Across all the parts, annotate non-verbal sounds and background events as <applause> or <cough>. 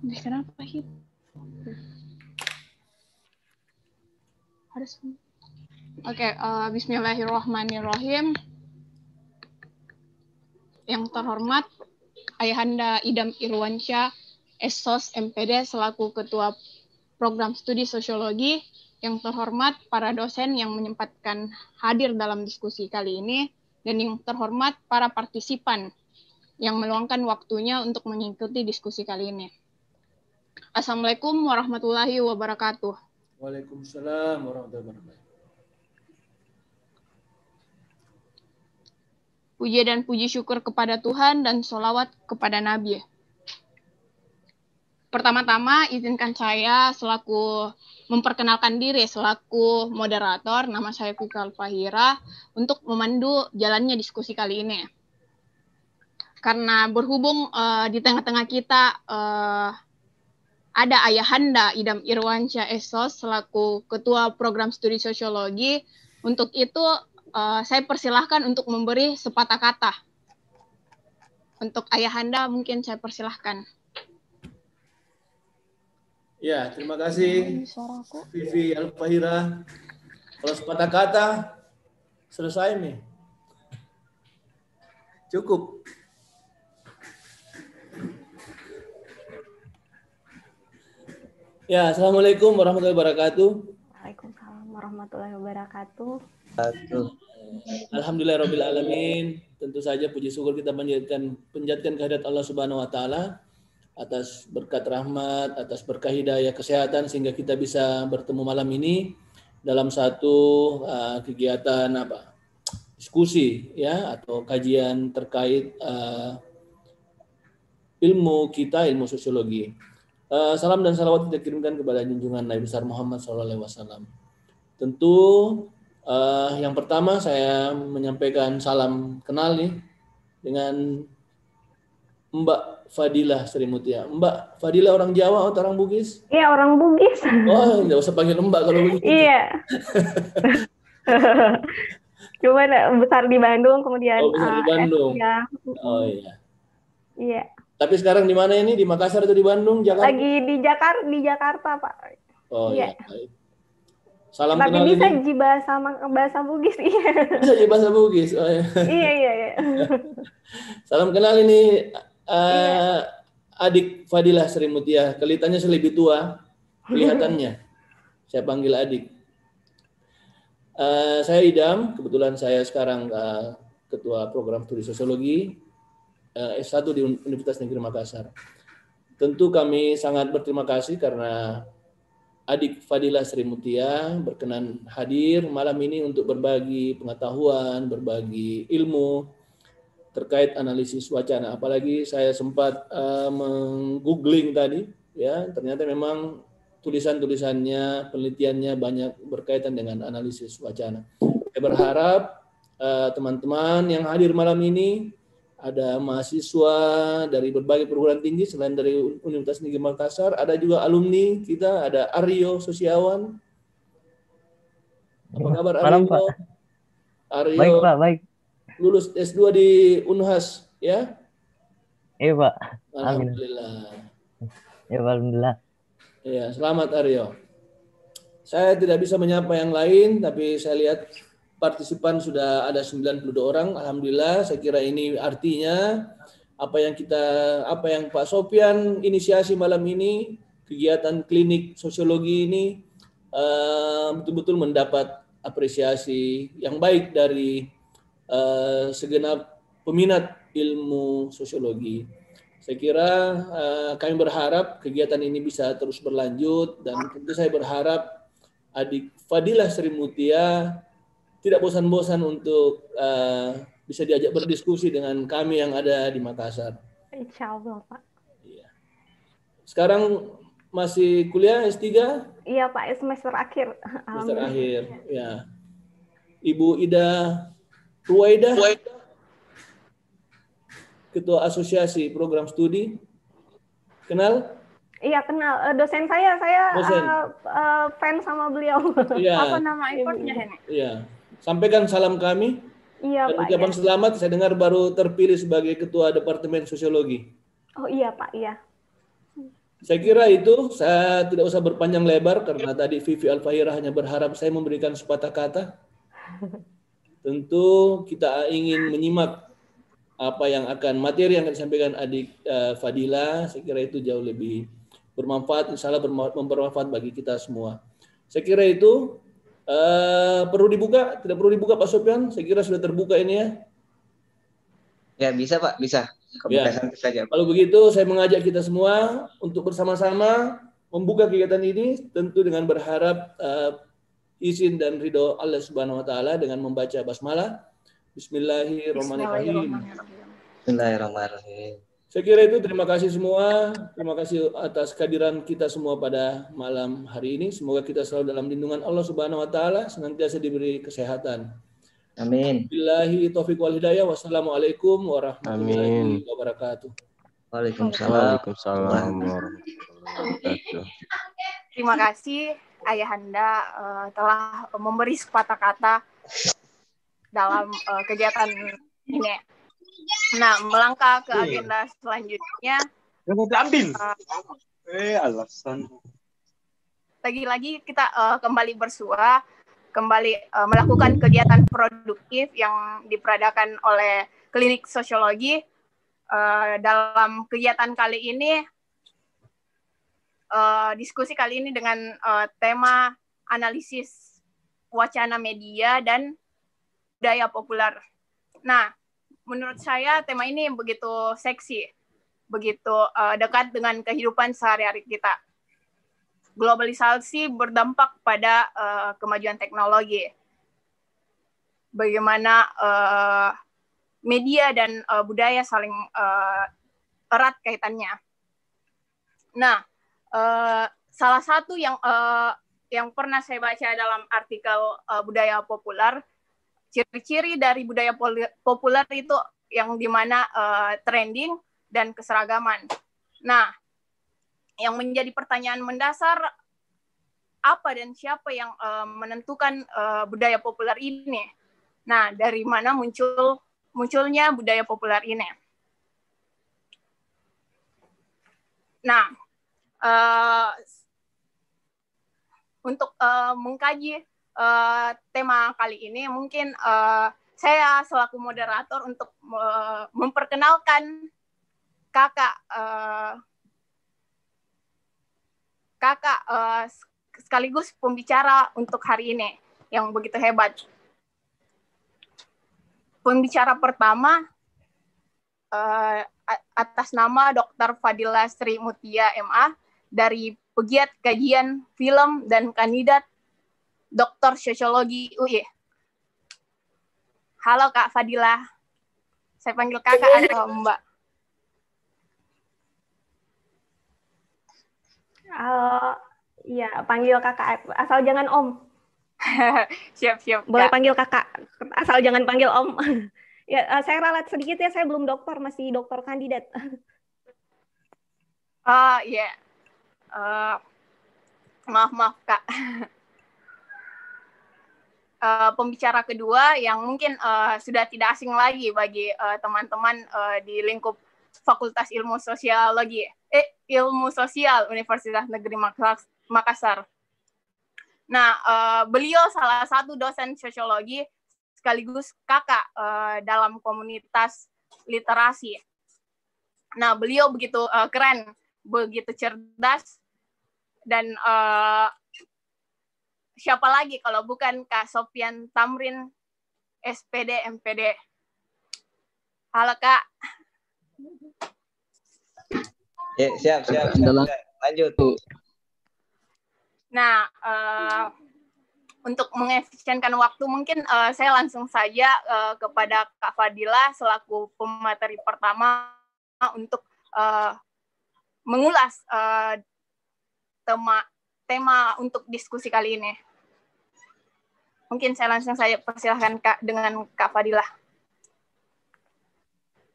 Kenapa hit? Harus. Oke, uh, Bismillahirrahmanirrahim. Yang terhormat Ayahanda Idam Irwansyah, Esos MPD selaku Ketua Program Studi Sosiologi. Yang terhormat para dosen yang menyempatkan hadir dalam diskusi kali ini dan yang terhormat para partisipan yang meluangkan waktunya untuk mengikuti diskusi kali ini. Assalamualaikum warahmatullahi wabarakatuh. Waalaikumsalam warahmatullahi wabarakatuh. Puji dan puji syukur kepada Tuhan dan solawat kepada Nabi. Pertama-tama izinkan saya selaku memperkenalkan diri selaku moderator, nama saya Fikal Fahira, untuk memandu jalannya diskusi kali ini. Karena berhubung uh, di tengah-tengah kita uh, ada Ayahanda Idam Irwansyah Esos selaku Ketua Program Studi Sosiologi. Untuk itu uh, saya persilahkan untuk memberi sepatah kata. Untuk Ayahanda mungkin saya persilahkan. Ya, terima kasih Vivi Alfahira. Kalau sepatah kata selesai nih. Cukup. Ya, Assalamualaikum warahmatullahi wabarakatuh. Waalaikumsalam warahmatullahi wabarakatuh. Alhamdulillah Rabbil Alamin. Tentu saja puji syukur kita panjatkan penjatkan kehadirat Allah Subhanahu wa taala atas berkat rahmat, atas berkah hidayah kesehatan sehingga kita bisa bertemu malam ini dalam satu uh, kegiatan apa? diskusi ya atau kajian terkait uh, ilmu kita ilmu sosiologi. Uh, salam dan salawat kita kirimkan kepada junjungan Nabi besar Muhammad SAW. Tentu uh, yang pertama saya menyampaikan salam kenal nih dengan Mbak Fadila Sri Mutia. Mbak Fadila orang Jawa atau orang Bugis? Iya orang Bugis. Oh, nggak usah panggil Mbak kalau begitu. Iya. <laughs> Cuma besar di Bandung, kemudian oh, besar di Bandung. Uh, oh iya. Iya. Tapi sekarang di mana ini? Di Makassar atau di Bandung? Jakarta? Lagi di Jakarta, di Jakarta, Pak. Oh iya. iya. Salam Tapi kenal bisa ini. di bahasa bahasa Bugis, iya. Bisa di bahasa Bugis. Oh, iya. iya, iya, iya. <laughs> Salam kenal ini uh, iya. adik Fadilah Sri Mutia. Kelihatannya lebih tua kelihatannya. <laughs> saya panggil adik. Uh, saya Idam, kebetulan saya sekarang uh, ketua program studi sosiologi S1 di Universitas Negeri Makassar. Tentu kami sangat berterima kasih karena adik Fadilah Sri Mutia berkenan hadir malam ini untuk berbagi pengetahuan, berbagi ilmu terkait analisis wacana. Apalagi saya sempat uh, menggoogling tadi, ya ternyata memang tulisan-tulisannya, penelitiannya banyak berkaitan dengan analisis wacana. Saya berharap teman-teman uh, yang hadir malam ini ada mahasiswa dari berbagai perguruan tinggi selain dari Universitas Negeri Makassar, ada juga alumni kita, ada Aryo Sosiawan. Apa kabar Aryo? Malam, Pak. Aryo baik, Pak, baik. Lulus S2 di Unhas, ya? Iya, Pak. Alhamdulillah. Ya, Alhamdulillah. Ya, selamat Aryo. Saya tidak bisa menyapa yang lain, tapi saya lihat partisipan sudah ada 92 orang. Alhamdulillah, saya kira ini artinya apa yang kita apa yang Pak Sofian inisiasi malam ini kegiatan klinik sosiologi ini betul-betul uh, mendapat apresiasi yang baik dari uh, segenap peminat ilmu sosiologi. Saya kira uh, kami berharap kegiatan ini bisa terus berlanjut dan tentu saya berharap adik Fadilah Sri Mutia tidak bosan-bosan untuk uh, bisa diajak berdiskusi dengan kami yang ada di Makassar. Insya Allah, Pak. Iya. Sekarang masih kuliah S3? Iya, Pak, semester akhir. Semester akhir, ya. Ibu Ida Ruwaida, Ketua Asosiasi Program Studi. Kenal? Iya kenal dosen saya, saya dosen. Uh, uh, fans sama beliau. Iya. <laughs> Apa nama importnya ini? Iya. Sampaikan salam kami. Iya Dan Pak. ucapan ya. selamat, saya dengar baru terpilih sebagai Ketua Departemen Sosiologi. Oh iya Pak, iya. Saya kira itu saya tidak usah berpanjang lebar karena tadi Vivi Alfahira hanya berharap saya memberikan sepatah kata. <laughs> Tentu kita ingin menyimak apa yang akan materi yang akan disampaikan adik uh, Fadila. Saya kira itu jauh lebih bermanfaat, insya Allah bermanfaat bagi kita semua. Saya kira itu uh, perlu dibuka, tidak perlu dibuka Pak Sofyan. Saya kira sudah terbuka ini ya. Ya bisa Pak, bisa. Ya. saja. Kalau begitu saya mengajak kita semua untuk bersama-sama membuka kegiatan ini tentu dengan berharap uh, izin dan ridho Allah Subhanahu wa taala dengan membaca basmalah. Bismillahirrahmanirrahim. Bismillahirrahmanirrahim. Saya kira itu terima kasih semua. Terima kasih atas kehadiran kita semua pada malam hari ini. Semoga kita selalu dalam lindungan Allah Subhanahu wa taala, senantiasa diberi kesehatan. Amin. Billahi taufiq wal hidayah. Wassalamualaikum warahmatullahi Amin. wabarakatuh. Waalaikumsalam. Waalaikumsalam warahmatullahi wabarakatuh. Terima kasih Ayahanda uh, telah memberi sepatah kata dalam uh, kegiatan ini. Nah, melangkah ke agenda selanjutnya. Yang diambil. Uh, eh, alasan. Lagi-lagi kita uh, kembali bersua kembali uh, melakukan kegiatan produktif yang diperadakan oleh klinik sosiologi. Uh, dalam kegiatan kali ini, uh, diskusi kali ini dengan uh, tema analisis wacana media dan budaya populer. Nah, menurut saya tema ini begitu seksi, begitu uh, dekat dengan kehidupan sehari-hari kita globalisasi berdampak pada uh, kemajuan teknologi. Bagaimana uh, media dan uh, budaya saling uh, erat kaitannya. Nah, uh, salah satu yang uh, yang pernah saya baca dalam artikel uh, budaya populer, ciri-ciri dari budaya populer itu yang di mana uh, trending dan keseragaman. Nah, yang menjadi pertanyaan mendasar apa dan siapa yang uh, menentukan uh, budaya populer ini? Nah, dari mana muncul munculnya budaya populer ini? Nah, uh, untuk uh, mengkaji uh, tema kali ini, mungkin uh, saya selaku moderator untuk uh, memperkenalkan kakak uh, kakak uh, sekaligus pembicara untuk hari ini yang begitu hebat. Pembicara pertama uh, atas nama Dr. Fadila Sri Mutia MA dari pegiat kajian film dan kandidat Doktor Sosiologi UI. Halo Kak Fadila. Saya panggil kakak atau Mbak? Uh, iya, panggil kakak. Asal jangan om. <laughs> siap, siap. Boleh kak. panggil kakak. Asal jangan panggil om. <laughs> ya, uh, saya ralat sedikit ya. Saya belum dokter, masih dokter kandidat. Oh, iya. Yeah. Uh, maaf, maaf, Kak. <laughs> Uh, pembicara kedua yang mungkin uh, sudah tidak asing lagi bagi teman-teman uh, uh, di lingkup Fakultas Ilmu Sosiologi, eh Ilmu Sosial Universitas Negeri Makassar. Nah, uh, beliau salah satu dosen sosiologi sekaligus kakak uh, dalam komunitas literasi. Nah, beliau begitu uh, keren, begitu cerdas, dan uh, siapa lagi kalau bukan Kak Sofian Tamrin, SPD, MPD. Halo Kak. Ya, siap, siap, siap, siap. Lanjut. Nah, uh, untuk mengefisienkan waktu, mungkin uh, saya langsung saja uh, kepada Kak Fadila selaku pemateri pertama untuk uh, mengulas uh, tema tema untuk diskusi kali ini. Mungkin saya langsung saja persilahkan Kak dengan Kak Fadilah.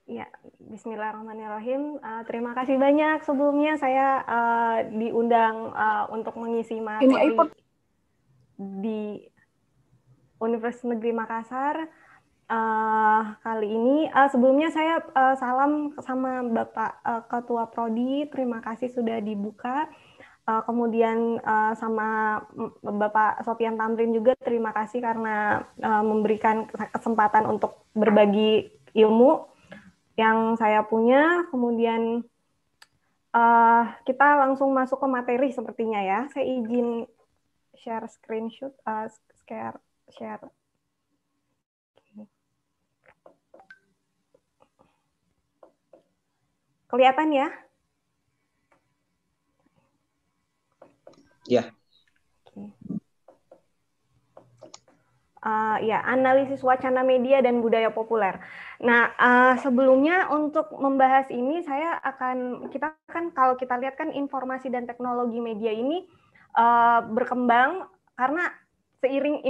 Ya, Bismillahirrahmanirrahim. Uh, terima kasih banyak sebelumnya saya uh, diundang uh, untuk mengisi materi di Universitas Negeri Makassar. uh, kali ini. Uh, sebelumnya saya uh, salam sama Bapak uh, Ketua Prodi, terima kasih sudah dibuka. Uh, kemudian uh, sama Bapak Sofian Tamrin juga terima kasih karena uh, memberikan kesempatan untuk berbagi ilmu yang saya punya. Kemudian uh, kita langsung masuk ke materi sepertinya ya. Saya izin share screenshot, uh, share, share Kelihatan ya? Ya. Uh, ya, analisis wacana media dan budaya populer. Nah, uh, sebelumnya untuk membahas ini, saya akan kita kan kalau kita lihat kan informasi dan teknologi media ini uh, berkembang karena seiring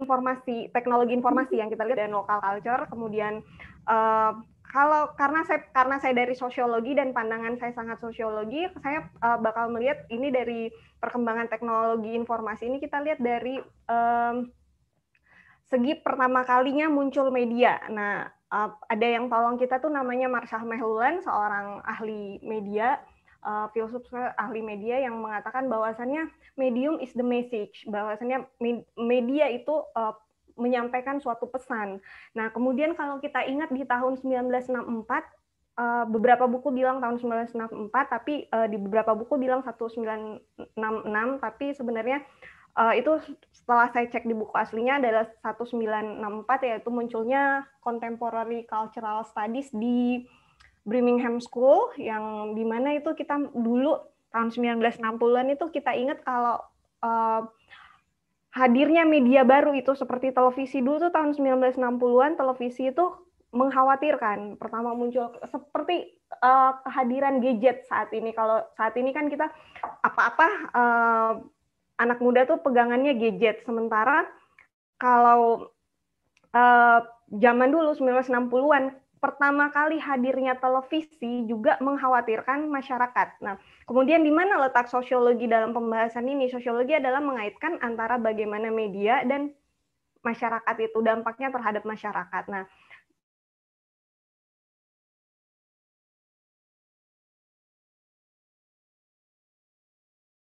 informasi teknologi informasi yang kita lihat dari lokal culture kemudian uh, kalau karena saya karena saya dari sosiologi dan pandangan saya sangat sosiologi saya uh, bakal melihat ini dari perkembangan teknologi informasi ini. Kita lihat dari um, segi pertama kalinya muncul media. Nah uh, ada yang tolong kita tuh namanya Marshall Mehulan seorang ahli media uh, filsuf ahli media yang mengatakan bahwasannya medium is the message, bahwasannya media itu uh, menyampaikan suatu pesan. Nah, kemudian kalau kita ingat di tahun 1964 uh, beberapa buku bilang tahun 1964 tapi uh, di beberapa buku bilang 1966 tapi sebenarnya uh, itu setelah saya cek di buku aslinya adalah 1964 yaitu munculnya contemporary cultural studies di Birmingham School yang di mana itu kita dulu tahun 1960-an itu kita ingat kalau hadirnya media baru itu seperti televisi dulu tuh tahun 1960-an televisi itu mengkhawatirkan. Pertama muncul seperti uh, kehadiran gadget saat ini. Kalau saat ini kan kita apa-apa uh, anak muda tuh pegangannya gadget. Sementara kalau uh, zaman dulu 1960-an pertama kali hadirnya televisi juga mengkhawatirkan masyarakat. Nah, kemudian di mana letak sosiologi dalam pembahasan ini? Sosiologi adalah mengaitkan antara bagaimana media dan masyarakat itu dampaknya terhadap masyarakat. Nah,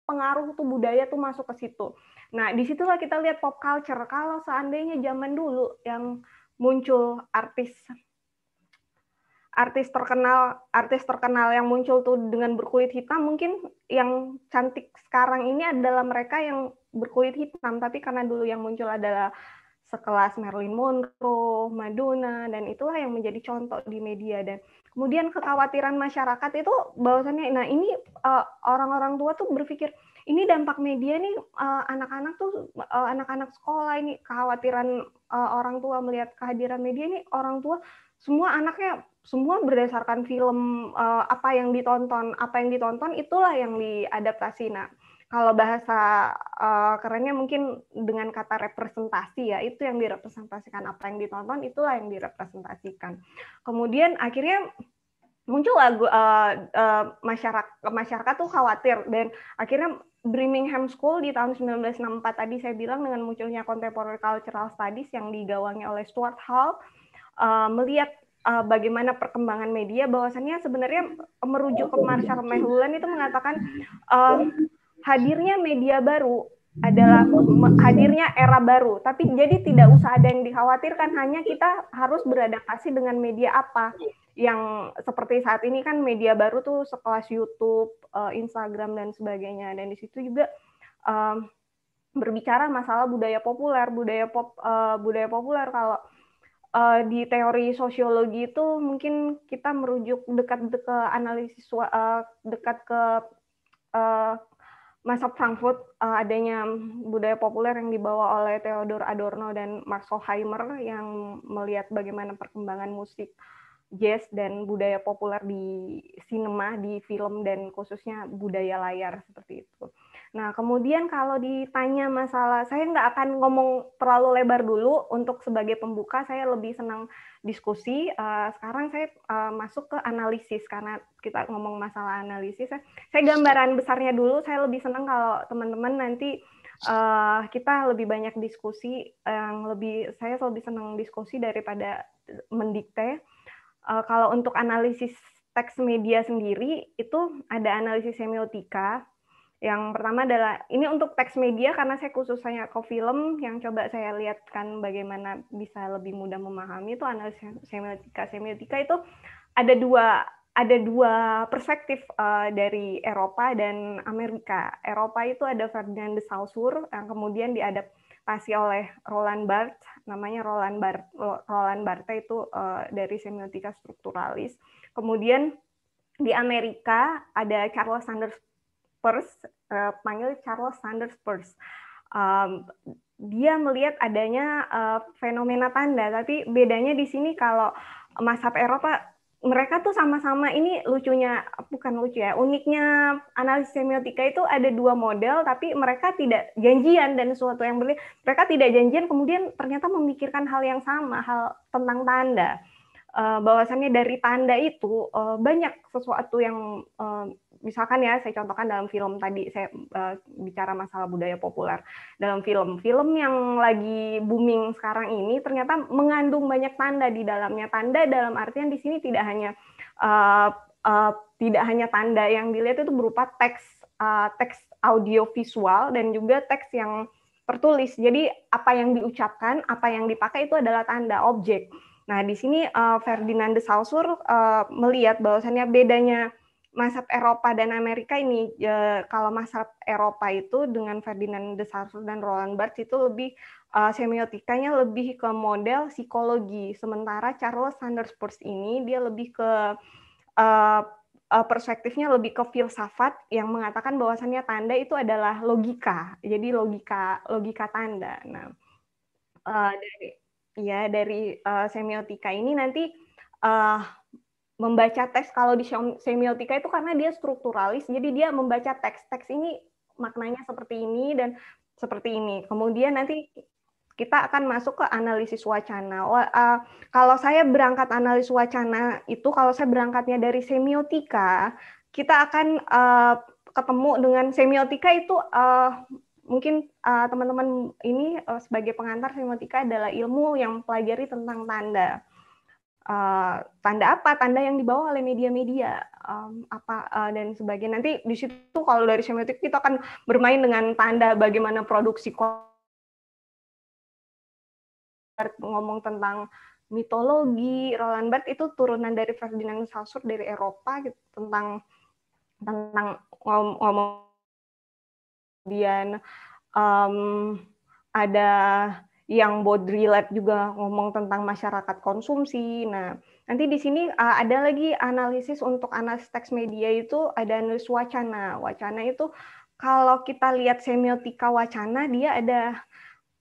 pengaruh tuh budaya tuh masuk ke situ. Nah, di situlah kita lihat pop culture. Kalau seandainya zaman dulu yang muncul artis artis terkenal artis terkenal yang muncul tuh dengan berkulit hitam mungkin yang cantik sekarang ini adalah mereka yang berkulit hitam. Tapi karena dulu yang muncul adalah sekelas Marilyn Monroe, Madonna dan itulah yang menjadi contoh di media. Dan kemudian kekhawatiran masyarakat itu bahwasannya nah ini uh, orang-orang tua tuh berpikir ini dampak media nih uh, anak-anak tuh uh, anak-anak sekolah ini. Kekhawatiran uh, orang tua melihat kehadiran media ini orang tua semua anaknya semua berdasarkan film uh, apa yang ditonton, apa yang ditonton itulah yang diadaptasi. Nah, kalau bahasa uh, kerennya mungkin dengan kata representasi ya, itu yang direpresentasikan apa yang ditonton itulah yang direpresentasikan. Kemudian akhirnya muncul lagu uh, uh, masyarakat masyarakat tuh khawatir dan akhirnya Birmingham School di tahun 1964 tadi saya bilang dengan munculnya contemporary cultural studies yang digawangi oleh Stuart Hall melihat uh, bagaimana perkembangan media bahwasannya sebenarnya merujuk ke Marshall McLuhan itu mengatakan uh, hadirnya media baru adalah hadirnya era baru. Tapi jadi tidak usah ada yang dikhawatirkan, hanya kita harus beradaptasi dengan media apa yang seperti saat ini kan media baru tuh sekelas YouTube, uh, Instagram dan sebagainya. Dan di situ juga uh, berbicara masalah budaya populer, budaya pop, uh, budaya populer kalau uh, di teori sosiologi itu mungkin kita merujuk dekat ke analisis uh, dekat ke uh, masa Frankfurt uh, adanya budaya populer yang dibawa oleh Theodor Adorno dan Max Horkheimer yang melihat bagaimana perkembangan musik jazz dan budaya populer di sinema, di film dan khususnya budaya layar seperti itu. Nah, kemudian kalau ditanya masalah, saya nggak akan ngomong terlalu lebar dulu untuk sebagai pembuka, saya lebih senang diskusi. Uh, sekarang saya uh, masuk ke analisis karena kita ngomong masalah analisis. Saya, gambaran besarnya dulu, saya lebih senang kalau teman-teman nanti uh, kita lebih banyak diskusi yang lebih saya lebih senang diskusi daripada mendikte. Kalau untuk analisis teks media sendiri itu ada analisis semiotika. Yang pertama adalah ini untuk teks media karena saya khususnya ke film yang coba saya lihatkan bagaimana bisa lebih mudah memahami itu analisis semiotika. Semiotika itu ada dua ada dua perspektif uh, dari Eropa dan Amerika. Eropa itu ada Ferdinand de Saussure yang kemudian diadaptasi oleh Roland Barthes, namanya Roland Barthes. Roland Barthes itu uh, dari semiotika strukturalis. Kemudian di Amerika ada Charles Sanders Peirce, uh, panggil Charles Sanders Peirce. Um, dia melihat adanya uh, fenomena tanda, tapi bedanya di sini kalau Mazhab Eropa mereka tuh sama-sama ini lucunya bukan lucu ya uniknya analisis semiotika itu ada dua model tapi mereka tidak janjian dan sesuatu yang berli mereka tidak janjian kemudian ternyata memikirkan hal yang sama hal tentang tanda uh, bahwasannya dari tanda itu uh, banyak sesuatu yang misalkan ya saya contohkan dalam film tadi saya uh, bicara masalah budaya populer. Dalam film film yang lagi booming sekarang ini ternyata mengandung banyak tanda di dalamnya. Tanda dalam artian di sini tidak hanya uh, uh, tidak hanya tanda yang dilihat itu berupa teks uh, teks audio visual dan juga teks yang tertulis. Jadi apa yang diucapkan apa yang dipakai itu adalah tanda objek. Nah di sini uh, Ferdinand de Saussure uh, melihat bahwasannya bedanya Masab Eropa dan Amerika ini ya, kalau Masab Eropa itu dengan Ferdinand de Saussure dan Roland Barthes itu lebih uh, semiotikanya lebih ke model psikologi. Sementara Charles Sanders Peirce ini dia lebih ke uh, perspektifnya lebih ke filsafat yang mengatakan bahwasannya tanda itu adalah logika. Jadi logika logika tanda. Nah dari ya dari semiotika ini nanti membaca teks kalau di semiotika itu karena dia strukturalis jadi dia membaca teks-teks ini maknanya seperti ini dan seperti ini. Kemudian nanti kita akan masuk ke analisis wacana. Kalau saya berangkat analisis wacana itu, kalau saya berangkatnya dari semiotika, kita akan uh, ketemu dengan semiotika itu uh, mungkin teman-teman uh, ini sebagai pengantar semiotika adalah ilmu yang pelajari tentang tanda uh, tanda apa tanda yang dibawa oleh media-media um, apa uh, dan sebagainya. Nanti di situ kalau dari semiotik kita akan bermain dengan tanda bagaimana produksi ngomong tentang mitologi. Roland Barthes itu turunan dari Ferdinand Saussure dari Eropa gitu tentang tentang ngomong kemudian um, ada yang Baudrillard juga ngomong tentang masyarakat konsumsi. Nah, nanti di sini uh, ada lagi analisis untuk analisis teks media itu ada analisis wacana. Wacana itu kalau kita lihat semiotika wacana dia ada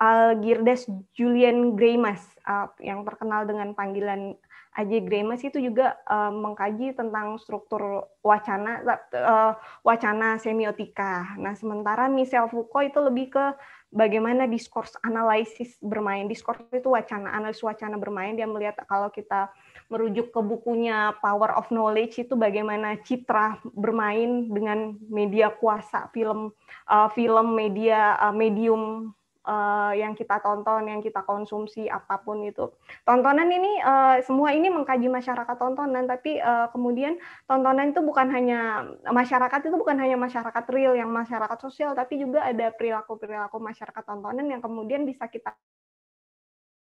Algirdas Julian Greimas uh, yang terkenal dengan panggilan AJ Greimas itu juga uh, mengkaji tentang struktur wacana uh, wacana semiotika. Nah, sementara Michel Foucault itu lebih ke bagaimana diskurs analisis bermain. Diskurs itu wacana, analisis wacana bermain. Dia melihat kalau kita merujuk ke bukunya Power of Knowledge itu bagaimana citra bermain dengan media kuasa, film, uh, film media, uh, medium uh, yang kita tonton, yang kita konsumsi, apa pun itu. Tontonan ini uh, semua ini mengkaji masyarakat tontonan, tapi uh, kemudian tontonan itu bukan hanya masyarakat itu bukan hanya masyarakat real yang masyarakat sosial, tapi juga ada perilaku-perilaku masyarakat tontonan yang kemudian bisa kita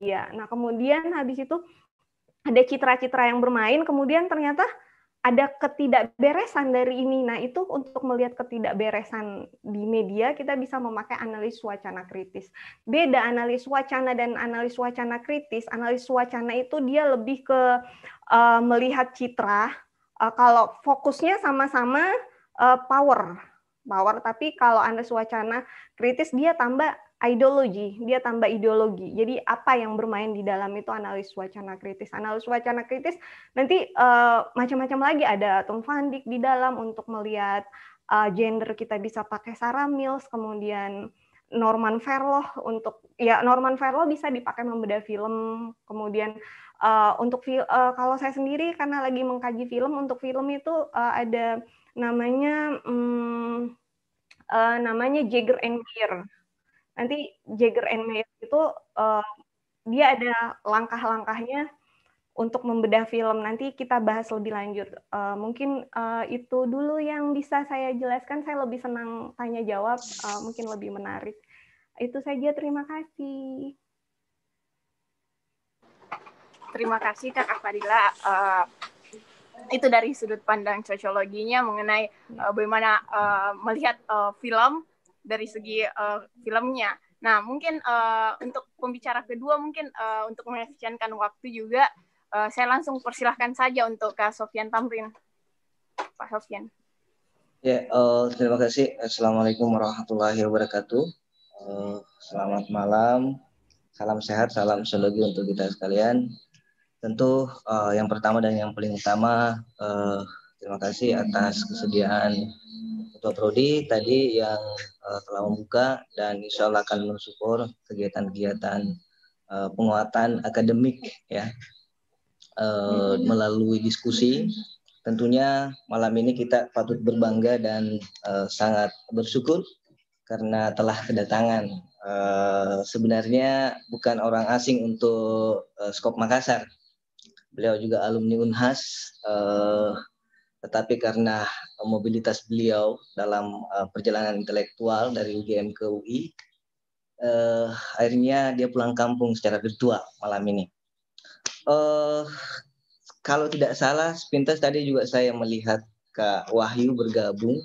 ya. Nah, kemudian habis itu ada citra-citra yang bermain, kemudian ternyata ada ketidakberesan dari ini. Nah, itu untuk melihat ketidakberesan di media, kita bisa memakai analis wacana kritis. Beda analis wacana dan analis wacana kritis. Analis wacana itu dia lebih ke uh, melihat citra. Uh, kalau fokusnya sama-sama uh, power, power. Tapi kalau analis wacana kritis dia tambah ideologi, dia tambah ideologi. Jadi apa yang bermain di dalam itu analis wacana kritis. Analis wacana kritis nanti uh, macam-macam lagi ada Tom Van Dijk di dalam untuk melihat uh, gender kita bisa pakai Sarah Mills, kemudian Norman Verloh untuk ya Norman Verloh bisa dipakai membedah film, kemudian uh, untuk uh, kalau saya sendiri karena lagi mengkaji film untuk film itu uh, ada namanya um, uh, namanya Jagger and Beer nanti Jagger and Mayer itu uh, dia ada langkah-langkahnya untuk membedah film. Nanti kita bahas lebih lanjut. Uh, mungkin uh, itu dulu yang bisa saya jelaskan. Saya lebih senang tanya jawab, uh, mungkin lebih menarik. Itu saja. Terima kasih. Terima kasih Kak Fadila. Uh, itu dari sudut pandang sosiologinya mengenai uh, bagaimana uh, melihat uh, film dari segi uh, filmnya. Nah, mungkin uh, untuk pembicara kedua, mungkin uh, untuk mengefisienkan waktu juga, uh, saya langsung persilahkan saja untuk Kak Sofian Tamrin. Pak Sofian. Ya, uh, terima kasih. Assalamualaikum warahmatullahi wabarakatuh. Uh, selamat malam, salam sehat, salam sologi untuk kita sekalian. Tentu uh, yang pertama dan yang paling utama, uh, terima kasih atas kesediaan Ketua Prodi tadi yang uh, telah membuka dan insya Allah akan mensupport kegiatan-kegiatan uh, penguatan akademik ya uh, melalui diskusi. Tentunya malam ini kita patut berbangga dan uh, sangat bersyukur karena telah kedatangan uh, sebenarnya bukan orang asing untuk uh, Skop Makassar. Beliau juga alumni Unhas, uh, tetapi karena mobilitas beliau dalam uh, perjalanan intelektual dari UGM ke UI, uh, akhirnya dia pulang kampung secara virtual malam ini. Uh, kalau tidak salah, sepintas tadi juga saya melihat Kak Wahyu bergabung.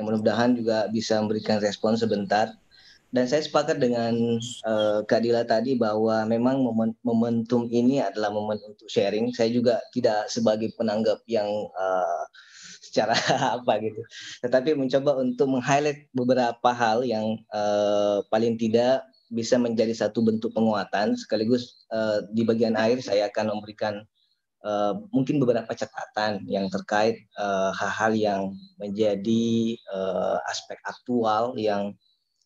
Yang mudah-mudahan juga bisa memberikan respon sebentar dan saya sepakat dengan uh, Kak Dila tadi bahwa memang momen, momentum ini adalah momen untuk sharing. Saya juga tidak sebagai penanggap yang uh, secara <laughs> apa gitu, tetapi mencoba untuk meng-highlight beberapa hal yang uh, paling tidak bisa menjadi satu bentuk penguatan. Sekaligus uh, di bagian akhir saya akan memberikan uh, mungkin beberapa catatan yang terkait hal-hal uh, yang menjadi uh, aspek aktual yang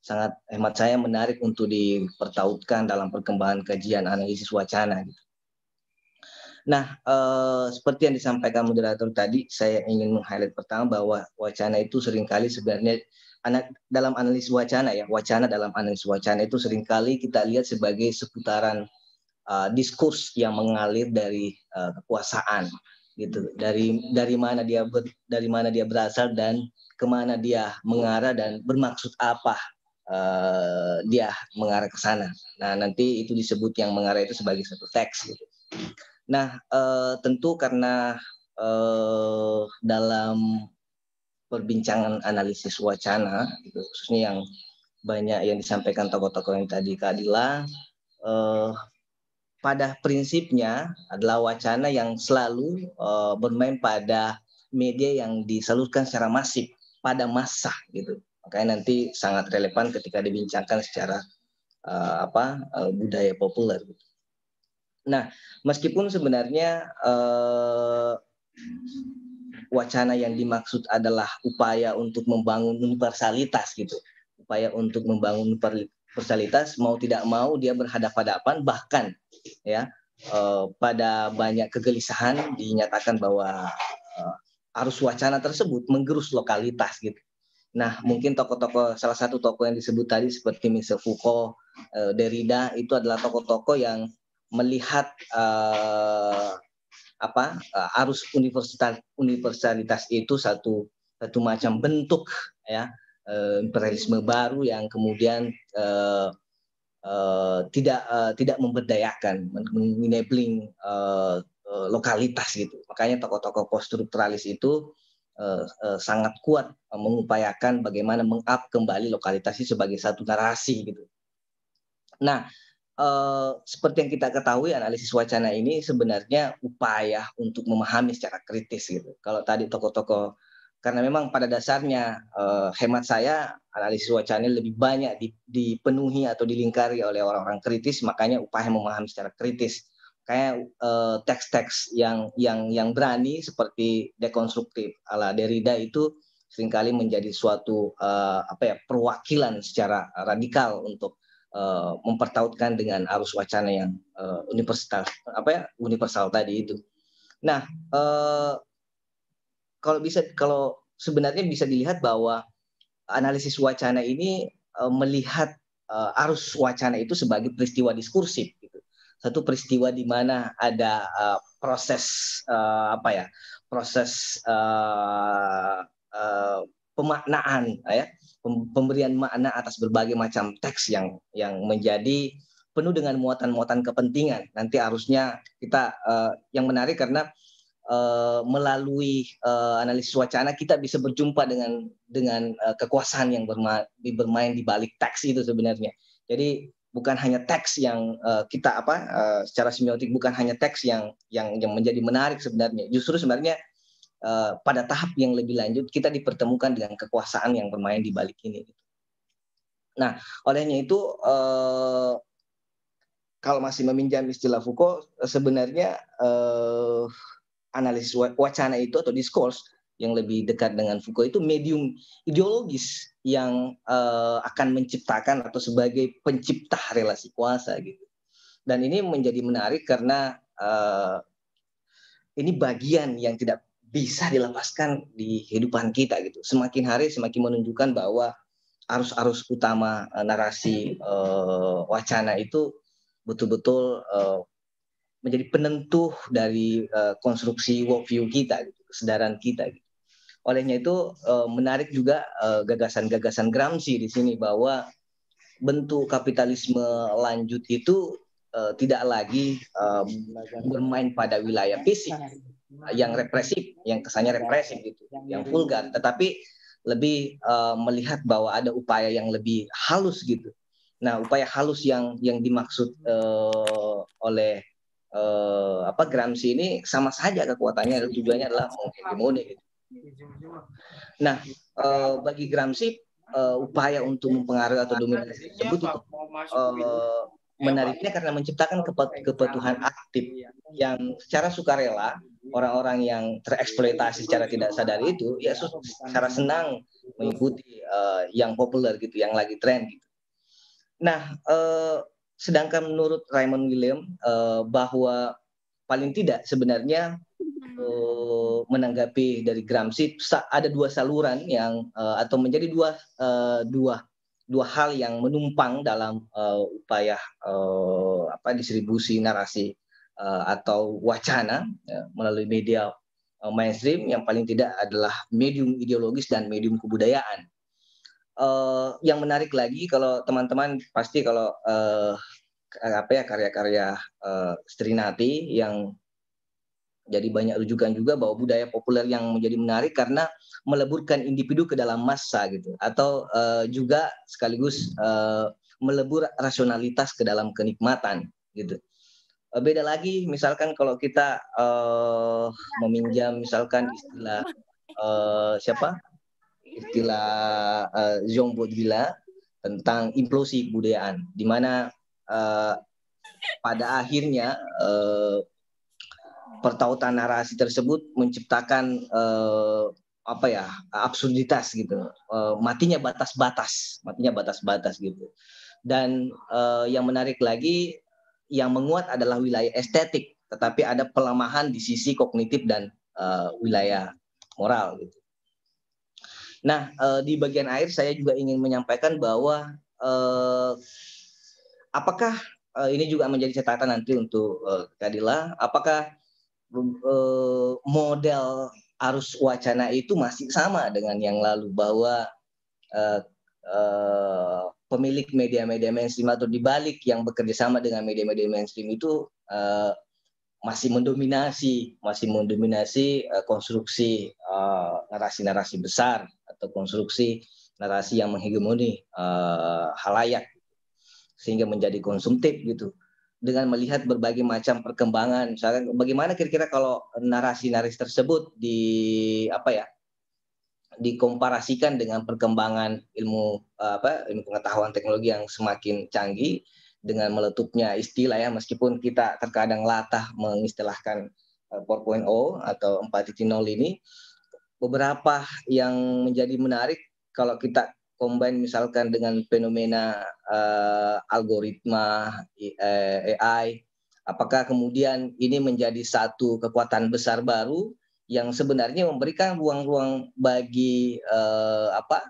sangat hemat saya menarik untuk dipertautkan dalam perkembangan kajian analisis wacana. Gitu. Nah, eh, seperti yang disampaikan moderator tadi, saya ingin meng-highlight pertama bahwa wacana itu sering kali sebenarnya anak dalam analisis wacana ya, wacana dalam analisis wacana itu sering kali kita lihat sebagai seputaran uh, diskurs yang mengalir dari uh, kekuasaan gitu. Dari dari mana dia ber, dari mana dia berasal dan ke mana dia mengarah dan bermaksud apa uh, dia mengarah ke sana. Nah, nanti itu disebut yang mengarah itu sebagai satu teks gitu. Nah, uh, tentu karena uh, dalam perbincangan analisis wacana, gitu, khususnya yang banyak yang disampaikan tokoh-tokoh yang tadi keadilan, uh, pada prinsipnya adalah wacana yang selalu uh, bermain pada media yang disalurkan secara masif pada masa gitu Makanya nanti sangat relevan ketika dibincangkan secara uh, apa uh, budaya populer. Nah, meskipun sebenarnya uh, wacana yang dimaksud adalah upaya untuk membangun universalitas gitu, upaya untuk membangun universalitas mau tidak mau dia berhadapan-hadapan bahkan ya uh, pada banyak kegelisahan dinyatakan bahwa uh, arus wacana tersebut menggerus lokalitas gitu Nah, mungkin tokoh-tokoh salah satu tokoh yang disebut tadi seperti Michel Foucault, uh, Derrida itu adalah tokoh-tokoh yang melihat uh, apa uh, arus universalitas universalitas itu satu satu macam bentuk ya uh, imperialisme baru yang kemudian uh, uh, tidak uh, tidak memberdayakan, enabling uh, uh, lokalitas gitu. Makanya tokoh-tokoh poststrukturalis itu sangat kuat uh, mengupayakan bagaimana mengup kembali lokalitas sebagai satu narasi gitu. Nah, seperti yang kita ketahui analisis wacana ini sebenarnya upaya untuk memahami secara kritis gitu. Kalau tadi tokoh-tokoh karena memang pada dasarnya uh, hemat saya analisis wacana lebih banyak dipenuhi atau dilingkari oleh orang-orang kritis, makanya upaya memahami secara kritis kayak uh, teks-teks yang yang yang berani seperti dekonstruktif ala Derrida itu sering kali menjadi suatu uh, apa ya perwakilan secara radikal untuk uh, mempertautkan dengan arus wacana yang uh, universal apa ya universal tadi itu. Nah, uh, kalau bisa kalau sebenarnya bisa dilihat bahwa analisis wacana ini uh, melihat uh, arus wacana itu sebagai peristiwa diskursif. Satu peristiwa di mana ada uh, proses uh, apa ya? proses uh, uh, pemaknaan ya, pemberian makna atas berbagai macam teks yang yang menjadi penuh dengan muatan-muatan kepentingan. Nanti harusnya kita uh, yang menarik karena uh, melalui uh, analisis wacana kita bisa berjumpa dengan dengan uh, kekuasaan yang berma bermain di balik teks itu sebenarnya. Jadi bukan hanya teks yang uh, kita apa uh, secara semiotik bukan hanya teks yang yang yang menjadi menarik sebenarnya. Justru sebenarnya uh, pada tahap yang lebih lanjut kita dipertemukan dengan kekuasaan yang bermain di balik ini. Nah, olehnya itu uh, kalau masih meminjam istilah Foucault sebenarnya uh, analisis wacana itu atau diskurs yang lebih dekat dengan Foucault itu medium ideologis yang uh, akan menciptakan atau sebagai pencipta relasi kuasa gitu. Dan ini menjadi menarik karena uh, ini bagian yang tidak bisa dilepaskan di kehidupan kita gitu. Semakin hari semakin menunjukkan bahwa arus-arus utama uh, narasi uh, wacana itu betul-betul menjadi penentu dari uh, konstruksi worldview kita, gitu, kesadaran kita. Gitu. Olehnya itu uh, menarik juga uh, gagasan-gagasan Gramsci di sini bahwa bentuk kapitalisme lanjut itu uh, tidak lagi uh, bermain pada wilayah fisik yang represif, yang kesannya represif gitu, yang vulgar, tetapi lebih uh, melihat bahwa ada upaya yang lebih halus gitu. Nah, upaya halus yang yang dimaksud uh, oleh uh, apa Gramsci ini sama saja kekuatannya tujuannya adalah menghegemoni gitu. Nah, uh, bagi Gramsci uh, upaya untuk mempengaruhi atau dominasi tersebut untuk uh, menariknya karena menciptakan kebutuhan aktif yang secara sukarela orang-orang yang tereksploitasi secara tidak sadar itu ya secara senang mengikuti uh, yang populer gitu, yang lagi tren gitu. Nah, uh, sedangkan menurut Raymond William uh, bahwa paling tidak sebenarnya menanggapi dari Gramsci ada dua saluran yang uh, atau menjadi dua uh, dua dua hal yang menumpang dalam upaya apa distribusi narasi atau wacana uh, melalui media mainstream yang paling tidak adalah medium ideologis dan medium kebudayaan. Uh, yang menarik lagi kalau teman-teman pasti kalau uh, apa ya karya-karya uh, Strinati yang jadi banyak rujukan juga bahwa budaya populer yang menjadi menarik karena meleburkan individu ke dalam massa gitu atau uh, juga sekaligus uh, melebur rasionalitas ke dalam kenikmatan gitu. Uh, beda lagi misalkan kalau kita uh, meminjam misalkan istilah uh, siapa? Istilah uh, Jean Baudrillard tentang implosi kebudayaan di mana uh, pada akhirnya uh, pertautan narasi tersebut menciptakan uh, apa ya absurditas gitu. Uh, matinya batas-batas matinya batas-batas gitu. Dan uh, yang menarik lagi yang menguat adalah wilayah estetik tetapi ada pelemahan di sisi kognitif dan uh, wilayah moral gitu. Nah uh, di bagian akhir saya juga ingin menyampaikan bahwa uh, apakah uh, ini juga menjadi catatan nanti untuk uh, Kadila apakah uh, model arus wacana itu masih sama dengan yang lalu bahwa uh, uh, pemilik media-media mainstream atau dibalik yang bekerja sama dengan media-media mainstream itu uh, masih mendominasi masih mendominasi uh, konstruksi narasi-narasi uh, besar atau konstruksi narasi yang menghegemoni uh, halayak sehingga menjadi konsumtif gitu dengan melihat berbagai macam perkembangan. Misalkan bagaimana kira-kira kalau narasi-narasi tersebut di apa ya dikomparasikan dengan perkembangan ilmu apa ilmu pengetahuan teknologi yang semakin canggih dengan meletupnya istilah ya meskipun kita terkadang latah mengistilahkan 4.0 eh, atau 4.0 ini beberapa yang menjadi menarik kalau kita combine misalkan dengan fenomena uh, algoritma uh, AI, apakah kemudian ini menjadi satu kekuatan besar baru yang sebenarnya memberikan ruang-ruang bagi uh, apa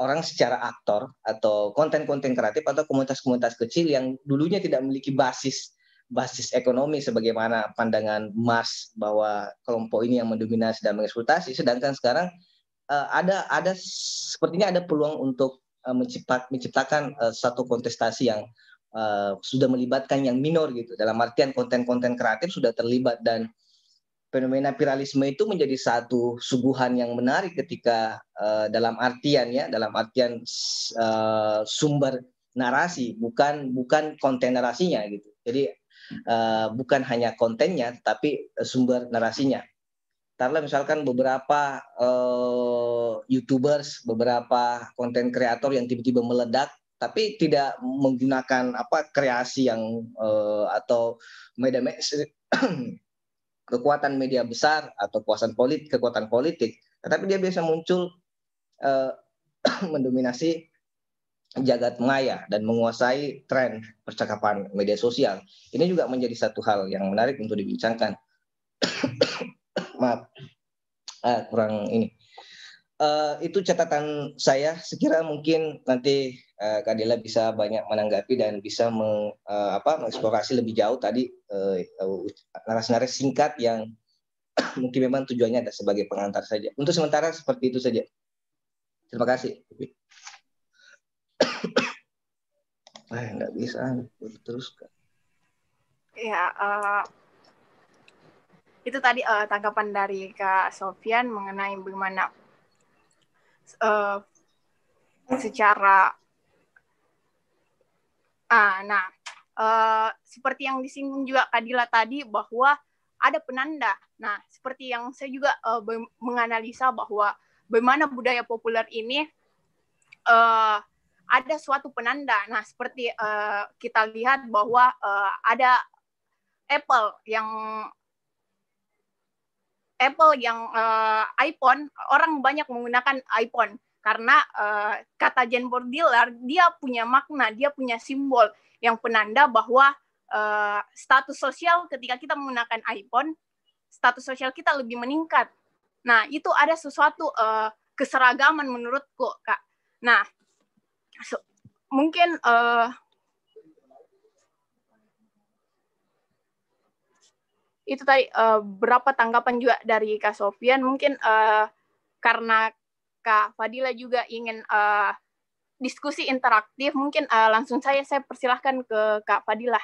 orang secara aktor atau konten-konten kreatif atau komunitas-komunitas kecil yang dulunya tidak memiliki basis basis ekonomi sebagaimana pandangan Mars bahwa kelompok ini yang mendominasi dan mengeksploitasi sedangkan sekarang uh, ada ada sepertinya ada peluang untuk uh, mencipat, menciptakan uh, satu kontestasi yang uh, sudah melibatkan yang minor gitu. Dalam artian konten-konten kreatif sudah terlibat dan fenomena viralisme itu menjadi satu suguhan yang menarik ketika uh, dalam artian ya dalam artian uh, sumber narasi bukan bukan konten narasinya gitu. Jadi uh, bukan hanya kontennya tapi sumber narasinya Taruhlah misalkan beberapa uh, youtubers beberapa konten kreator yang tiba-tiba meledak tapi tidak menggunakan apa kreasi yang uh, atau media <clears throat> kekuatan media besar atau kekuatan politik, kekuatan politik, tetapi dia bisa muncul uh, <clears throat> mendominasi jagat maya dan menguasai tren percakapan media sosial. Ini juga menjadi satu hal yang menarik untuk dibincangkan. <clears throat> <coughs> Maaf, ah, kurang ini. Uh, itu catatan saya. Sekira mungkin nanti uh, Kak Dela bisa banyak menanggapi dan bisa meng, uh, apa, mengeksplorasi lebih jauh tadi uh, narasi-narasi singkat yang <coughs> mungkin memang tujuannya ada sebagai pengantar saja. Untuk sementara seperti itu saja. Terima kasih. <coughs> Eh, nggak bisa terus. Ya, uh, itu tadi uh, tanggapan dari Kak Sofian mengenai bagaimana uh, secara Ah, nah, uh, seperti yang disinggung juga Kadila tadi bahwa ada penanda. Nah, seperti yang saya juga uh, menganalisa bahwa bagaimana budaya populer ini uh, ada suatu penanda. Nah, seperti uh, kita lihat bahwa uh, ada Apple yang Apple yang uh, iPhone, orang banyak menggunakan iPhone karena uh, kata Jane Bordiller dia punya makna, dia punya simbol yang penanda bahwa uh, status sosial ketika kita menggunakan iPhone, status sosial kita lebih meningkat. Nah, itu ada sesuatu uh, keseragaman menurutku, Kak. Nah, so, mungkin uh, itu tadi uh, berapa tanggapan juga dari Kak Sofian mungkin uh, karena Kak Fadila juga ingin uh, diskusi interaktif, mungkin uh, langsung saya saya persilahkan ke Kak Fadila.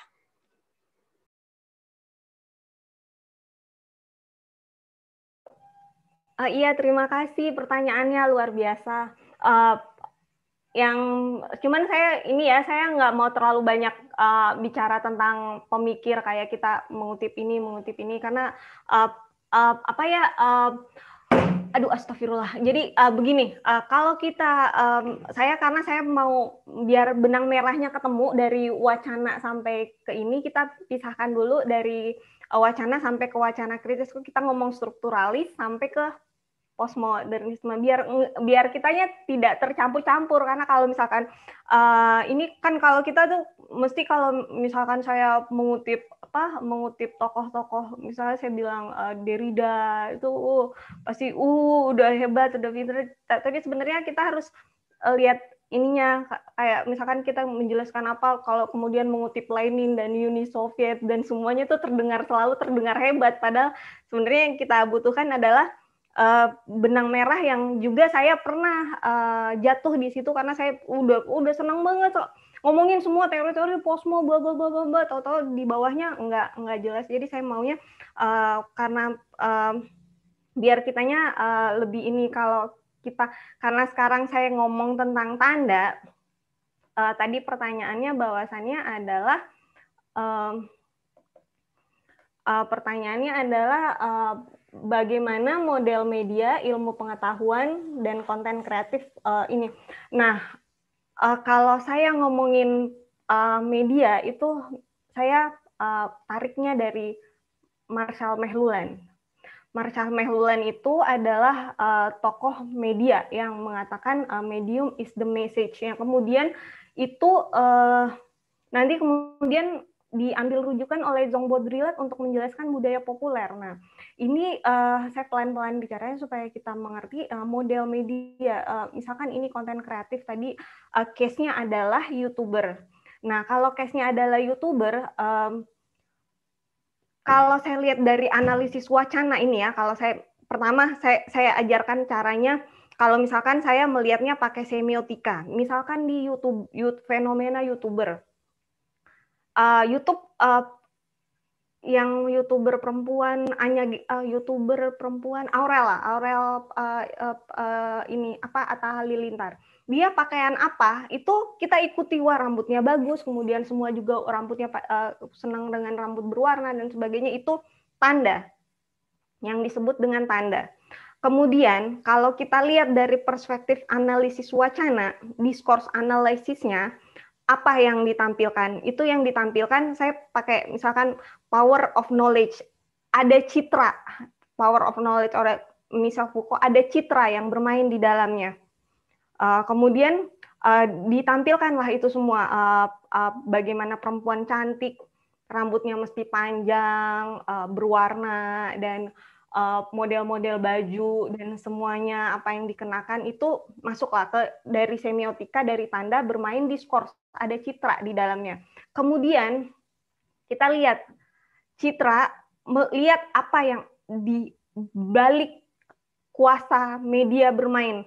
Uh, iya, terima kasih pertanyaannya luar biasa. Uh, yang cuman saya ini ya saya nggak mau terlalu banyak uh, bicara tentang pemikir kayak kita mengutip ini mengutip ini karena uh, uh, apa ya uh, aduh astagfirullah. Jadi uh, begini, uh, kalau kita um, saya karena saya mau biar benang merahnya ketemu dari wacana sampai ke ini kita pisahkan dulu dari wacana sampai ke wacana kritis. Kita ngomong strukturalis sampai ke postmodernisme biar biar kitanya tidak tercampur-campur. Karena kalau misalkan uh, ini kan kalau kita tuh mesti kalau misalkan saya mengutip apa mengutip tokoh-tokoh misalnya saya bilang uh, Derrida itu uh, pasti uh udah hebat udah pinter. Tapi sebenarnya kita harus uh, lihat ininya. Kayak misalkan kita menjelaskan apa kalau kemudian mengutip Lenin dan Uni Soviet dan semuanya itu terdengar selalu terdengar hebat. Padahal sebenarnya yang kita butuhkan adalah uh, benang merah yang juga saya pernah uh, jatuh di situ karena saya udah udah senang banget kok ngomongin semua teori-teori posmo bla bla bla bla bla tahu-tahu di bawahnya nggak nggak jelas. Jadi saya maunya uh, karena uh, biar kitanya uh, lebih ini kalau kita karena sekarang saya ngomong tentang tanda uh, tadi pertanyaannya bahwasannya adalah uh, uh, pertanyaannya adalah uh, bagaimana model media ilmu pengetahuan dan konten kreatif uh, ini. Nah, uh, kalau saya ngomongin uh, media itu saya uh, tariknya dari Marshall McLuhan. Marshall McLuhan itu adalah uh, tokoh media yang mengatakan uh, medium is the message. Yang kemudian itu uh, nanti kemudian diambil rujukan oleh Zong Baudrillard untuk menjelaskan budaya populer. Nah, ini uh, saya pelan-pelan bicaranya supaya kita mengerti uh, model media. Uh, misalkan ini konten kreatif tadi uh, case-nya adalah YouTuber. Nah, kalau case-nya adalah YouTuber, um, kalau saya lihat dari analisis wacana ini ya, kalau saya pertama saya saya ajarkan caranya kalau misalkan saya melihatnya pakai semiotika, misalkan di YouTube, YouTube fenomena YouTuber uh, YouTube uh, yang youtuber perempuan Anya uh, youtuber perempuan Aurel lah Aurel uh, uh, uh, ini apa Atta Halilintar. Dia pakaian apa? Itu kita ikuti wah rambutnya bagus kemudian semua juga rambutnya uh, senang dengan rambut berwarna dan sebagainya. Itu tanda yang disebut dengan tanda kemudian kalau kita lihat dari perspektif analisis wacana diskurs analisisnya apa yang ditampilkan. Itu yang ditampilkan saya pakai misalkan power of knowledge. Ada citra power of knowledge oleh misal Foucault ada citra yang bermain di dalamnya. Uh, kemudian uh, ditampilkanlah itu semua uh, uh, bagaimana perempuan cantik, rambutnya mesti panjang, uh, berwarna dan model-model baju dan semuanya apa yang dikenakan itu masuklah ke dari semiotika dari tanda bermain diskurs ada citra di dalamnya. Kemudian kita lihat citra, melihat apa yang di balik kuasa media bermain.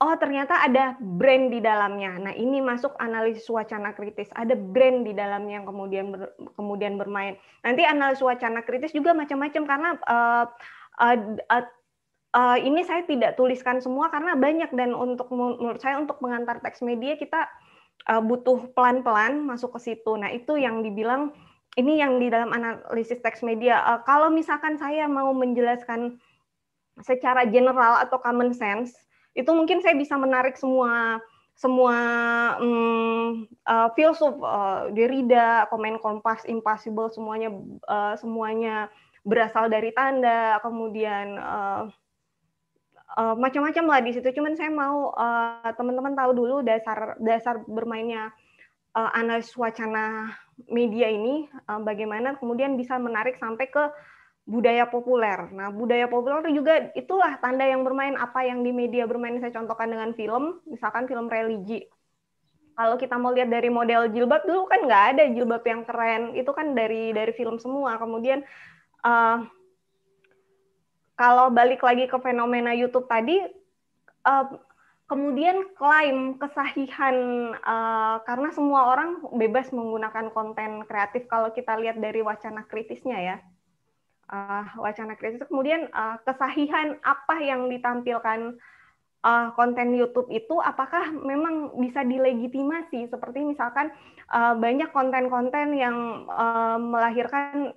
Oh, ternyata ada brand di dalamnya. Nah, ini masuk analisis wacana kritis. Ada brand di dalamnya yang kemudian ber, kemudian bermain. Nanti analisis wacana kritis juga macam-macam karena uh, uh, uh, uh, ini saya tidak tuliskan semua karena banyak dan untuk menurut saya untuk mengantar teks media kita uh, butuh pelan-pelan masuk ke situ. Nah, itu yang dibilang ini yang di dalam analisis teks media. Uh, kalau misalkan saya mau menjelaskan secara general atau common sense, itu mungkin saya bisa menarik semua semua um, uh, filsuf uh, Derrida, Komen Kompas, Impossible semuanya uh, semuanya berasal dari tanda, kemudian uh, uh, macam-macam lah di situ. Cuman saya mau uh, teman-teman tahu dulu dasar dasar bermainnya uh, analis wacana media ini uh, bagaimana kemudian bisa menarik sampai ke budaya populer. Nah, budaya populer juga itulah tanda yang bermain apa yang di media bermain saya contohkan dengan film, misalkan film religi. Kalau kita mau lihat dari model jilbab dulu kan nggak ada jilbab yang keren, itu kan dari dari film semua. Kemudian uh, kalau balik lagi ke fenomena YouTube tadi, uh, kemudian klaim kesahihan uh, karena semua orang bebas menggunakan konten kreatif kalau kita lihat dari wacana kritisnya ya. Uh, wacana kritis kemudian uh, kesahihan apa yang ditampilkan uh, konten YouTube itu apakah memang bisa dilegitimasi? Seperti misalkan uh, banyak konten-konten yang uh, melahirkan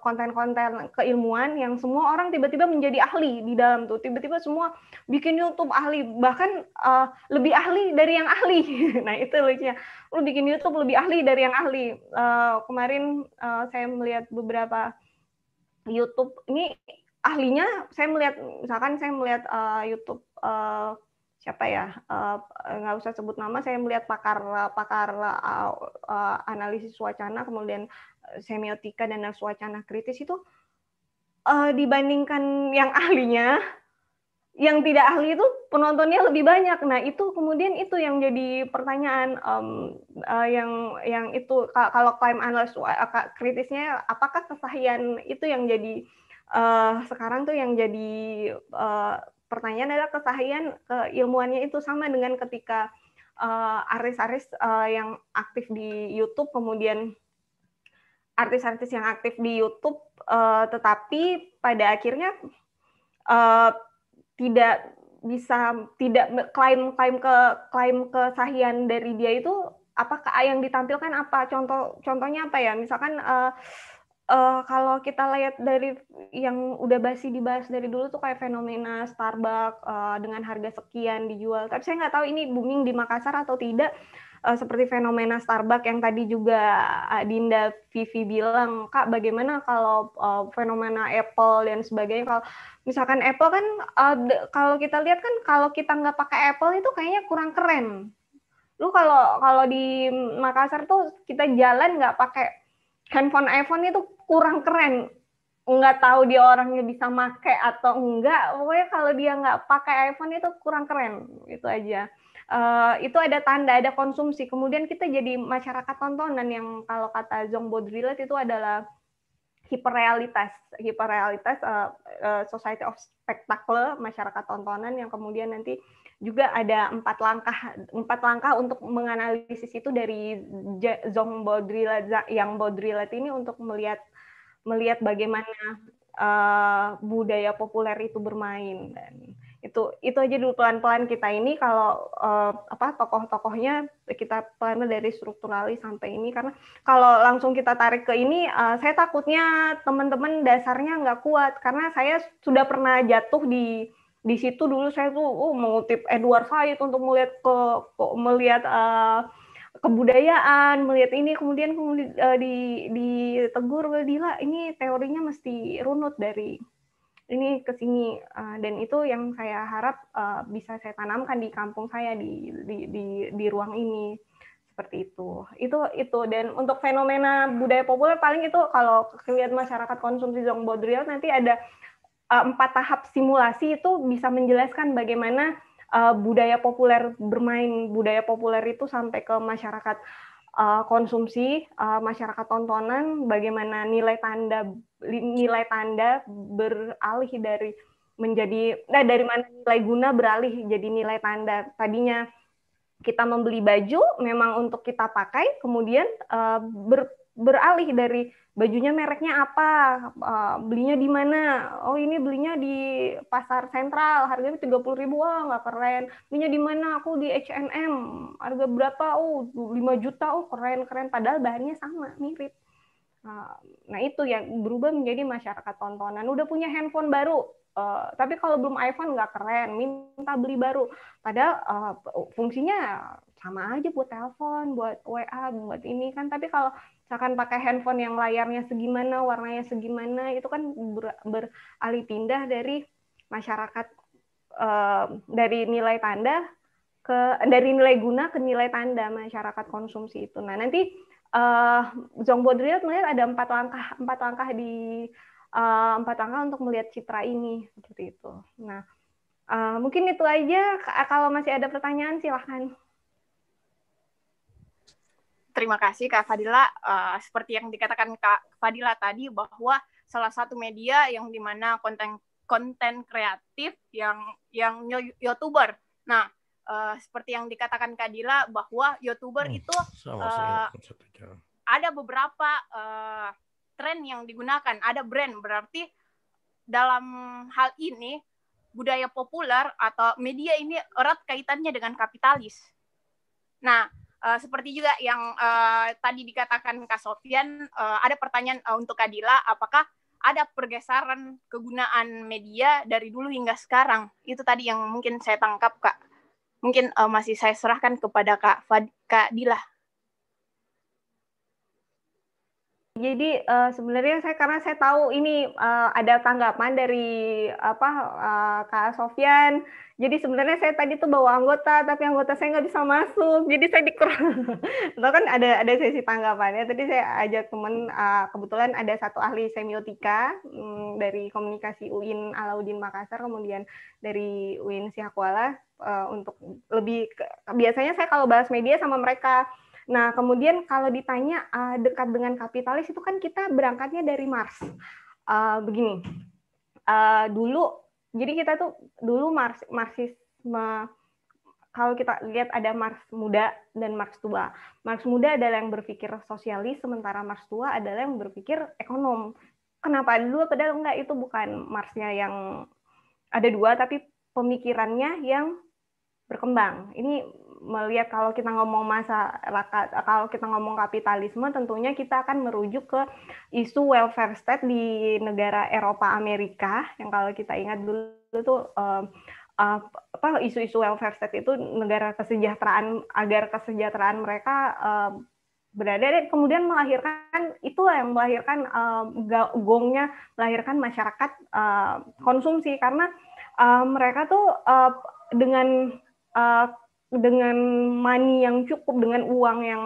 konten-konten uh, uh, keilmuan yang semua orang tiba-tiba menjadi ahli di dalam tuh. Tiba-tiba semua bikin YouTube ahli bahkan uh, lebih ahli dari yang ahli. <laughs> Nah itu lucunya. Lu bikin YouTube lebih ahli dari yang ahli. Uh, kemarin uh, saya melihat beberapa YouTube ini ahlinya saya melihat misalkan saya melihat uh, YouTube uh, siapa ya nggak uh, usah sebut nama saya melihat pakar pakar uh, uh, analisis wacana kemudian semiotika dan wacana kritis itu uh, dibandingkan yang ahlinya yang tidak ahli itu penontonnya lebih banyak. Nah itu kemudian itu yang jadi pertanyaan um, uh, yang yang itu kalau klaim analisis kritisnya apakah kesahian itu yang jadi uh, sekarang tuh yang jadi uh, pertanyaan adalah kesahian keilmuannya itu sama dengan ketika artis-artis uh, yang aktif di YouTube kemudian artis-artis yang aktif di YouTube uh, tetapi pada akhirnya uh, tidak bisa tidak klaim klaim ke klaim kesahian dari dia itu apakah yang ditampilkan apa? Contoh contohnya apa ya? Misalkan uh, uh, kalau kita lihat dari yang udah basi dibahas dari dulu tuh kayak fenomena Starbucks uh, dengan harga sekian dijual. Tapi saya nggak tahu ini booming di Makassar atau tidak. Uh, seperti fenomena Starbucks yang tadi juga Dinda Vivi bilang, Kak, bagaimana kalau uh, fenomena Apple dan sebagainya? Kalau misalkan Apple kan, uh, kalau kita lihat kan, kalau kita nggak pakai Apple itu kayaknya kurang keren lu kalau kalau di Makassar tuh kita jalan nggak pakai handphone iPhone itu kurang keren. Nggak tahu dia orangnya bisa make atau enggak. Pokoknya kalau dia nggak pakai iPhone itu kurang keren. Itu aja. Uh, itu ada tanda ada konsumsi. Kemudian kita jadi masyarakat tontonan yang kalau kata Zong Baudrillard itu adalah hiperrealitas. Hiperrealitas uh, uh, society of spectacle masyarakat tontonan yang kemudian nanti juga ada empat langkah empat langkah untuk menganalisis itu dari Zong Baudrillard yang Baudrillard ini untuk melihat melihat bagaimana uh, budaya populer itu bermain dan itu itu aja dulu pelan-pelan kita ini kalau uh, apa tokoh-tokohnya kita pelan dari strukturalis sampai ini. Karena kalau langsung kita tarik ke ini uh, saya takutnya teman-teman dasarnya nggak kuat. Karena saya sudah pernah jatuh di di situ dulu saya tuh oh, mengutip Edward Said untuk melihat ke, ke melihat uh, kebudayaan melihat ini kemudian kemudian uh, di ditegur Dila ini teorinya mesti runut dari ini ke sini. Uh, dan itu yang saya harap uh, bisa saya tanamkan di kampung saya di di di, di ruang ini. Seperti itu. Itu itu. Dan untuk fenomena budaya populer paling itu kalau kelihatan masyarakat konsumsi Zong Baudrillard nanti ada uh, empat tahap simulasi itu bisa menjelaskan bagaimana uh, budaya populer bermain budaya populer itu sampai ke masyarakat uh, konsumsi uh, masyarakat tontonan bagaimana nilai tanda nilai tanda beralih dari menjadi nah dari mana nilai guna beralih jadi nilai tanda. Tadinya kita membeli baju memang untuk kita pakai kemudian uh, ber, beralih dari bajunya mereknya apa, uh, belinya di mana? Oh ini belinya di pasar sentral, harganya tiga puluh ribu, wah nggak keren. Belinya di mana? Aku di H&M, harga berapa? Oh 5 juta, oh keren keren. Padahal bahannya sama, mirip. Uh, nah itu yang berubah menjadi masyarakat tontonan. Udah punya handphone baru, uh, tapi kalau belum iPhone nggak keren, minta beli baru. Padahal uh, fungsinya sama aja buat telepon, buat WA, buat ini kan. Tapi kalau misalkan pakai handphone yang layarnya segimana, warnanya segimana, itu kan ber, beralih pindah dari masyarakat uh, dari nilai tanda ke dari nilai guna ke nilai tanda masyarakat konsumsi itu. Nah nanti uh, Zong Baudrillard melihat ada empat langkah empat langkah di uh, empat langkah untuk melihat citra ini seperti itu. Nah uh, mungkin itu aja. Kalau masih ada pertanyaan silahkan terima kasih Kak Fadila. Uh, seperti yang dikatakan Kak Fadila tadi bahwa salah satu media yang di mana konten konten kreatif yang yang youtuber. Nah, uh, seperti yang dikatakan Kak Dila bahwa youtuber hmm, itu uh, ada beberapa uh, tren yang digunakan, ada brand berarti dalam hal ini budaya populer atau media ini erat kaitannya dengan kapitalis. Nah, Uh, seperti juga yang uh, tadi dikatakan Kak Sofian, uh, ada pertanyaan uh, untuk Kadila, apakah ada pergeseran kegunaan media dari dulu hingga sekarang? Itu tadi yang mungkin saya tangkap, Kak. Mungkin uh, masih saya serahkan kepada Kak, Fad Kak Dila. Jadi uh, sebenarnya saya karena saya tahu ini uh, ada tanggapan dari apa uh, Kak Sofian jadi sebenarnya saya tadi tuh bawa anggota, tapi anggota saya nggak bisa masuk. Jadi saya dikurang. <laughs> Itu kan ada ada sesi tanggapannya. Tadi saya ajak teman, uh, kebetulan ada satu ahli semiotika um, dari komunikasi UIN Alauddin Makassar, kemudian dari UIN Sihakuala uh, untuk lebih ke, biasanya saya kalau bahas media sama mereka. Nah kemudian kalau ditanya uh, dekat dengan kapitalis itu kan kita berangkatnya dari Mars. Uh, begini, uh, dulu jadi kita tuh dulu Mars, Marxisme kalau kita lihat ada Marx muda dan Marx tua. Marx muda adalah yang berpikir sosialis, sementara Marx tua adalah yang berpikir ekonom. Kenapa dulu padahal enggak itu bukan Marxnya yang ada dua, tapi pemikirannya yang berkembang. Ini melihat kalau kita ngomong masa kalau kita ngomong kapitalisme tentunya kita akan merujuk ke isu welfare state di negara Eropa Amerika. Yang kalau kita ingat dulu itu uh, uh, apa isu-isu welfare state itu negara kesejahteraan agar kesejahteraan mereka uh, berada. Dan kemudian melahirkan itulah yang melahirkan gongnya melahirkan masyarakat konsumsi. Karena mereka tuh uh, dengan dengan money yang cukup dengan uang yang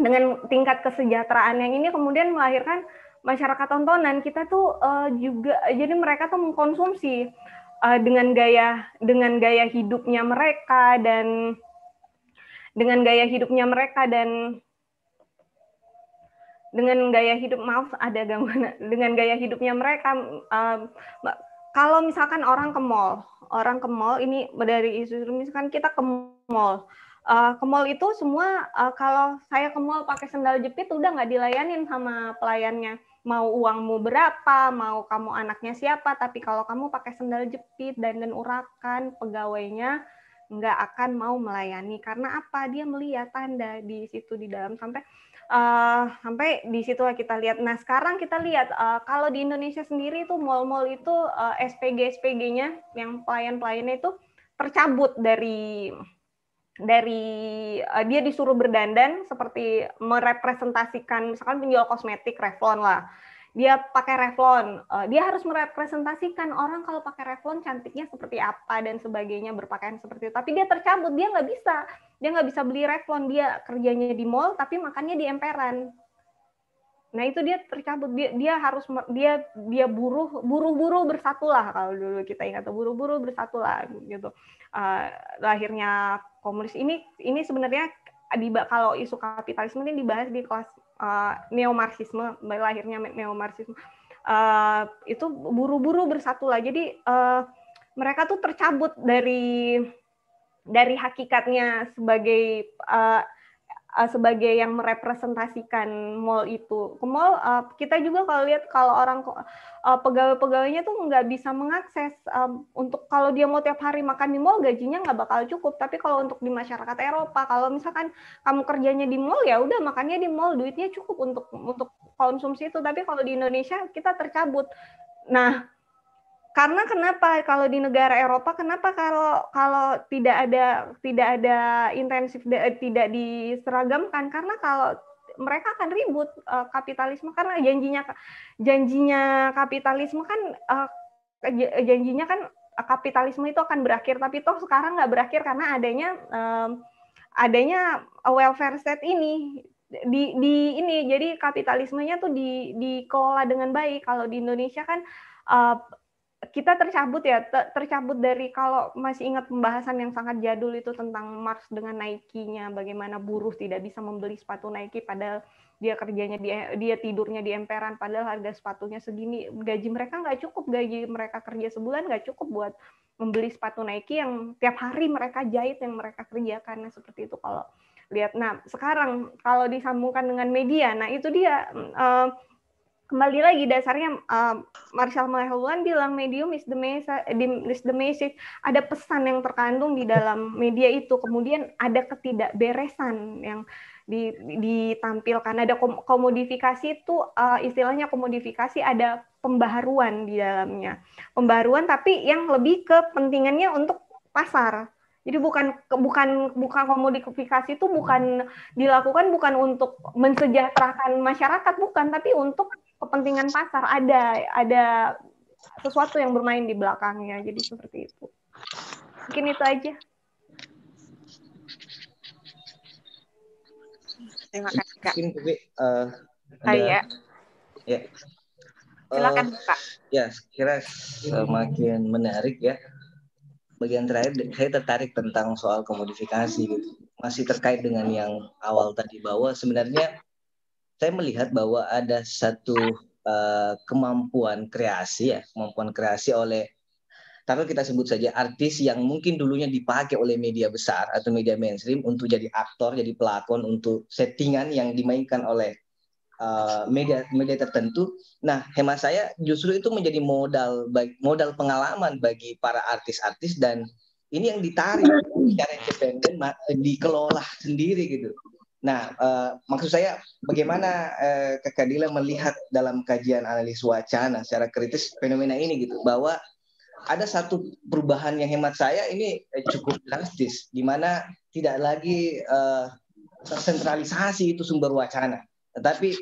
dengan tingkat kesejahteraan yang ini kemudian melahirkan masyarakat tontonan. Kita tuh uh, juga jadi mereka tuh mengkonsumsi uh, dengan gaya dengan gaya hidupnya mereka dan dengan gaya hidupnya mereka dan dengan gaya hidup maaf ada gangguan <laughs> dengan gaya hidupnya mereka uh, kalau misalkan orang ke mall orang ke mall ini dari isu misalkan kita ke mall. Uh, ke mall itu semua uh, kalau saya ke mall pakai sendal jepit udah nggak dilayanin sama pelayannya. Mau uangmu berapa mau kamu anaknya siapa tapi kalau kamu pakai sendal jepit dan dan urakan pegawainya nggak akan mau melayani. Karena apa? Dia melihat tanda di situ di dalam. Sampai uh, sampai di situ kita lihat. Nah sekarang kita lihat uh, kalau di Indonesia sendiri itu mall-mall itu uh, eh, SPG SPG-nya yang pelayan-pelayannya itu tercabut dari dari uh, dia disuruh berdandan seperti merepresentasikan misalkan penjual kosmetik Revlon lah dia pakai Revlon, uh, dia harus merepresentasikan orang kalau pakai Revlon cantiknya seperti apa dan sebagainya berpakaian seperti itu. Tapi dia tercabut, dia nggak bisa, dia nggak bisa beli Revlon, dia kerjanya di mall tapi makannya di emperan. Nah itu dia tercabut, dia dia harus dia dia buruh buru-buru bersatulah kalau dulu kita ingat buru-buru bersatulah gitu. Uh, lahirnya komunis ini ini sebenarnya di kalau isu kapitalisme ini dibahas di kelas uh, neomarxisme, lahirnya neomarxisme uh, itu buru-buru bersatu lah. Jadi uh, mereka tuh tercabut dari dari hakikatnya sebagai uh, uh, sebagai yang merepresentasikan mall itu. Ke mall uh, kita juga kalau lihat kalau orang uh, pegawai-pegawainya tuh nggak bisa mengakses um, untuk kalau dia mau tiap hari makan di mall gajinya nggak bakal cukup. Tapi kalau untuk di masyarakat Eropa, kalau misalkan kamu kerjanya di mall ya udah makannya di mall, duitnya cukup untuk untuk konsumsi itu. Tapi kalau di Indonesia kita tercabut. Nah, karena kenapa? Kalau di negara Eropa kenapa kalau kalau tidak ada tidak ada intensif tidak diseragamkan? Karena kalau mereka akan ribut uh, kapitalisme. Karena janjinya janjinya kapitalisme kan uh, janjinya kan kapitalisme itu akan berakhir. Tapi toh sekarang nggak berakhir karena adanya um, adanya welfare state ini. Di di ini jadi kapitalismenya tuh di dikelola dengan baik. Kalau di Indonesia kan uh, kita tercabut ya, tercabut dari kalau masih ingat pembahasan yang sangat jadul itu tentang Marx dengan Nike-nya, bagaimana buruh tidak bisa membeli sepatu Nike padahal dia kerjanya dia dia tidurnya di emperan padahal harga sepatunya segini. Gaji mereka nggak cukup gaji mereka kerja sebulan nggak cukup buat membeli sepatu Nike yang tiap hari mereka jahit yang mereka kerjakan. Nah, seperti itu kalau lihat. Nah sekarang kalau disambungkan dengan media nah itu dia uh, kembali lagi dasarnya uh, Marshall McLuhan bilang medium is the message, is the message. Ada pesan yang terkandung di dalam media itu. Kemudian ada ketidakberesan yang di, ditampilkan. Ada komodifikasi itu uh, istilahnya komodifikasi ada pembaharuan di dalamnya. Pembaharuan tapi yang lebih ke pentingannya untuk pasar. Jadi bukan bukan bukan komodifikasi itu bukan dilakukan bukan untuk mensejahterakan masyarakat bukan tapi untuk kepentingan pasar ada ada sesuatu yang bermain di belakangnya jadi seperti itu. Mungkin itu aja. Terima kasih kak. Mungkin tapi uh, ada, ya ya. Silakan uh, kak. ya kira semakin menarik ya. Bagian terakhir saya tertarik tentang soal komodifikasi gitu. Masih terkait dengan yang awal tadi bahwa sebenarnya saya melihat bahwa ada satu uh, kemampuan kreasi ya, kemampuan kreasi oleh taruh kita sebut saja artis yang mungkin dulunya dipakai oleh media besar atau media mainstream untuk jadi aktor, jadi pelakon untuk settingan yang dimainkan oleh uh, media media tertentu. Nah, hemat saya justru itu menjadi modal modal pengalaman bagi para artis-artis dan ini yang ditarik secara independen dikelola sendiri gitu. Nah, uh, maksud saya bagaimana uh, Kakak Dila melihat dalam kajian analis wacana secara kritis fenomena ini gitu bahwa ada satu perubahan yang hemat saya ini eh, cukup drastis di mana tidak lagi tersentralisasi itu sumber wacana, tetapi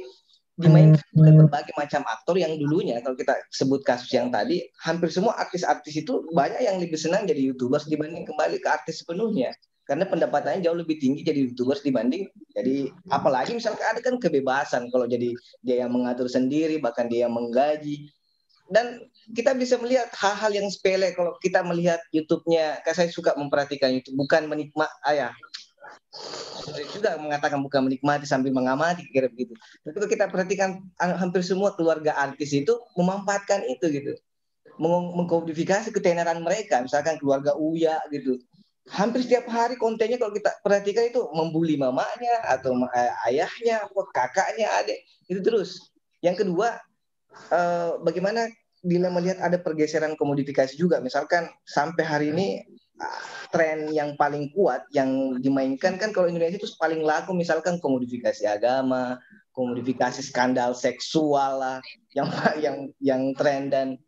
dimainkan oleh berbagai macam aktor yang dulunya kalau kita sebut kasus yang tadi hampir semua artis-artis itu banyak yang lebih senang jadi youtubers dibanding kembali ke artis sepenuhnya karena pendapatannya jauh lebih tinggi jadi youtubers dibanding jadi apalagi misalkan ada kan kebebasan kalau jadi dia yang mengatur sendiri bahkan dia yang menggaji dan kita bisa melihat hal-hal yang sepele kalau kita melihat YouTube-nya kayak saya suka memperhatikan YouTube bukan menikmat ayah sulit juga mengatakan bukan menikmati sambil mengamati kira begitu. Tapi kalau kita perhatikan ah, hampir semua keluarga artis itu memanfaatkan itu gitu. Meng mengkodifikasi ketenaran mereka, misalkan keluarga Uya gitu. Hampir setiap hari kontennya kalau kita perhatikan itu membuli mamanya atau eh, ayahnya, atau kakaknya, adik, itu terus. Yang kedua, eh, bagaimana bila melihat ada pergeseran komodifikasi juga, misalkan sampai hari ini tren yang paling kuat yang dimainkan kan kalau Indonesia itu paling laku misalkan komodifikasi agama, komodifikasi skandal seksual lah yang yang yang tren dan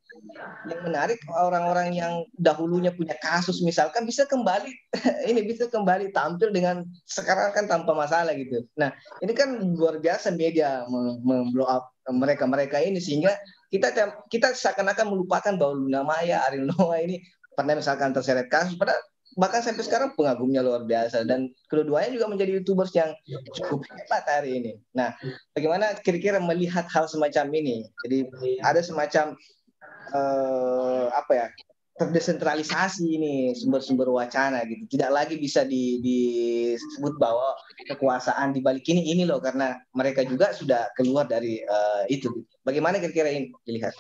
yang menarik orang-orang yang dahulunya punya kasus misalkan bisa kembali <laughs> ini bisa kembali tampil dengan sekarang kan tanpa masalah gitu. Nah ini kan luar biasa media memblow up mereka-mereka ini sehingga kita kita seakan-akan melupakan bahwa Luna Maya, Ariel Noah ini pernah misalkan terseret kasus pada bahkan sampai sekarang pengagumnya luar biasa dan kedua-duanya juga menjadi youtubers yang cukup hebat hari ini. Nah, bagaimana kira-kira melihat hal semacam ini? Jadi ada semacam uh, apa ya terdesentralisasi ini sumber-sumber wacana gitu. Tidak lagi bisa di, disebut bahwa kekuasaan di balik ini ini loh karena mereka juga sudah keluar dari uh, itu. Bagaimana kira-kira ini dilihat?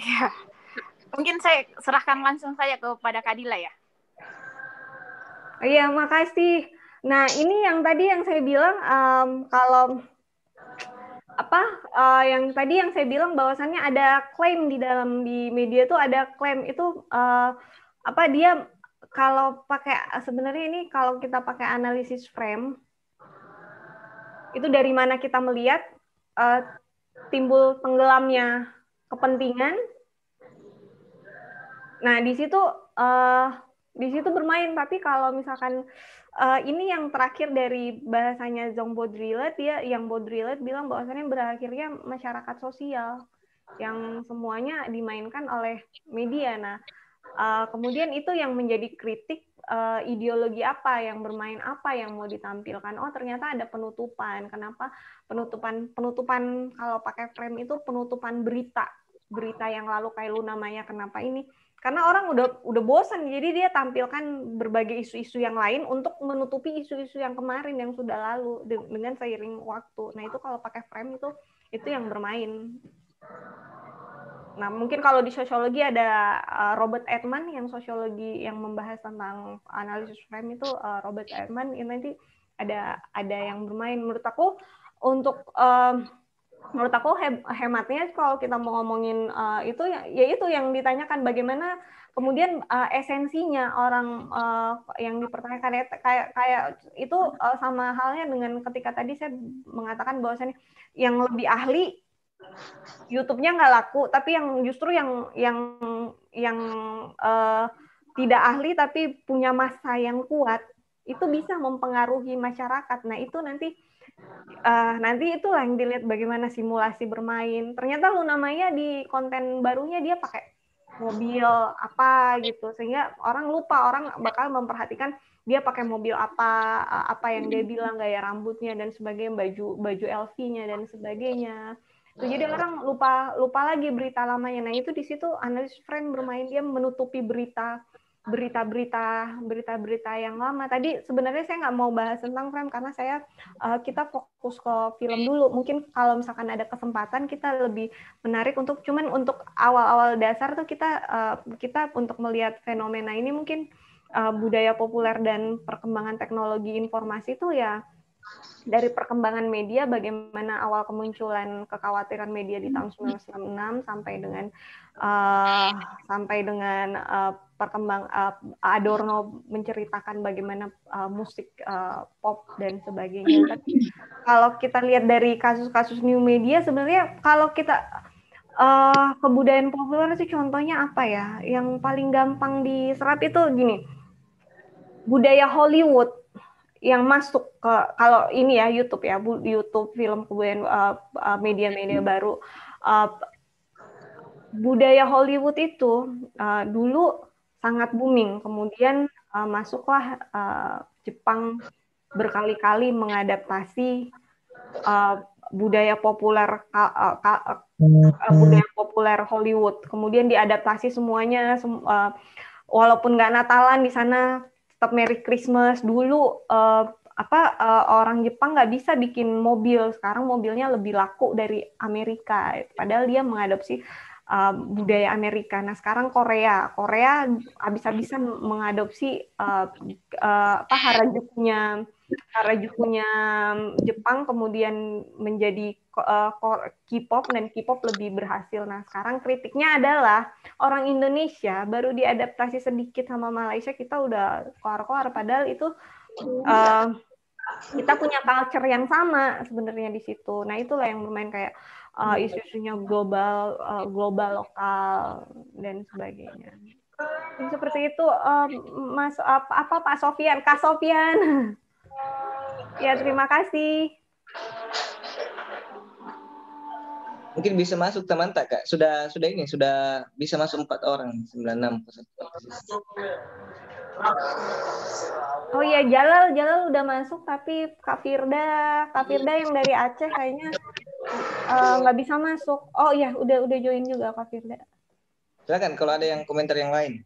Ya, mungkin saya serahkan langsung saja kepada Kadila ya. Iya, makasih. Nah, ini yang tadi yang saya bilang um, kalau apa uh, yang tadi yang saya bilang bahwasannya ada klaim di dalam di media tuh ada klaim itu uh, apa dia kalau pakai sebenarnya ini kalau kita pakai analisis frame itu dari mana kita melihat uh, timbul tenggelamnya kepentingan. Nah, di situ uh, di situ bermain. Tapi kalau misalkan uh, ini yang terakhir dari bahasanya Zong Baudrillard, dia yang Baudrillard bilang bahwasannya berakhirnya masyarakat sosial yang semuanya dimainkan oleh media. Nah, uh, kemudian itu yang menjadi kritik uh, ideologi apa yang bermain apa yang mau ditampilkan? Oh ternyata ada penutupan. Kenapa? Penutupan penutupan kalau pakai frame itu penutupan berita. Berita yang lalu kayak lu namanya kenapa ini karena orang udah udah bosan jadi dia tampilkan berbagai isu-isu yang lain untuk menutupi isu-isu yang kemarin yang sudah lalu dengan seiring waktu. Nah itu kalau pakai frame itu itu yang bermain. Nah, mungkin kalau di sosiologi ada uh, Robert Edman yang sosiologi yang membahas tentang analisis frame itu uh, Robert Edman ini nanti ada ada yang bermain. Menurut aku untuk uh, menurut aku he hematnya kalau kita mau ngomongin uh, itu ya, ya itu yang ditanyakan bagaimana kemudian uh, esensinya orang uh, yang dipertanyakan ya, kayak kayak itu uh, sama halnya dengan ketika tadi saya mengatakan bahwasannya yang lebih ahli YouTube-nya nggak laku, tapi yang justru yang yang yang uh, tidak ahli tapi punya masa yang kuat itu bisa mempengaruhi masyarakat. Nah itu nanti uh, nanti itulah yang dilihat bagaimana simulasi bermain. Ternyata lu namanya di konten barunya dia pakai mobil apa gitu sehingga orang lupa orang bakal memperhatikan dia pakai mobil apa apa yang dia bilang gaya rambutnya dan sebagainya baju baju LV-nya dan sebagainya jadi orang lupa lupa lagi berita lamanya. Nah itu di situ analis frame bermain dia menutupi berita berita-berita berita-berita yang lama. Tadi sebenarnya saya nggak mau bahas tentang frame karena saya uh, kita fokus ke film dulu. Mungkin kalau misalkan ada kesempatan kita lebih menarik untuk cuman untuk awal-awal dasar tuh kita uh, kita untuk melihat fenomena ini mungkin uh, budaya populer dan perkembangan teknologi informasi itu ya dari perkembangan media bagaimana awal kemunculan kekhawatiran media di tahun 1996 sampai dengan uh, sampai dengan uh, perkembang uh, Adorno menceritakan bagaimana uh, musik uh, pop dan sebagainya. Tapi kalau kita lihat dari kasus-kasus new media sebenarnya kalau kita uh, kebudayaan populer itu contohnya apa ya? Yang paling gampang diserap itu gini. Budaya Hollywood yang masuk ke kalau ini ya YouTube ya YouTube film kemudian uh, uh, media-media baru uh, budaya Hollywood itu uh, dulu sangat booming. Kemudian uh, masuklah uh, Jepang berkali-kali mengadaptasi uh, budaya populer uh, uh, budaya populer Hollywood. Kemudian diadaptasi semuanya, sem uh, walaupun nggak Natalan di sana tetap Merry Christmas. Dulu uh, apa uh, orang Jepang nggak bisa bikin mobil, sekarang mobilnya lebih laku dari Amerika. Padahal dia mengadopsi uh, budaya Amerika. Nah sekarang Korea, Korea habis-habisan mengadopsi uh, uh, apa Harajukunya Harajukunya Jepang kemudian menjadi uh, K-pop dan K-pop lebih berhasil. Nah sekarang kritiknya adalah orang Indonesia baru diadaptasi sedikit sama Malaysia kita udah keluar-keluar padahal itu uh, kita punya culture yang sama sebenarnya di situ. Nah itulah yang bermain kayak uh, isu-isunya global, uh, global lokal dan sebagainya. Seperti itu, um, Mas apa, apa Pak Sofian, Kak Sofian. <laughs> ya terima kasih. Mungkin bisa masuk teman tak kak? Sudah sudah ini sudah bisa masuk empat orang sembilan enam Oh iya Jalal Jalal udah masuk tapi Kak Firda Kak Firda yang dari Aceh kayaknya Eh, nggak uh, bisa masuk. Oh iya, udah udah join juga Kak Firda. Silakan kalau ada yang komentar yang lain.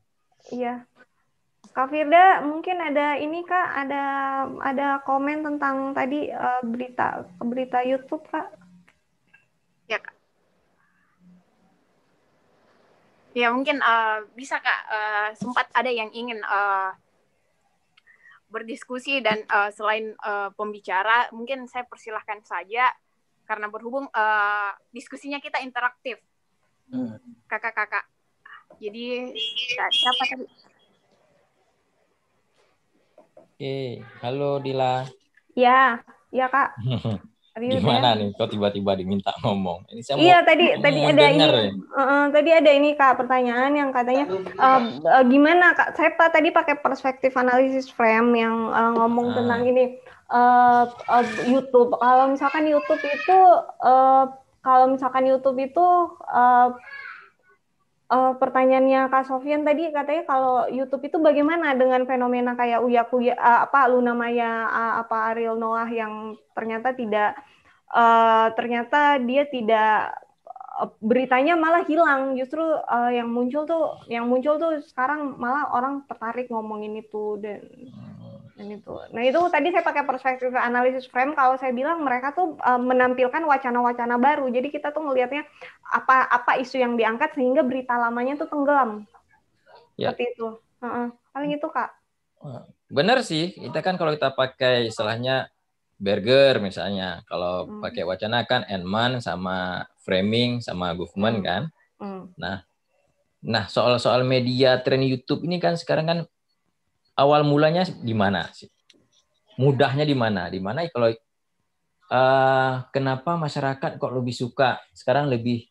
Iya. Kak Firda, mungkin ada ini Kak, ada ada komen tentang tadi uh, berita berita YouTube Kak. Ya Kak. Ya mungkin uh, bisa Kak, uh, sempat ada yang ingin uh, berdiskusi dan uh, selain uh, pembicara, mungkin saya persilahkan saja karena berhubung uh, diskusinya kita interaktif hmm. kakak-kakak jadi siapa tadi oke halo Dila ya ya kak <laughs> Gimana nih kok tiba-tiba diminta ngomong? Ini saya iya mau, tadi tadi ada ini ya? uh, tadi ada ini kak pertanyaan yang katanya uh, uh, gimana kak saya tadi pakai perspektif analisis frame yang uh, ngomong uh. tentang ini uh, uh, YouTube. Kalau misalkan YouTube itu uh, kalau misalkan YouTube itu uh, uh, pertanyaannya Kak Sofian tadi katanya kalau YouTube itu bagaimana dengan fenomena kayak Uya Kuya uh, apa Luna Maya uh, apa Ariel Noah yang ternyata tidak uh, ternyata dia tidak beritanya malah hilang. Justru uh, yang muncul tuh yang muncul tuh sekarang malah orang tertarik ngomongin itu dan dan itu. Nah itu tadi saya pakai perspektif analisis frame kalau saya bilang mereka tuh uh, menampilkan wacana-wacana baru. Jadi kita tuh ngelihatnya apa apa isu yang diangkat sehingga berita lamanya tuh tenggelam. Ya. Seperti itu. Uh -uh. Paling itu kak. Benar sih. Kita kan kalau kita pakai istilahnya burger misalnya, kalau hmm. pakai wacana kan Enman sama framing sama government hmm. kan. Hmm. Nah, nah soal-soal media tren YouTube ini kan sekarang kan awal mulanya di mana sih? Mudahnya di mana? Di mana kalau uh, kenapa masyarakat kok lebih suka sekarang lebih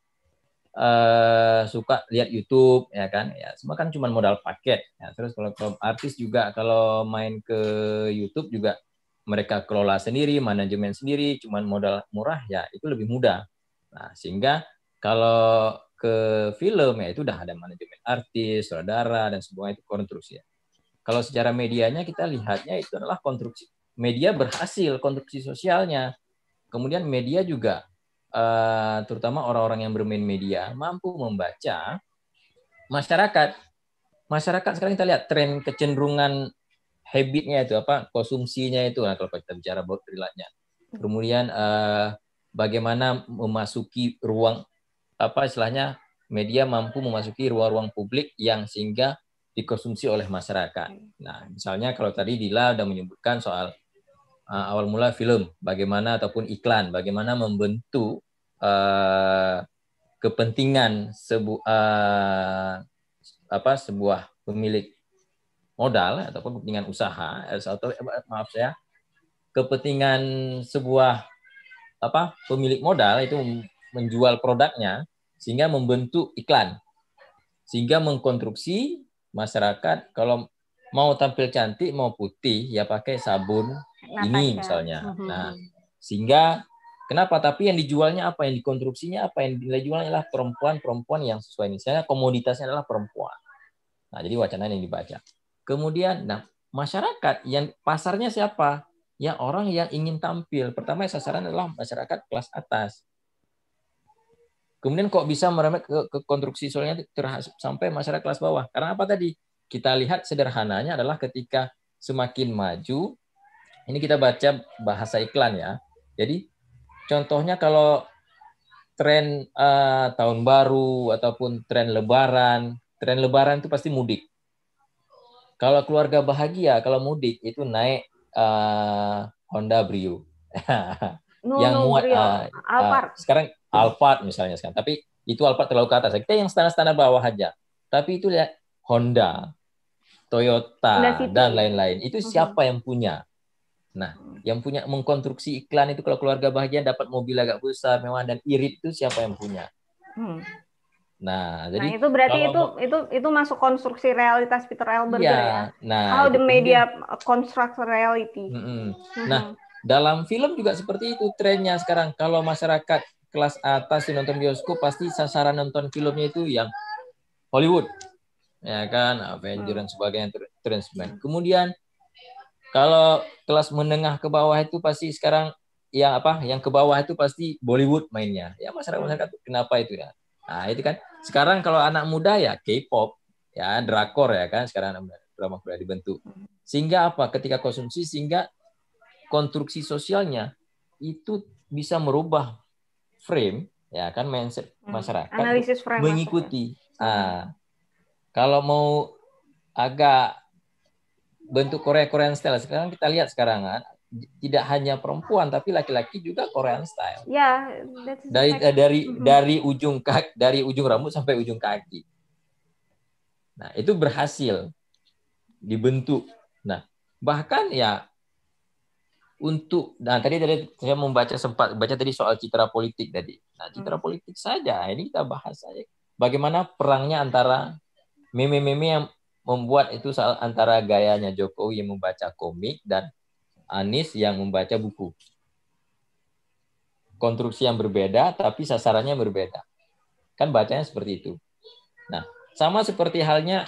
uh, suka lihat YouTube ya kan? Ya semua kan cuma modal paket. Ya. Terus kalau, kalau artis juga kalau main ke YouTube juga mereka kelola sendiri, manajemen sendiri, cuma modal murah ya itu lebih mudah. Nah sehingga kalau ke film ya itu udah ada manajemen artis, saudara dan semua itu konstruksi ya. Kalau secara medianya kita lihatnya itu adalah konstruksi media berhasil konstruksi sosialnya. Kemudian media juga eh, terutama orang-orang yang bermain media mampu membaca masyarakat. Masyarakat sekarang kita lihat tren kecenderungan habitnya itu apa konsumsinya itu nah, kalau kita bicara about perilakunya. Kemudian eh, bagaimana memasuki ruang apa istilahnya media mampu memasuki ruang-ruang publik yang sehingga dikonsumsi oleh masyarakat. Nah, misalnya kalau tadi Dila sudah menyebutkan soal uh, awal mula film, bagaimana ataupun iklan, bagaimana membentuk uh, kepentingan sebu uh, apa sebuah pemilik modal ataupun kepentingan usaha atau maaf saya kepentingan sebuah apa pemilik modal itu menjual produknya sehingga membentuk iklan sehingga mengkonstruksi masyarakat kalau mau tampil cantik mau putih ya pakai sabun ini misalnya. Mhm. Nah, sehingga kenapa tapi yang dijualnya apa yang dikonstruksinya apa yang dijualnya adalah perempuan-perempuan yang sesuai misalnya komoditasnya adalah perempuan. Nah, jadi wacana yang dibaca. Kemudian, nah masyarakat yang pasarnya siapa? Ya orang yang ingin tampil. Pertama sasaran adalah masyarakat kelas atas. Kemudian kok bisa merembet ke, ke konstruksi soalnya sampai masyarakat kelas bawah? Karena apa tadi? Kita lihat sederhananya adalah ketika semakin maju, ini kita baca bahasa iklan ya. Jadi contohnya kalau tren uh, tahun baru ataupun tren lebaran, tren lebaran itu pasti mudik. Kalau keluarga bahagia, kalau mudik itu naik uh, Honda Brio. <laughs> no, yang no, muat uh, uh, sekarang Alphard misalnya sekarang. Tapi itu Alphard terlalu ke atas. Kita yang standar-standar bawah aja. Tapi itu lihat Honda, Toyota dan lain-lain. Itu siapa yang punya? Nah, yang punya mengkonstruksi iklan itu kalau keluarga bahagia dapat mobil agak besar, mewah dan irit itu siapa yang punya? Hmm. Nah, jadi nah, itu berarti itu itu itu masuk konstruksi realitas Peter Elberger ya. ya? Nah, how the media construct reality. Mm -hmm. Nah, dalam film juga seperti itu trennya sekarang. Kalau masyarakat kelas atas yang nonton bioskop pasti sasaran nonton filmnya itu yang Hollywood, ya kan, Avenger hmm. dan sebagainya, Transmen. Kemudian kalau kelas menengah ke bawah itu pasti sekarang yang apa? Yang ke bawah itu pasti Bollywood mainnya. Ya masyarakat masyarakat kenapa itu ya? Nah, itu kan sekarang kalau anak muda ya K-pop, ya drakor ya kan sekarang drama Korea dibentuk. Sehingga apa? Ketika konsumsi sehingga konstruksi sosialnya itu bisa merubah frame ya kan mindset hmm. masyarakat Analisis frame mengikuti. Ah, kalau mau agak bentuk Korea Korean style. Sekarang kita lihat sekarang kan tidak hanya perempuan tapi laki-laki juga Korean style. Ya, yeah, dari uh, dari mm -hmm. dari ujung kaki, dari ujung rambut sampai ujung kaki. Nah, itu berhasil dibentuk. Nah, bahkan ya untuk nah tadi tadi saya membaca sempat baca tadi soal citra politik tadi. Nah, citra hmm. politik saja ini kita bahas saja. Bagaimana perangnya antara meme-meme yang membuat itu soal antara gayanya Jokowi yang membaca komik dan Anies yang membaca buku. Konstruksi yang berbeda tapi sasarannya berbeda. Kan bacanya seperti itu. Nah, sama seperti halnya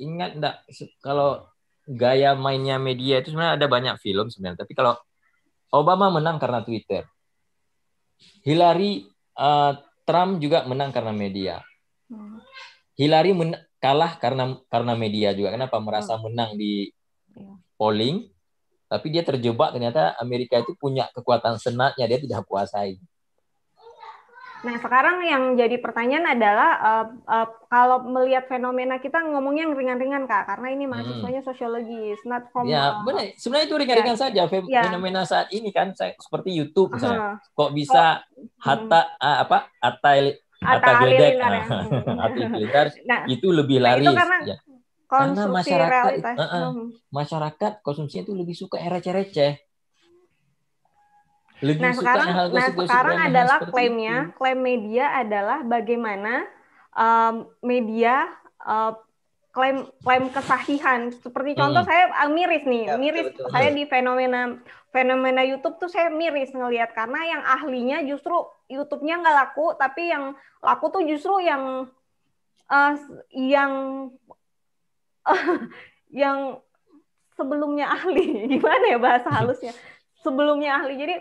ingat enggak kalau gaya mainnya media itu sebenarnya ada banyak film sebenarnya, tapi kalau Obama menang karena Twitter. Hillary uh, Trump juga menang karena media. Hmm. Hillary men kalah karena karena media juga. Kenapa? Merasa hmm. menang di iya. polling, tapi dia terjebak ternyata Amerika itu punya kekuatan senatnya dia tidak kuasai. Nah, sekarang yang jadi pertanyaan adalah uh, uh, kalau melihat fenomena kita ngomongnya yang ringan-ringan Kak, karena ini hmm. mahasiswanya hmm. sosiologi, not from Ya, benar. Sebenarnya itu ringan-ringan ya. saja ya. fenomena saat ini kan seperti YouTube misalnya. Uh -huh. Kok bisa oh. Hatta uh, apa? Atai Atta geledek, ya. <laughs> <laughs> nah, itu lebih laris. Nah, itu karena, ya. karena masyarakat, uh, uh, masyarakat konsumsinya itu lebih suka receh-receh. Lebih nah sekarang, hal nah sekarang adalah klaimnya, itu. klaim media adalah bagaimana um, media uh, klaim klaim kesahihan. Seperti contoh hmm. saya uh, miris nih, ya, miris. Betul, betul. Saya di fenomena fenomena YouTube tuh saya miris ngelihat karena yang ahlinya justru YouTube-nya nggak laku, tapi yang laku tuh justru yang uh, yang uh, <laughs> yang sebelumnya ahli. <laughs> Gimana ya bahasa halusnya? Sebelumnya ahli. Jadi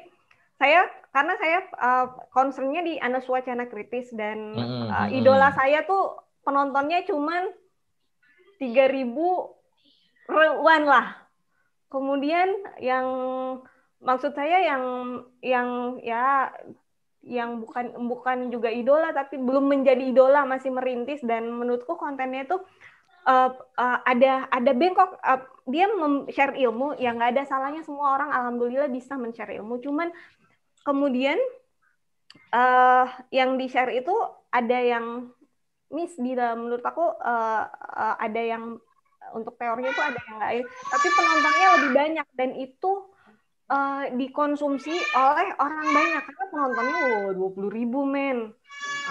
saya karena saya uh, concernnya di Anas Wacana Kritis dan uh, idola saya tuh penontonnya cuman 3000 ribuan lah. Kemudian yang maksud saya yang yang ya yang bukan bukan juga idola tapi belum menjadi idola masih merintis. Dan menurutku kontennya itu uh, uh, ada ada bengkok uh, dia share ilmu. Yang nggak ada salahnya semua orang alhamdulillah bisa men-share ilmu. Cuman kemudian uh, yang di share itu ada yang miss di dalam menurut aku uh, uh, ada yang untuk teorinya itu ada yang lain tapi penontonnya lebih banyak. Dan itu uh, dikonsumsi oleh orang banyak. Karena penontonnya dua puluh ribu men.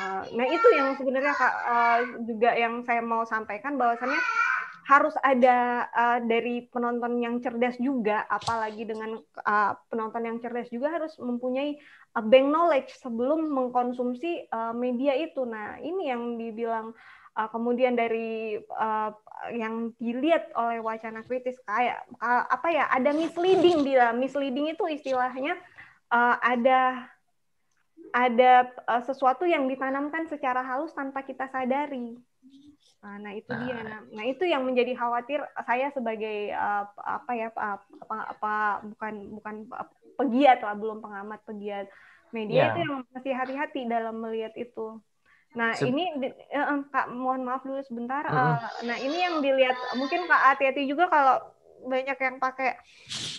Uh, nah itu yang sebenarnya uh, juga yang saya mau sampaikan bahwasannya harus ada uh, dari penonton yang cerdas juga, apalagi dengan uh, penonton yang cerdas juga harus mempunyai uh, bank knowledge sebelum mengkonsumsi uh, media itu. Nah, ini yang dibilang uh, kemudian dari uh, yang dilihat oleh wacana kritis kayak apa ya ada misleading di misleading itu istilahnya uh, ada ada uh, sesuatu yang ditanamkan secara halus tanpa kita sadari. Nah, nah itu nah. dia. Nah, nah itu yang menjadi khawatir saya sebagai uh, apa ya apa, apa apa bukan bukan pegiat lah belum pengamat pegiat media yeah. itu yang masih hati-hati dalam melihat itu. Nah Se ini uh, kak mohon maaf dulu sebentar. Uh, nah ini yang dilihat mungkin kak hati-hati juga kalau banyak yang pakai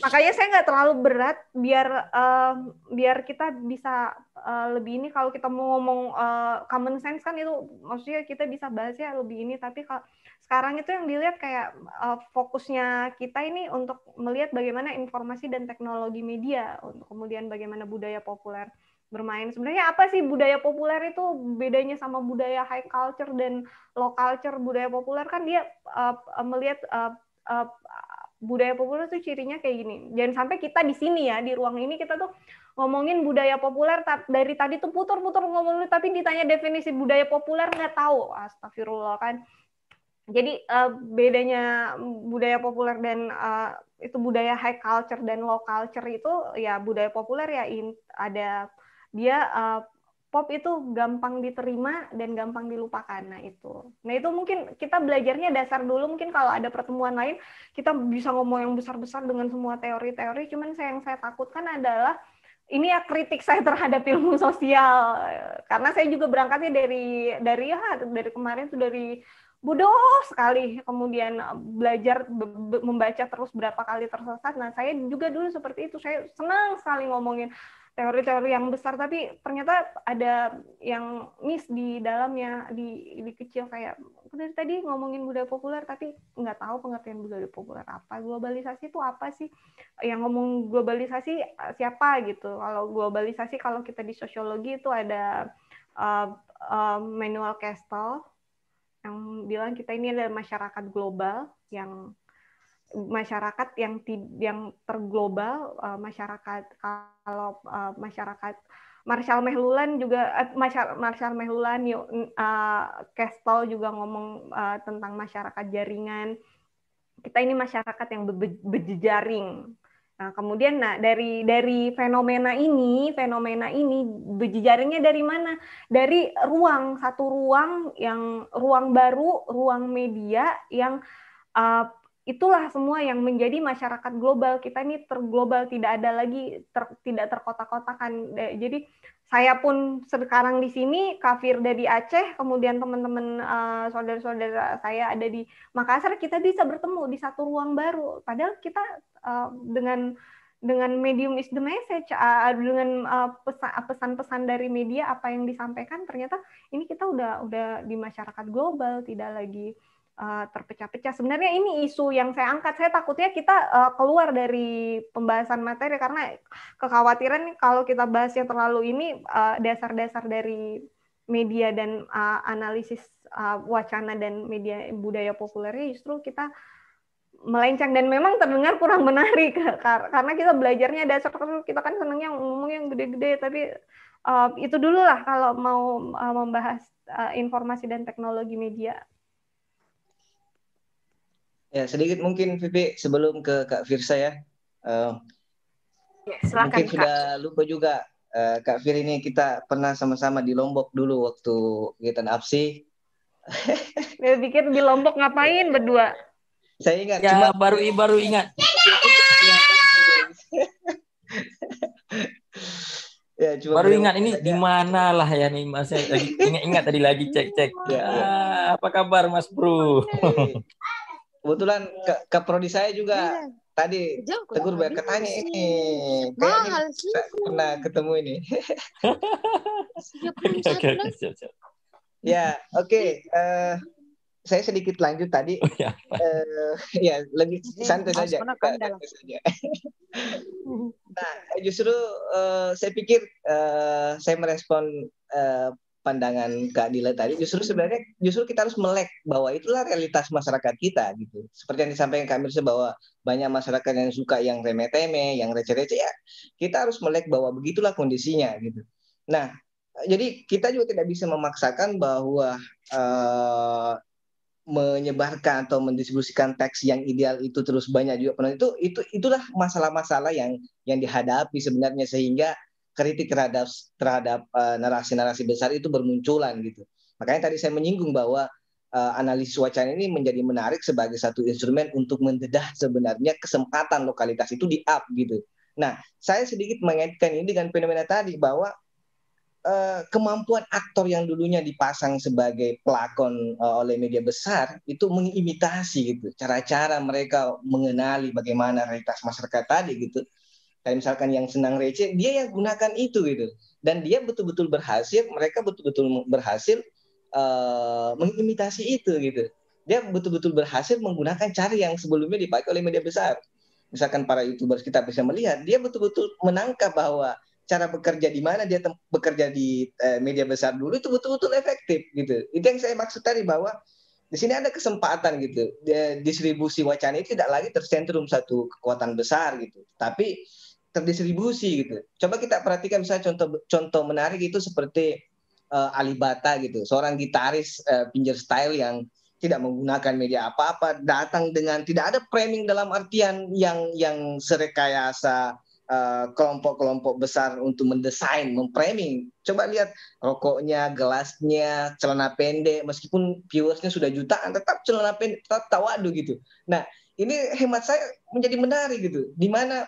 makanya saya nggak terlalu berat biar uh, biar kita bisa uh, lebih ini kalau kita mau ngomong uh, common sense kan itu maksudnya kita bisa bahasnya lebih ini tapi kalau sekarang itu yang dilihat kayak uh, fokusnya kita ini untuk melihat bagaimana informasi dan teknologi media untuk kemudian bagaimana budaya populer bermain. Sebenarnya apa sih budaya populer itu bedanya sama budaya high culture dan low culture? Budaya populer kan dia uh, melihat uh, budaya populer tuh cirinya kayak gini. Jangan sampai kita di sini ya di ruang ini kita tuh ngomongin budaya populer dari tadi tuh putar-putar ngomong tapi ditanya definisi budaya populer nggak tahu. Astagfirullah kan. Jadi uh, bedanya budaya populer dan uh, itu budaya high culture dan low culture itu ya budaya populer ya in, ada dia uh, pop itu gampang diterima dan gampang dilupakan. Nah, itu. Nah, itu mungkin kita belajarnya dasar dulu. Mungkin kalau ada pertemuan lain, kita bisa ngomong yang besar-besar dengan semua teori-teori. Cuman saya yang saya takutkan adalah ini ya kritik saya terhadap ilmu sosial. Karena saya juga berangkatnya dari dari ya dari kemarin itu dari bodoh sekali kemudian belajar membaca terus berapa kali tersesat nah saya juga dulu seperti itu saya senang sekali ngomongin teori-teori yang besar tapi ternyata ada yang miss di dalamnya di di kecil kayak dari tadi ngomongin budaya populer tapi nggak tahu pengertian budaya populer apa. Globalisasi itu apa sih? Yang ngomong globalisasi eh, siapa gitu? Kalau globalisasi kalau kita di sosiologi itu ada uh, uh, Manuel Castle yang bilang kita ini adalah masyarakat global yang masyarakat yang yang terglobal uh, masyarakat kalau uh, masyarakat Marshall Mehlulan juga uh, Marshall Mehlulan uh, Kestel juga ngomong uh, tentang masyarakat jaringan. Kita ini masyarakat yang berjejaring. Nah kemudian nah dari dari fenomena ini fenomena ini berjejaringnya dari mana? Dari ruang satu ruang yang ruang baru ruang media yang uh, itulah semua yang menjadi masyarakat global. Kita ini terglobal tidak ada lagi ter, tidak terkotak-kotakan. Jadi saya pun sekarang di sini kafir dari Aceh kemudian teman-teman uh, saudara-saudara saya ada di Makassar kita bisa bertemu di satu ruang baru. Padahal kita uh, dengan dengan medium is the message uh, dengan uh, pesan-pesan dari media apa yang disampaikan ternyata ini kita udah udah di masyarakat global tidak lagi uh, terpecah-pecah. Sebenarnya ini isu yang saya angkat. Saya takutnya kita uh, keluar dari pembahasan materi karena kekhawatiran kalau kita bahasnya terlalu ini eh, dasar-dasar dari media dan uh, analisis uh, wacana dan media budaya populernya justru kita melenceng dan memang terdengar kurang menarik <laughs> karena kita belajarnya dasar kita kan senangnya ngomong yang gede-gede tapi uh, itu dulu lah kalau mau uh, membahas uh, informasi dan teknologi media Ya, sedikit mungkin Vivi sebelum ke Kak Firsa ya. Uh, ya silakan, mungkin Kak. sudah lupa juga uh, Kak Fir ini kita pernah sama-sama di Lombok dulu waktu kegiatan APSI. <laughs> Saya pikir di Lombok ngapain berdua? Saya ingat. Ya, cuma baru baru ingat. <laughs> ya, cuma baru ingat ini di mana lah ya nih Mas lagi ingat-ingat tadi lagi cek-cek. Ya, ah, apa kabar Mas Bro? <laughs> kebetulan ke, ke prodi saya juga iya. tadi tegur banyak ketanya ini. Mahal sih. pernah ketemu ini. Ya oke okay. uh, eh, saya sedikit lanjut tadi. Oh, ya. Uh, <laughs> ya lebih santai saja. santai saja. <laughs> Nah justru uh, saya pikir uh, saya merespon uh, pandangan keadilan tadi justru sebenarnya justru kita harus melek bahwa itulah realitas masyarakat kita gitu. Seperti yang disampaikan kami bahwa banyak masyarakat yang suka yang remeh-temeh yang receh-receh ya kita harus melek bahwa begitulah kondisinya gitu. Nah jadi kita juga tidak bisa memaksakan bahwa uh, menyebarkan atau mendistribusikan teks yang ideal itu terus banyak juga. Penonton itu itu itulah masalah-masalah yang yang dihadapi sebenarnya sehingga kritik terhadap terhadap uh, narasi-narasi besar itu bermunculan gitu. Makanya tadi saya menyinggung bahwa uh, analisis wacana ini menjadi menarik sebagai satu instrumen untuk mendedah sebenarnya kesempatan lokalitas itu di up gitu. Nah, saya sedikit mengaitkan ini dengan fenomena tadi bahwa uh, kemampuan aktor yang dulunya dipasang sebagai pelakon uh, oleh media besar itu mengimitasi gitu cara-cara mereka mengenali bagaimana realitas masyarakat tadi gitu kayak misalkan yang senang receh dia yang gunakan itu gitu dan dia betul-betul berhasil mereka betul-betul berhasil uh, mengimitasi itu gitu dia betul-betul berhasil menggunakan cara yang sebelumnya dipakai oleh media besar misalkan para youtubers kita bisa melihat dia betul-betul menangkap bahwa cara bekerja di mana dia bekerja di uh, media besar dulu itu betul-betul efektif gitu. Itu yang saya maksud tadi bahwa di sini ada kesempatan gitu. Distribusi wacana itu tidak lagi tersentrum satu kekuatan besar gitu, tapi terdistribusi gitu. Coba kita perhatikan misalnya contoh contoh menarik itu seperti uh, Alibata gitu, seorang gitaris uh, pinjer style yang tidak menggunakan media apa-apa, datang dengan tidak ada framing dalam artian yang yang serekayasa Eh, kelompok-kelompok uh, besar untuk mendesain, memframing. Coba lihat rokoknya, gelasnya, celana pendek, meskipun viewersnya sudah jutaan, tetap celana pendek, tetap tawadu gitu. Nah, ini hemat saya menjadi menarik gitu, di mana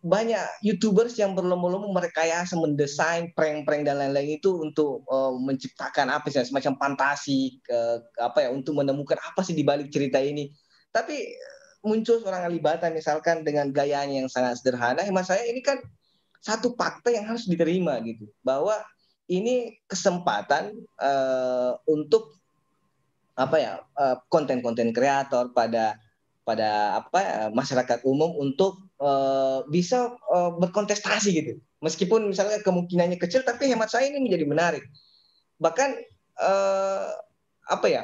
banyak youtubers yang berlomba-lomba merekayasa, mendesain prank-prank dan lain-lain itu untuk uh, menciptakan apa sih semacam fantasi, uh, apa ya, untuk menemukan apa sih di balik cerita ini. Tapi muncul seorang Alibata misalkan dengan gayanya yang sangat sederhana, hemat saya ini kan satu fakta yang harus diterima gitu bahwa ini kesempatan uh, untuk apa ya konten eh, konten-konten kreator pada pada apa ya, masyarakat umum untuk uh, bisa uh, berkontestasi gitu. Meskipun misalnya kemungkinannya kecil tapi hemat saya ini menjadi menarik. Bahkan uh, apa ya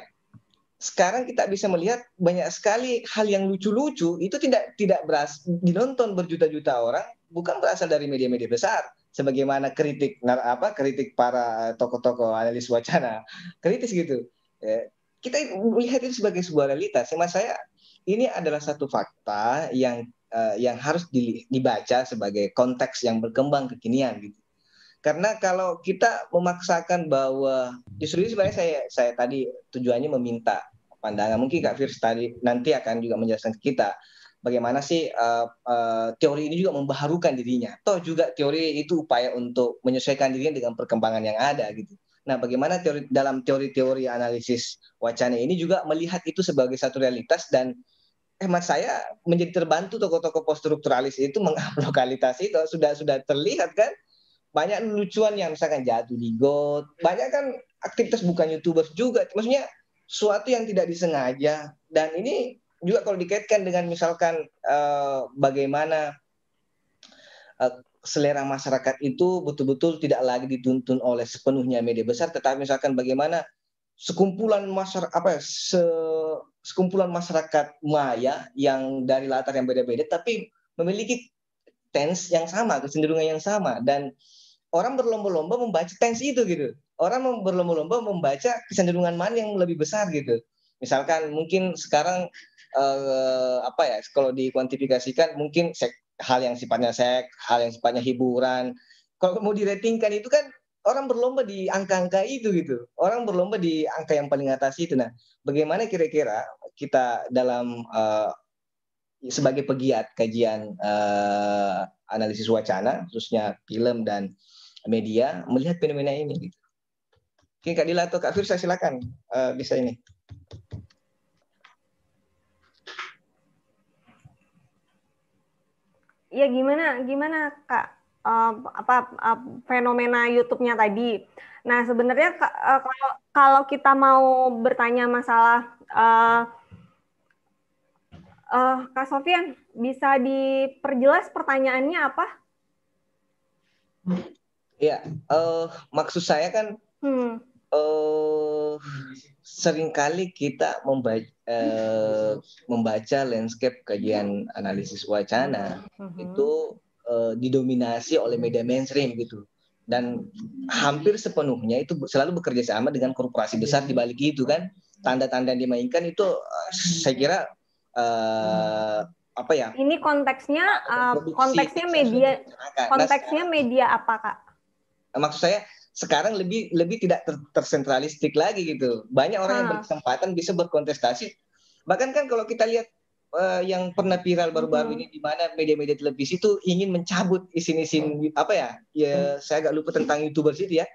sekarang kita bisa melihat banyak sekali hal yang lucu-lucu itu tidak tidak beras dinonton berjuta-juta orang bukan berasal dari media-media besar. Sebagaimana kritik apa kritik para tokoh-tokoh analis wacana kritis gitu. Ya, kita melihat itu sebagai sebuah realitas. Sama saya ini adalah satu fakta yang uh, yang harus dibaca sebagai konteks yang berkembang kekinian gitu karena kalau kita memaksakan bahwa justru sebenarnya saya saya tadi tujuannya meminta pandangan mungkin Kak Firs tadi nanti akan juga menjelaskan ke kita bagaimana sih uh, uh, teori ini juga membaharukan dirinya. Toh juga teori itu upaya untuk menyesuaikan dirinya dengan perkembangan yang ada gitu. Nah, bagaimana teori dalam teori-teori analisis wacana ini juga melihat itu sebagai satu realitas dan hemat saya menjadi terbantu tokoh-tokoh poststrukturalis itu <laughs> lokalitas itu. Sudah sudah terlihat kan banyak lucuan yang misalkan jatuh di got. Banyak kan aktivitas bukan youtubers juga. Maksudnya suatu yang tidak disengaja. Dan ini juga kalau dikaitkan dengan misalkan uh, bagaimana uh, selera masyarakat itu betul-betul tidak lagi dituntun oleh sepenuhnya media besar. Tetapi misalkan bagaimana sekumpulan masyarakat apa ya se, sekumpulan masyarakat maya yang dari latar yang beda-beda tapi memiliki tense yang sama kecenderungan yang sama dan orang berlomba-lomba membaca tens itu gitu. Orang berlomba-lomba membaca kecenderungan mana yang lebih besar gitu. Misalkan mungkin sekarang eh, apa ya kalau dikuantifikasikan mungkin hal yang sifatnya sek, hal yang sifatnya hiburan. Kalau mau diratingkan itu kan orang berlomba di angka-angka itu gitu. Orang berlomba di angka yang paling atas itu. Nah, bagaimana kira-kira kita dalam uh, sebagai pegiat kajian uh, analisis wacana, khususnya film dan media melihat fenomena ini gitu. Oke Kak Dila atau Kak Firsa silakan uh, bisa ini. Ya gimana gimana Kak uh, apa uh, fenomena YouTube-nya tadi. Nah, sebenarnya uh, kalau kalau kita mau bertanya masalah uh, uh, Kak Sofian bisa diperjelas pertanyaannya apa? Ya, uh, maksud saya kan hmm. uh, sering kali kita membaca, uh, membaca landscape kajian analisis wacana hmm. itu uh, didominasi oleh media mainstream gitu. dan hampir sepenuhnya itu selalu bekerja sama dengan korporasi besar di balik itu kan. Tanda-tanda yang dimainkan itu uh, saya kira uh, apa ya? Ini konteksnya uh, konteksnya media nah, konteksnya media apa kak? Maksud saya sekarang lebih lebih tidak ter tersentralistik lagi gitu. Banyak orang yang berkesempatan bisa berkontestasi. Bahkan kan kalau kita lihat uh, yang pernah viral baru-baru hmm. ini di mana media-media televisi itu ingin mencabut isin-isin apa ya? Ya hmm. saya agak lupa tentang youtubers itu ya.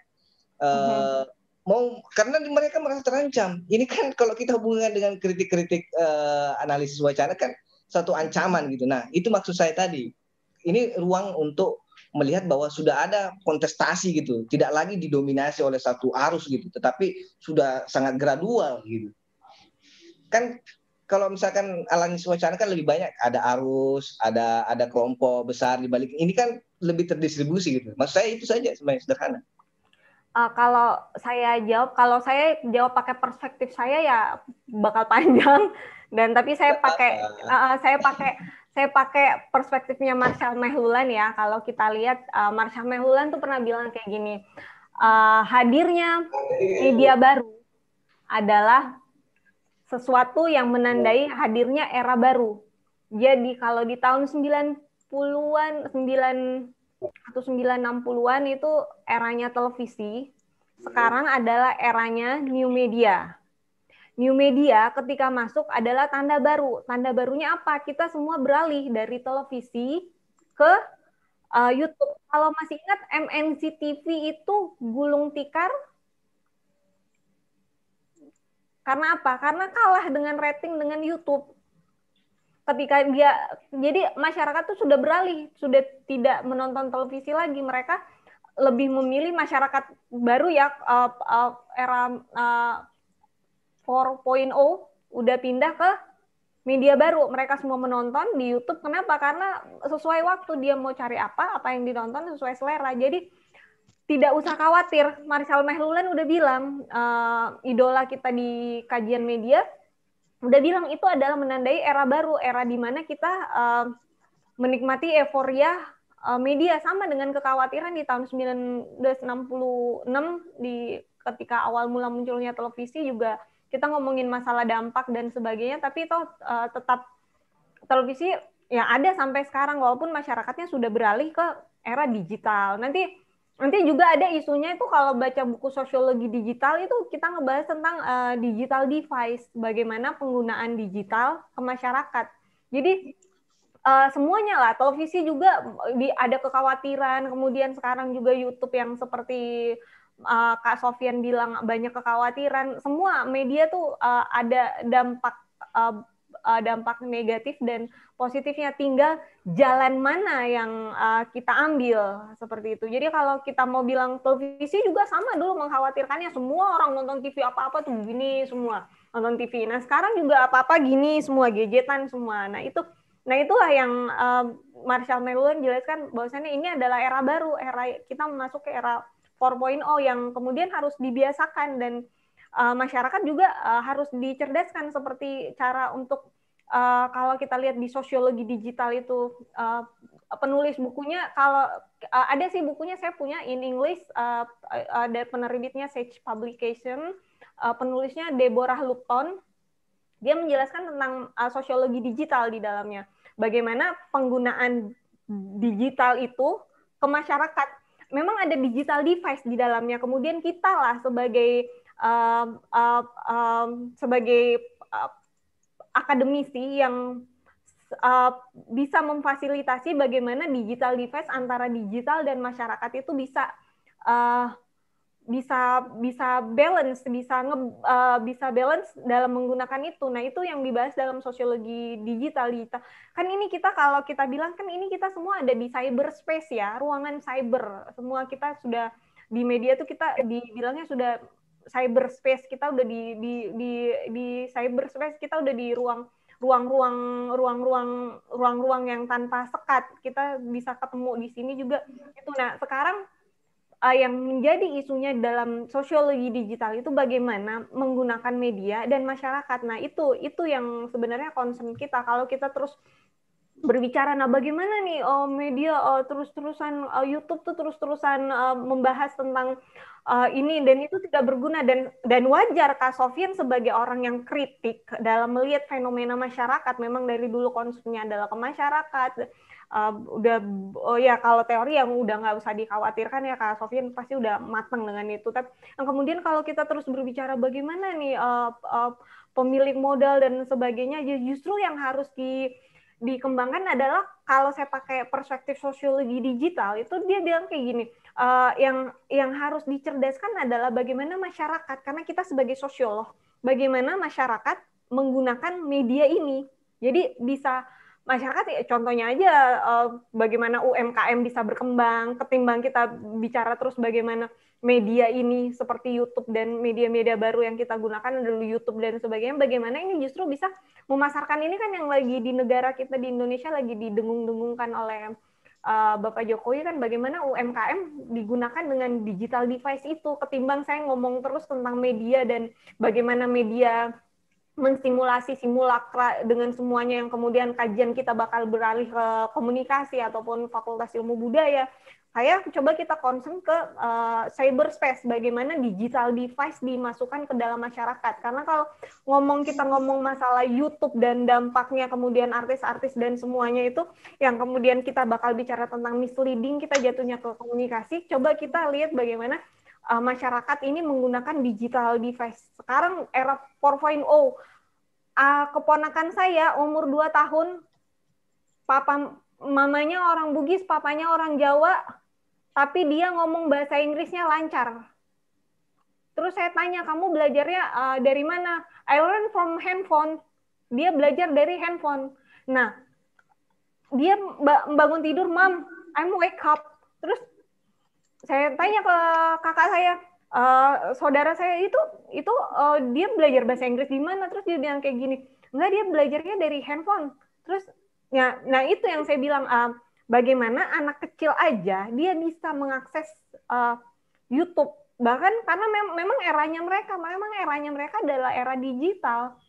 Uh, hmm. Mau karena mereka merasa terancam. Ini kan kalau kita hubungkan dengan kritik-kritik uh, analisis wacana kan satu ancaman gitu. Nah itu maksud saya tadi. Ini ruang untuk melihat bahwa sudah ada kontestasi gitu, tidak lagi didominasi oleh satu arus gitu, tetapi sudah sangat gradual gitu. Kan kalau misalkan Alanis Wacana kan lebih banyak ada arus, ada ada kelompok besar di balik. Ini kan lebih terdistribusi gitu. Maksud saya itu saja sebenarnya sederhana. Uh, kalau saya jawab, kalau saya jawab pakai perspektif saya ya bakal panjang. <laughs> Dan tapi saya pakai uh, saya pakai saya pakai perspektifnya Marshall Mehlulan ya. Kalau kita lihat uh, Marshall Mehlulan tuh pernah bilang kayak gini, uh, hadirnya media baru adalah sesuatu yang menandai hadirnya era baru. Jadi kalau di tahun 90-an, 9 atau 960-an itu eranya televisi, sekarang adalah eranya new media. New media ketika masuk adalah tanda baru. Tanda barunya apa? Kita semua beralih dari televisi ke uh, YouTube. Kalau masih ingat MNC TV itu gulung tikar karena apa? Karena kalah dengan rating dengan YouTube. Ketika dia jadi masyarakat tuh sudah beralih, sudah tidak menonton televisi lagi. Mereka lebih memilih masyarakat baru ya uh, uh, era uh, 4.0 udah pindah ke media baru. Mereka semua menonton di YouTube. Kenapa? Karena sesuai waktu dia mau cari apa, apa yang ditonton sesuai selera. Jadi tidak usah khawatir. Marcel Mehlulan udah bilang, uh, idola kita di kajian media, udah bilang itu adalah menandai era baru, era di mana kita uh, menikmati euforia uh, media sama dengan kekhawatiran di tahun 1966 di ketika awal mula munculnya televisi juga kita ngomongin masalah dampak dan sebagainya, tapi itu uh, tetap televisi yang ada sampai sekarang walaupun masyarakatnya sudah beralih ke era digital. Nanti Nanti juga ada isunya itu kalau baca buku sosiologi digital itu kita ngebahas tentang uh, digital device, bagaimana penggunaan digital ke masyarakat. Jadi uh, semuanya lah, televisi juga di, ada kekhawatiran, kemudian sekarang juga YouTube yang seperti uh, Kak Sofian bilang banyak kekhawatiran. Semua media tuh uh, ada dampak uh, uh, dampak negatif dan positifnya tinggal jalan mana yang uh, kita ambil seperti itu. Jadi kalau kita mau bilang televisi juga sama dulu mengkhawatirkannya semua orang nonton TV apa-apa tuh gini semua nonton TV. Nah sekarang juga apa-apa gini semua gadgetan semua. Nah itu Nah itulah yang uh, Marshall McLuhan jelaskan bahwasannya ini adalah era baru, era kita masuk ke era 4.0 yang kemudian harus dibiasakan dan uh, masyarakat juga uh, harus dicerdaskan seperti cara untuk uh, kalau kita lihat di sosiologi digital itu uh, penulis bukunya kalau uh, ada sih bukunya saya punya in English uh, ada penerbitnya Sage Publication uh, penulisnya Deborah Lupton. Dia menjelaskan tentang uh, sosiologi digital di dalamnya. Bagaimana penggunaan digital itu ke masyarakat. Memang ada digital device di dalamnya kemudian kita lah sebagai uh, uh, um, sebagai uh, akademisi yang uh, bisa memfasilitasi bagaimana digital device antara digital dan masyarakat itu bisa uh, bisa bisa balance bisa nge, uh, bisa balance dalam menggunakan itu. Nah itu yang dibahas dalam sosiologi digital digital kan ini kita kalau kita bilang kan ini kita semua ada di cyberspace ya ruangan cyber. Semua kita sudah di media tuh kita dibilangnya sudah cyberspace kita udah di di di di cyberspace kita udah di ruang ruang-ruang ruang-ruang ruang-ruang yang tanpa sekat. Kita bisa ketemu di sini juga. Itu nah sekarang uh, yang menjadi isunya dalam sosiologi digital itu bagaimana menggunakan media dan masyarakat. Nah itu itu yang sebenarnya concern kita. Kalau kita terus berbicara. Nah bagaimana nih uh, media uh, terus-terusan uh, YouTube tuh terus-terusan uh, membahas tentang uh, ini dan itu tidak berguna dan dan wajar Kak Sofian sebagai orang yang kritik dalam melihat fenomena masyarakat. Memang dari dulu konsumnya adalah ke masyarakat. Uh, udah oh ya kalau teori yang udah nggak usah dikhawatirkan ya Kak Sofian pasti udah matang dengan itu. Tapi yang kemudian kalau kita terus berbicara bagaimana nih uh, uh, pemilik modal dan sebagainya ya justru yang harus di dikembangkan adalah kalau saya pakai perspektif sosiologi digital itu dia bilang kayak gini uh, yang yang harus dicerdaskan adalah bagaimana masyarakat karena kita sebagai sosiolog bagaimana masyarakat menggunakan media ini. Jadi bisa masyarakat ya contohnya aja uh, bagaimana UMKM bisa berkembang ketimbang kita bicara terus bagaimana media ini seperti YouTube dan media-media baru yang kita gunakan adalah YouTube dan sebagainya bagaimana ini justru bisa memasarkan ini kan yang lagi di negara kita di Indonesia lagi didengung-dengungkan oleh uh, Bapak Jokowi kan bagaimana UMKM digunakan dengan digital device itu? Ketimbang saya ngomong terus tentang media dan bagaimana media menstimulasi simulakra dengan semuanya yang kemudian kajian kita bakal beralih ke komunikasi ataupun fakultas ilmu budaya saya coba kita concern ke uh, cyberspace, bagaimana digital device dimasukkan ke dalam masyarakat. Karena kalau ngomong kita ngomong masalah YouTube dan dampaknya kemudian artis-artis dan semuanya itu yang kemudian kita bakal bicara tentang misleading, kita jatuhnya ke komunikasi. Coba kita lihat bagaimana uh, masyarakat ini menggunakan digital device. Sekarang era 4.0, uh, keponakan saya umur 2 tahun, papa mamanya orang Bugis, papanya orang Jawa, tapi dia ngomong bahasa Inggrisnya lancar. Terus saya tanya, kamu belajarnya uh, dari mana? I learn from handphone. Dia belajar dari handphone. Nah, dia bangun tidur, Mam, I'm wake up. Terus saya tanya ke kakak saya, uh, saudara saya itu itu uh, dia belajar bahasa Inggris di mana? Terus dia bilang kayak gini, enggak dia belajarnya dari handphone. Terus ya, nah itu yang saya bilang, uh, bagaimana anak kecil aja dia bisa mengakses uh, YouTube. Bahkan karena mem memang eranya mereka memang eranya mereka adalah era digital.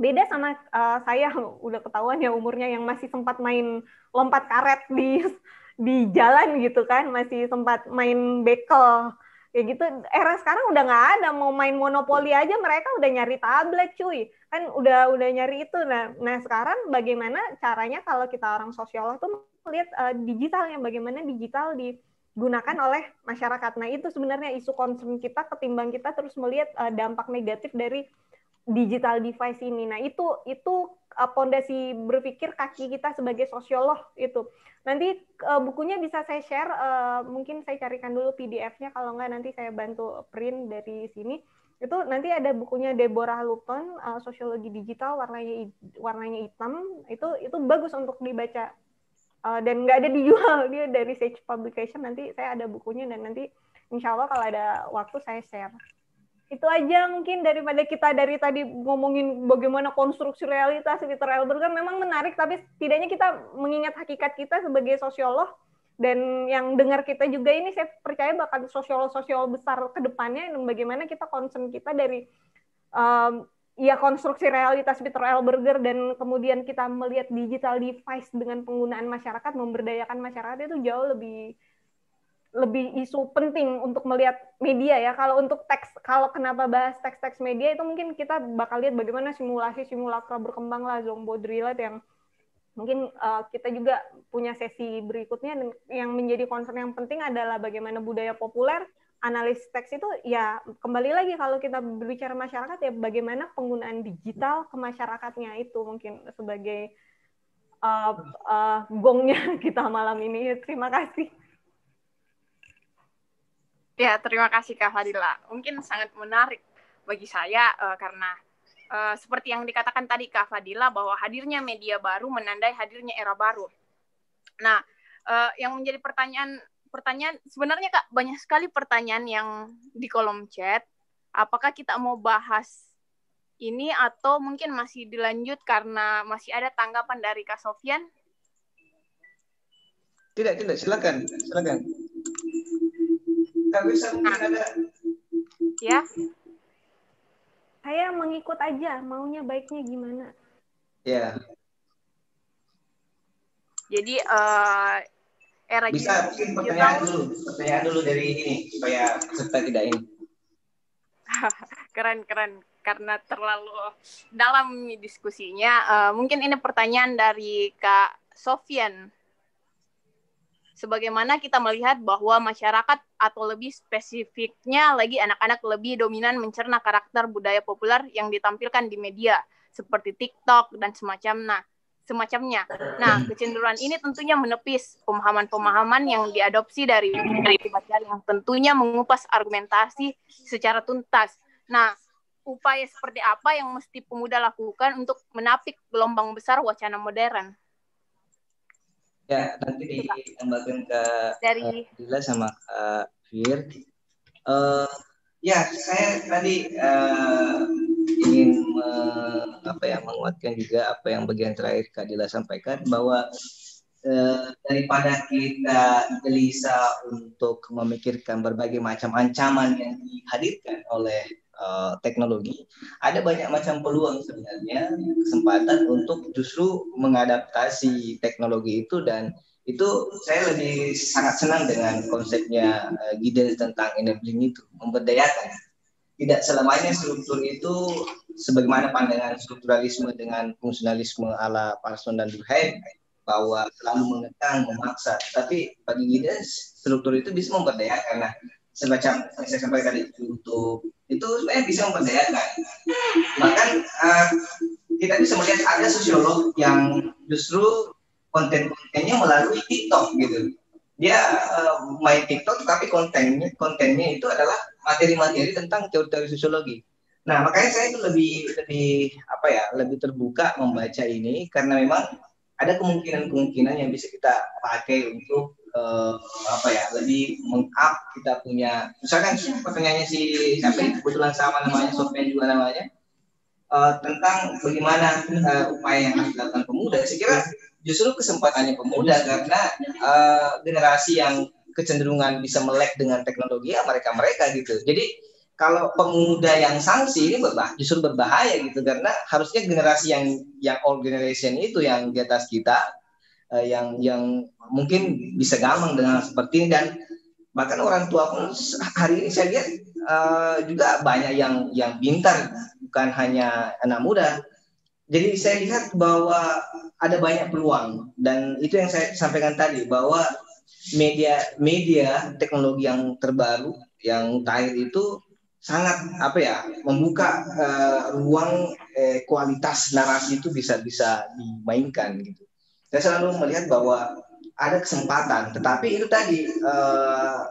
Beda sama uh, saya <laughs> udah ketahuan ya umurnya yang masih sempat main lompat karet di <laughs> di jalan gitu kan masih sempat main bekel kayak gitu. Era sekarang udah nggak ada mau main monopoli aja mereka udah nyari tablet cuy. Kan udah udah nyari itu. Nah nah sekarang bagaimana caranya kalau kita orang sosiolog tuh melihat uh, digitalnya bagaimana digital digunakan oleh masyarakat nah itu sebenarnya isu concern kita ketimbang kita terus melihat uh, dampak negatif dari digital device ini. Nah, itu itu pondasi uh, berpikir kaki kita sebagai sosiolog itu. Nanti uh, bukunya bisa saya share, uh, mungkin saya carikan dulu PDF-nya kalau enggak nanti saya bantu print dari sini. Itu nanti ada bukunya Deborah Lupton, uh, Sosiologi Digital warnanya warnanya hitam. Itu itu bagus untuk dibaca. Uh, dan nggak ada dijual. <laughs> Dia dari Sage Publication. Nanti saya ada bukunya dan nanti insya Allah kalau ada waktu saya share. Itu aja mungkin daripada kita dari tadi ngomongin bagaimana konstruksi realitas Peter Elber kan memang menarik tapi setidaknya kita mengingat hakikat kita sebagai sosiolog dan yang dengar kita juga ini saya percaya bakal sosiolog-sosiolog besar ke depannya dan bagaimana kita concern kita dari um, ya konstruksi realitas Peter Elberger dan kemudian kita melihat digital device dengan penggunaan masyarakat memberdayakan masyarakat itu jauh lebih lebih isu penting untuk melihat media ya. Kalau untuk teks, kalau kenapa bahas teks-teks media itu mungkin kita bakal lihat bagaimana simulasi simulakra berkembang lah Zombo Drillet yang mungkin uh, kita juga punya sesi berikutnya yang menjadi concern yang penting adalah bagaimana budaya populer analis teks itu ya kembali lagi kalau kita berbicara masyarakat ya bagaimana penggunaan digital ke masyarakatnya itu mungkin sebagai uh, uh, gongnya <laughs> kita malam ini terima kasih Ya, terima kasih Kak Fadila. Mungkin sangat menarik bagi saya uh, karena uh, seperti yang dikatakan tadi Kak Fadila bahwa hadirnya media baru menandai hadirnya era baru. Nah, uh, yang menjadi pertanyaan pertanyaan sebenarnya Kak banyak sekali pertanyaan yang di kolom chat. Apakah kita mau bahas ini atau mungkin masih dilanjut karena masih ada tanggapan dari Kak Sofian? Tidak, tidak, silakan, silakan bisa mungkin ada. Ya. Saya mengikut aja, maunya baiknya gimana? Ya. Jadi uh, era bisa mungkin pertanyaan dulu, pertanyaan dulu dari ini supaya peserta tidak ini. <laughs> keren keren karena terlalu dalam diskusinya. Uh, mungkin ini pertanyaan dari Kak Sofian. Sebagaimana kita melihat bahwa masyarakat atau lebih spesifiknya lagi anak-anak lebih dominan mencerna karakter budaya populer yang ditampilkan di media seperti TikTok dan semacamnya. Semacamnya. Nah, kecenderungan ini tentunya menepis pemahaman-pemahaman yang diadopsi dari dari yang tentunya mengupas argumentasi secara tuntas. Nah, upaya seperti apa yang mesti pemuda lakukan untuk menapik gelombang besar wacana modern? Ya, nanti ditambahkan ke dari Dila sama Kak Fir. Uh, ya, saya tadi uh, ingin me, apa ya menguatkan juga apa yang bagian terakhir Kak Dila sampaikan bahwa uh, daripada kita gelisah untuk memikirkan berbagai macam ancaman yang dihadirkan oleh uh, teknologi, ada banyak macam peluang sebenarnya kesempatan untuk justru mengadaptasi teknologi itu dan itu saya lebih sangat senang dengan konsepnya uh, tentang enabling itu memberdayakan. Tidak selamanya struktur itu sebagaimana pandangan strukturalisme dengan fungsionalisme ala Parson dan Durkheim bahwa selalu mengekang, memaksa. Tapi bagi Gide struktur itu bisa memberdayakan. Nah, semacam saya sampaikan tadi untuk itu sebenarnya bisa memperdayakan. Bahkan uh, kita bisa melihat ada sosiolog yang justru konten-kontennya melalui TikTok gitu. Dia uh, main TikTok tapi kontennya kontennya itu adalah materi-materi tentang teori-teori sosiologi. Nah, makanya saya itu lebih lebih apa ya, lebih terbuka membaca ini karena memang ada kemungkinan-kemungkinan yang bisa kita pakai untuk uh, apa ya lebih mengup kita punya misalkan pertanyaannya si siapa kebetulan sama namanya Sofian juga namanya uh, tentang bagaimana uh, upaya yang harus dilakukan pemuda saya kira justru kesempatannya pemuda karena uh, generasi yang kecenderungan bisa melek dengan teknologi ya mereka mereka gitu. Jadi kalau pemuda yang sanksi ini berbahaya, justru berbahaya gitu karena harusnya generasi yang yang old generation itu yang di atas kita uh, yang yang mungkin bisa gampang dengan seperti ini. Dan bahkan orang tua pun hari ini saya lihat uh, juga banyak yang yang pintar bukan hanya anak muda. Jadi saya lihat bahwa ada banyak peluang dan itu yang saya sampaikan tadi bahwa media media teknologi yang terbaru yang terakhir itu sangat apa ya membuka uh, ruang eh, kualitas narasi itu bisa bisa dimainkan gitu saya selalu melihat bahwa ada kesempatan, tetapi itu tadi uh,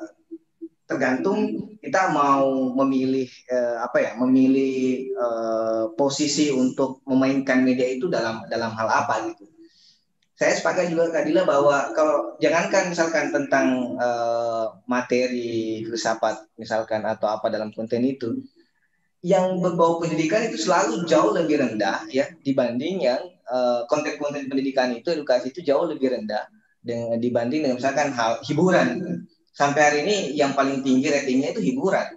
tergantung kita mau memilih uh, apa ya, memilih uh, posisi untuk memainkan media itu dalam dalam hal apa gitu. Saya sepakat juga Kadila bahwa kalau jangankan misalkan tentang uh, materi filsafat misalkan atau apa dalam konten itu, yang berbau pendidikan itu selalu jauh lebih rendah ya dibanding yang Eh, konten-konten pendidikan itu edukasi itu jauh lebih rendah dengan dibanding dengan misalkan hal hiburan. Sampai hari ini yang paling tinggi ratingnya itu hiburan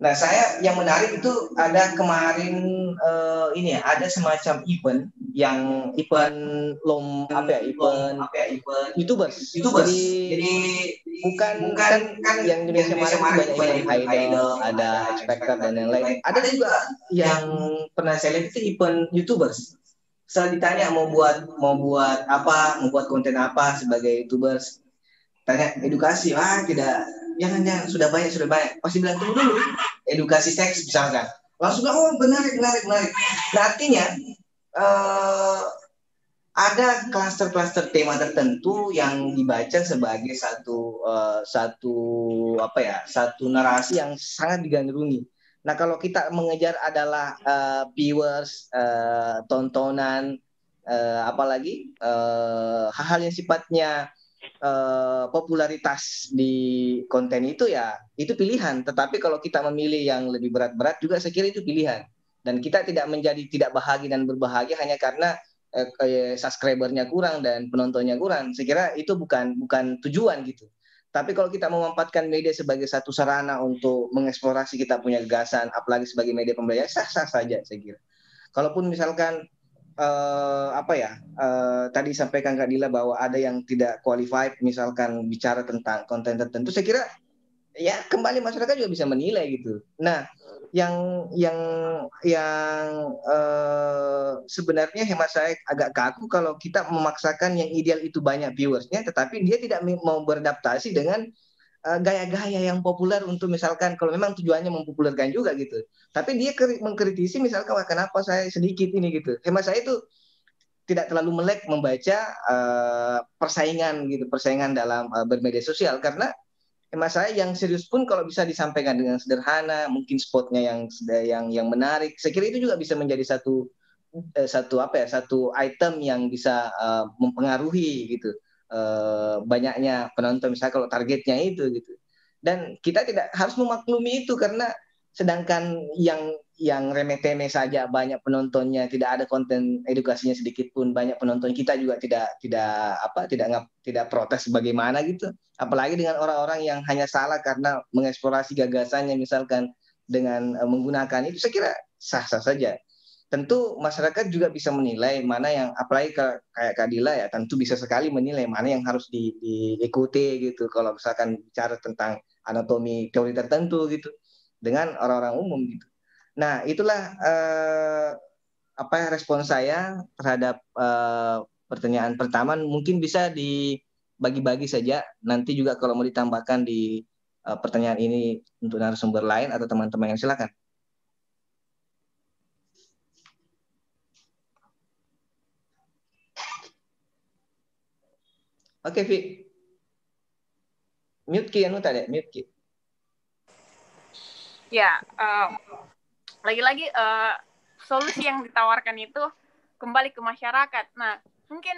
nah saya yang menarik itu ada kemarin uh, ini ya ada semacam event yang event lom apa ya event? apa ya event? Youtubers. Youtubers. Jadi, jadi bukan bukan kan yang Indonesia kemarin banyak event idol ada expected dan lain-lain. Ada juga yang pernah saya lihat itu event youtubers. Setelah ditanya mau buat mau buat apa mau buat konten apa sebagai youtubers. Tanya edukasi ah tidak jangan jangan sudah banyak sudah banyak. Pasti bilang tunggu dulu edukasi seks misalkan. Langsung oh menarik menarik menarik. Nah artinya uh, ada klaster-klaster tema tertentu yang dibaca sebagai satu uh, satu apa ya satu narasi yang sangat digandrungi. Nah, kalau kita mengejar adalah uh, viewers, uh, tontonan, uh, apalagi hal-hal uh, yang sifatnya uh, popularitas di konten itu ya itu pilihan. Tetapi kalau kita memilih yang lebih berat-berat juga saya kira itu pilihan. Dan kita tidak menjadi tidak bahagia dan berbahagia hanya karena uh, subscribernya kurang dan penontonnya kurang. Saya kira itu bukan bukan tujuan gitu. Tapi kalau kita memanfaatkan media sebagai satu sarana untuk mengeksplorasi kita punya gagasan, apalagi sebagai media pembelajaran, sah-sah saja saya kira. Kalaupun misalkan uh, apa ya uh, tadi sampaikan Kak Dila bahwa ada yang tidak qualified misalkan bicara tentang konten tertentu saya kira ya kembali masyarakat juga bisa menilai gitu. Nah, yang yang yang uh, sebenarnya hemat saya agak kaku kalau kita memaksakan yang ideal itu banyak viewersnya, tetapi dia tidak mau beradaptasi dengan gaya-gaya uh, yang populer untuk misalkan kalau memang tujuannya mempopulerkan juga gitu. Tapi dia mengkritisi misalkan wah kenapa saya sedikit ini gitu. Hemat saya itu tidak terlalu melek membaca uh, persaingan gitu, persaingan dalam uh, bermedia sosial karena Mas saya yang serius pun kalau bisa disampaikan dengan sederhana, mungkin spotnya yang yang yang menarik. Saya kira itu juga bisa menjadi satu eh, satu apa ya satu item yang bisa uh, mempengaruhi gitu uh, banyaknya penonton misalnya kalau targetnya itu gitu. Dan kita tidak harus memaklumi itu karena sedangkan yang yang remeh-temeh saja banyak penontonnya tidak ada konten edukasinya sedikit pun banyak penonton kita juga tidak tidak apa tidak tidak protes bagaimana gitu apalagi dengan orang-orang yang hanya salah karena mengeksplorasi gagasannya misalkan dengan uh, menggunakan itu saya kira sah-sah saja tentu masyarakat juga bisa menilai mana yang apalagi ke, kayak Kadila ya tentu bisa sekali menilai mana yang harus di, diikuti gitu kalau misalkan bicara tentang anatomi teori tertentu gitu dengan orang-orang umum gitu Nah, itulah eh, apa ya respon saya terhadap eh, pertanyaan pertama. Mungkin bisa dibagi-bagi saja. Nanti juga kalau mau ditambahkan di eh, pertanyaan ini untuk narasumber lain atau teman-teman yang silakan. Oke, Vi. Mute ki anu tadi, mute ki. Ya, uh, lagi-lagi uh, solusi yang ditawarkan itu kembali ke masyarakat. Nah, mungkin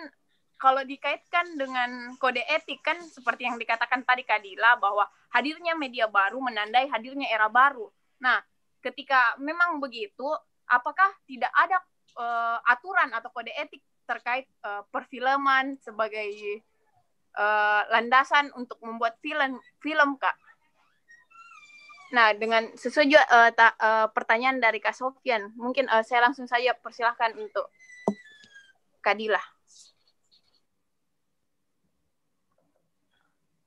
kalau dikaitkan dengan kode etik kan seperti yang dikatakan tadi Kadila bahwa hadirnya media baru menandai hadirnya era baru. Nah, ketika memang begitu, apakah tidak ada uh, aturan atau kode etik terkait uh, perfilman sebagai uh, landasan untuk membuat film film Kak? Nah, dengan sesuai uh, ta, uh, pertanyaan dari Kak Sofian, mungkin uh, saya langsung saja persilahkan untuk Kadila.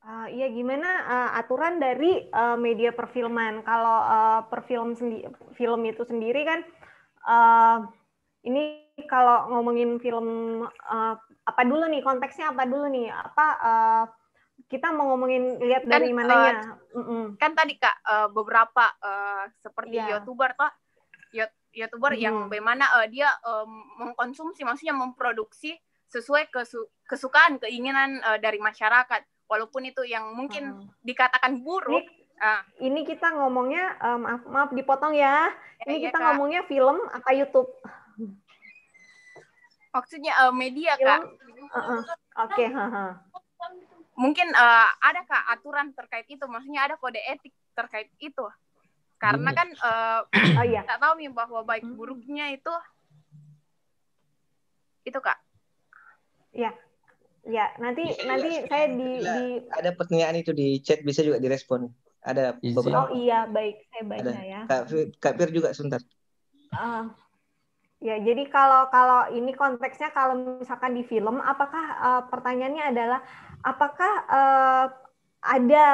Uh, iya, gimana uh, aturan dari uh, media perfilman? Kalau uh, perfilm sendi film itu sendiri kan, uh, ini kalau ngomongin film uh, apa dulu nih konteksnya apa dulu nih? Apa uh, kita mau ngomongin lihat kan, dari mananya. Uh, Kan tadi kak uh, beberapa uh, seperti yeah. youtuber toh youtuber mm. yang bagaimana uh, dia uh, mengkonsumsi, maksudnya memproduksi sesuai kesu kesukaan keinginan uh, dari masyarakat, walaupun itu yang mungkin mm. dikatakan buruk. Ini, uh. ini kita ngomongnya uh, maaf maaf dipotong ya. ya ini ya, kita kak. ngomongnya film apa YouTube? Maksudnya uh, media film? kak. Uh -uh. Oke. Okay, mungkin uh, ada kak aturan terkait itu maksudnya ada kode etik terkait itu karena kan uh, oh, iya. tak tahu nih bahwa baik hmm. buruknya itu itu kak ya ya nanti ya, nanti ya. saya di, di ada pertanyaan itu di chat bisa juga direspon ada beberapa oh iya baik saya baca ada. ya kak, kak Fir juga sebentar uh, Ya, jadi kalau kalau ini konteksnya kalau misalkan di film, apakah uh, pertanyaannya adalah apakah uh, ada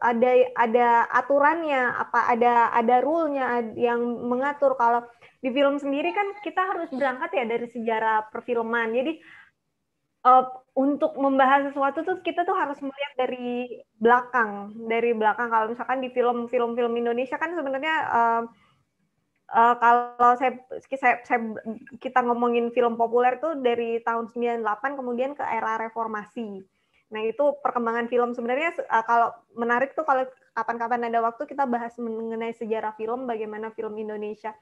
ada ada aturannya? Apa ada ada rule-nya yang mengatur? Kalau di film sendiri kan kita harus berangkat ya dari sejarah perfilman. Jadi uh, untuk membahas sesuatu tuh kita tuh harus melihat dari belakang dari belakang. Kalau misalkan di film film film Indonesia kan sebenarnya uh, uh, kalau saya, saya, saya kita ngomongin film populer tuh dari tahun 98 kemudian ke era reformasi. Nah, itu perkembangan film. Sebenarnya uh, kalau menarik tuh kalau kapan-kapan ada waktu kita bahas mengenai sejarah film, bagaimana film Indonesia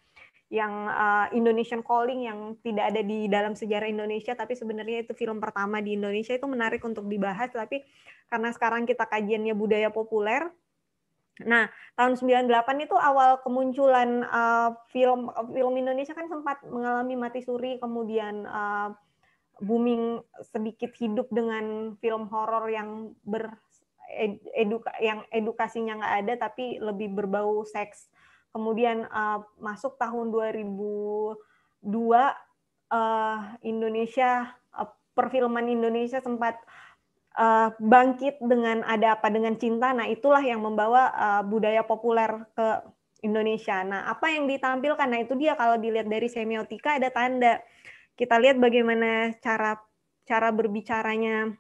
yang uh, Indonesian Calling yang tidak ada di dalam sejarah Indonesia tapi sebenarnya itu film pertama di Indonesia itu menarik untuk dibahas. Tapi karena sekarang kita kajiannya budaya populer Nah, tahun 98 itu awal kemunculan uh, film film Indonesia kan sempat mengalami mati suri kemudian uh, booming sedikit hidup dengan film horor yang ber eduka, yang edukasinya nggak ada tapi lebih berbau seks. Kemudian uh, masuk tahun 2002 uh, Indonesia uh, perfilman Indonesia sempat uh, bangkit dengan ada apa dengan cinta. Nah, itulah yang membawa uh, budaya populer ke Indonesia. Nah, apa yang ditampilkan? Nah, itu dia kalau dilihat dari semiotika ada tanda. Kita lihat bagaimana cara cara berbicaranya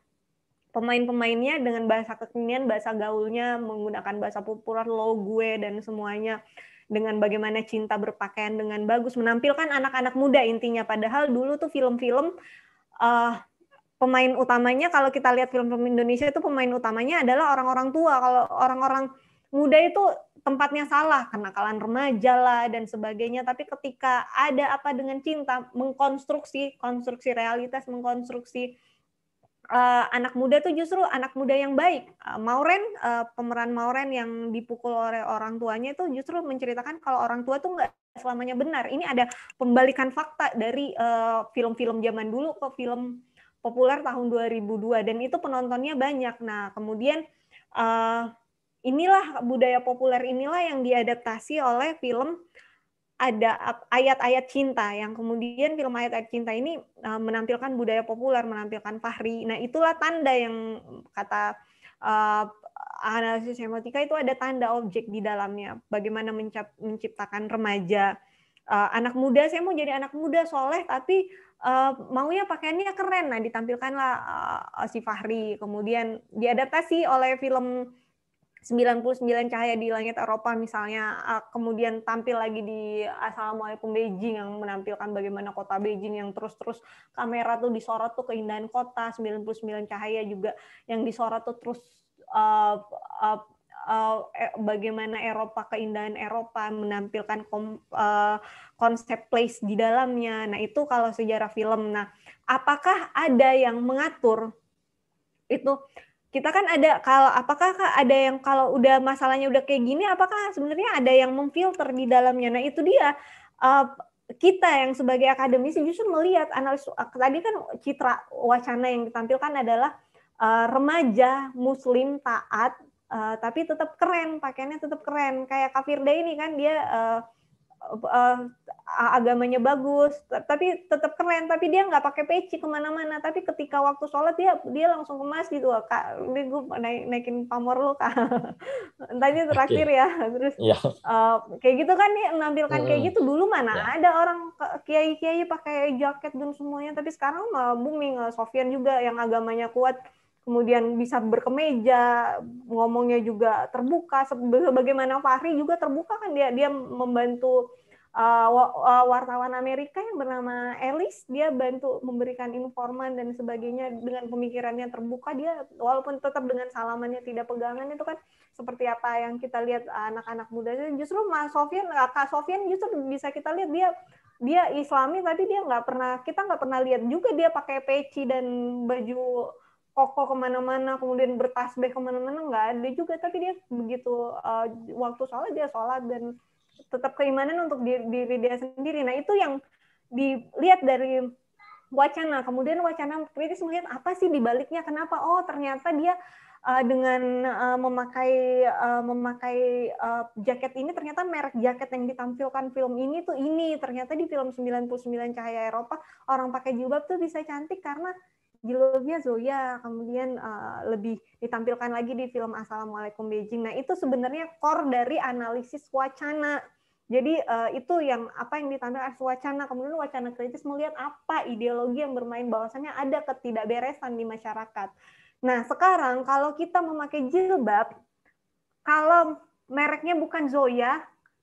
pemain-pemainnya dengan bahasa kekinian, bahasa gaulnya, menggunakan bahasa populer, lo, gue, dan semuanya dengan bagaimana cinta berpakaian dengan bagus, menampilkan anak-anak muda intinya. Padahal dulu tuh film-film uh, pemain utamanya kalau kita lihat film-film Indonesia itu pemain utamanya adalah orang-orang tua. Kalau orang-orang muda itu tempatnya salah, kenakalan remaja lah dan sebagainya. Tapi ketika ada apa dengan cinta, mengkonstruksi, konstruksi realitas, mengkonstruksi uh, anak muda tuh justru anak muda yang baik. Uh, Mauren, uh, pemeran Mauren yang dipukul oleh orang tuanya itu justru menceritakan kalau orang tua tuh nggak selamanya benar. Ini ada pembalikan fakta dari film-film uh, zaman dulu ke film populer tahun 2002 dan itu penontonnya banyak. Nah, kemudian uh, inilah budaya populer inilah yang diadaptasi oleh film ada ayat-ayat cinta yang kemudian film ayat-ayat cinta ini uh, menampilkan budaya populer, menampilkan Fahri. Nah, itulah tanda yang kata uh, analisis semiotika itu ada tanda objek di dalamnya. Bagaimana menciptakan remaja anak muda, saya mau jadi anak muda soleh tapi uh, maunya pakaiannya keren. Nah, ditampilkanlah uh, si Fahri. Kemudian diadaptasi oleh film 99 cahaya di langit Eropa misalnya uh, kemudian tampil lagi di Assalamualaikum Beijing yang menampilkan bagaimana kota Beijing yang terus-terus kamera tuh disorot tuh keindahan kota 99 cahaya juga yang disorot tuh terus uh, uh, uh, bagaimana Eropa keindahan Eropa menampilkan kom, uh, konsep place di dalamnya. Nah, itu kalau sejarah film. Nah, apakah ada yang mengatur itu kita kan ada kalau apakah ada yang kalau udah masalahnya udah kayak gini apakah sebenarnya ada yang memfilter di dalamnya nah itu dia uh, kita yang sebagai akademisi justru melihat analis tadi kan citra wacana yang ditampilkan adalah uh, remaja muslim taat uh, tapi tetap keren pakaiannya tetap keren kayak Kafirda ini kan dia uh, uh, agamanya bagus, tapi tetap keren. Tapi dia nggak pakai peci ke mana-mana. Tapi ketika waktu sholat dia dia langsung ke masjid tuh, kak, ini gue naik, naikin pamor lu kak. <laughs> Entahnya terakhir okay. ya, terus yeah. Iya. uh, kayak gitu kan dia menampilkan mm. kayak gitu dulu mana yeah. ada orang kiai kiai pakai jaket dan semuanya. Tapi sekarang mah booming, Sofian juga yang agamanya kuat kemudian bisa berkemeja, ngomongnya juga terbuka. Sebagaimana Fahri juga terbuka kan dia dia membantu uh, wartawan Amerika yang bernama Ellis, dia bantu memberikan informan dan sebagainya dengan pemikirannya terbuka. Dia walaupun tetap dengan salamannya tidak pegangan itu kan seperti apa yang kita lihat anak-anak muda. Justru Mas Sofian, Kak Sofian justru bisa kita lihat dia dia Islami tapi dia nggak pernah kita nggak pernah lihat juga dia pakai peci dan baju koko ke mana-mana, kemudian bertasbih ke mana-mana nggak ada juga. Tapi dia begitu uh, waktu sholat dia sholat dan tetap keimanan untuk diri, diri dia sendiri. Nah itu yang dilihat dari wacana. Kemudian wacana kritis melihat apa sih dibaliknya, kenapa? Oh ternyata dia uh, dengan uh, memakai uh, memakai uh, jaket ini ternyata merek jaket yang ditampilkan film ini tuh ini ternyata di film 99 Cahaya Eropa orang pakai jilbab tuh bisa cantik karena jilbabnya Zoya, kemudian uh, lebih ditampilkan lagi di film Assalamualaikum Beijing. Nah, itu sebenarnya core dari analisis wacana. Jadi uh, itu yang apa yang ditampilkan wacana, kemudian wacana kritis melihat apa ideologi yang bermain bahwasannya ada ketidakberesan di masyarakat. Nah, sekarang kalau kita memakai jilbab, kalau mereknya bukan Zoya,